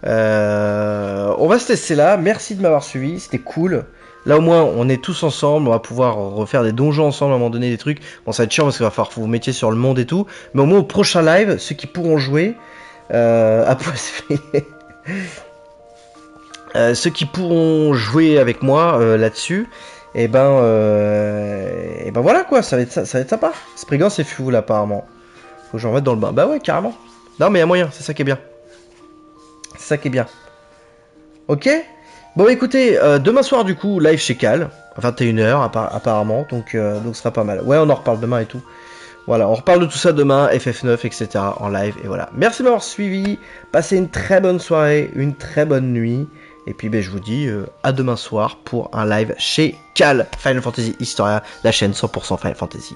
Euh, on va se laisser là. Merci de m'avoir suivi. C'était cool. Là au moins on est tous ensemble, on va pouvoir refaire des donjons ensemble à un moment donné, des trucs. Bon ça va être chiant parce qu'il va falloir que vous mettiez sur le monde et tout. Mais au moins au prochain live, ceux qui pourront jouer euh, Euh, ceux qui pourront jouer avec moi euh, là-dessus, et ben, euh, et ben voilà quoi, ça va être, ça, va être sympa. Spriggan c'est fou là apparemment. Faut que j'en mette dans le bain. Bah ouais carrément. Non mais y a moyen, c'est ça qui est bien. C'est ça qui est bien. Ok? Bon écoutez, euh, demain soir du coup, live chez Cal, à 21h appa- apparemment, donc, euh, donc ce sera pas mal. Ouais on en reparle demain et tout. Voilà, on reparle de tout ça demain, FF9, etc. en live, et voilà. Merci de m'avoir suivi, passez une très bonne soirée, une très bonne nuit, et puis ben, je vous dis euh, à demain soir pour un live chez Cal, Final Fantasy Historia, la chaîne 100% Final Fantasy.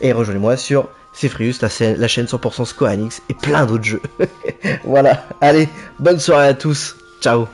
Et rejoignez-moi sur Cefrius, la, scène- la chaîne 100% Square Enix, et plein d'autres jeux. voilà, allez, bonne soirée à tous, ciao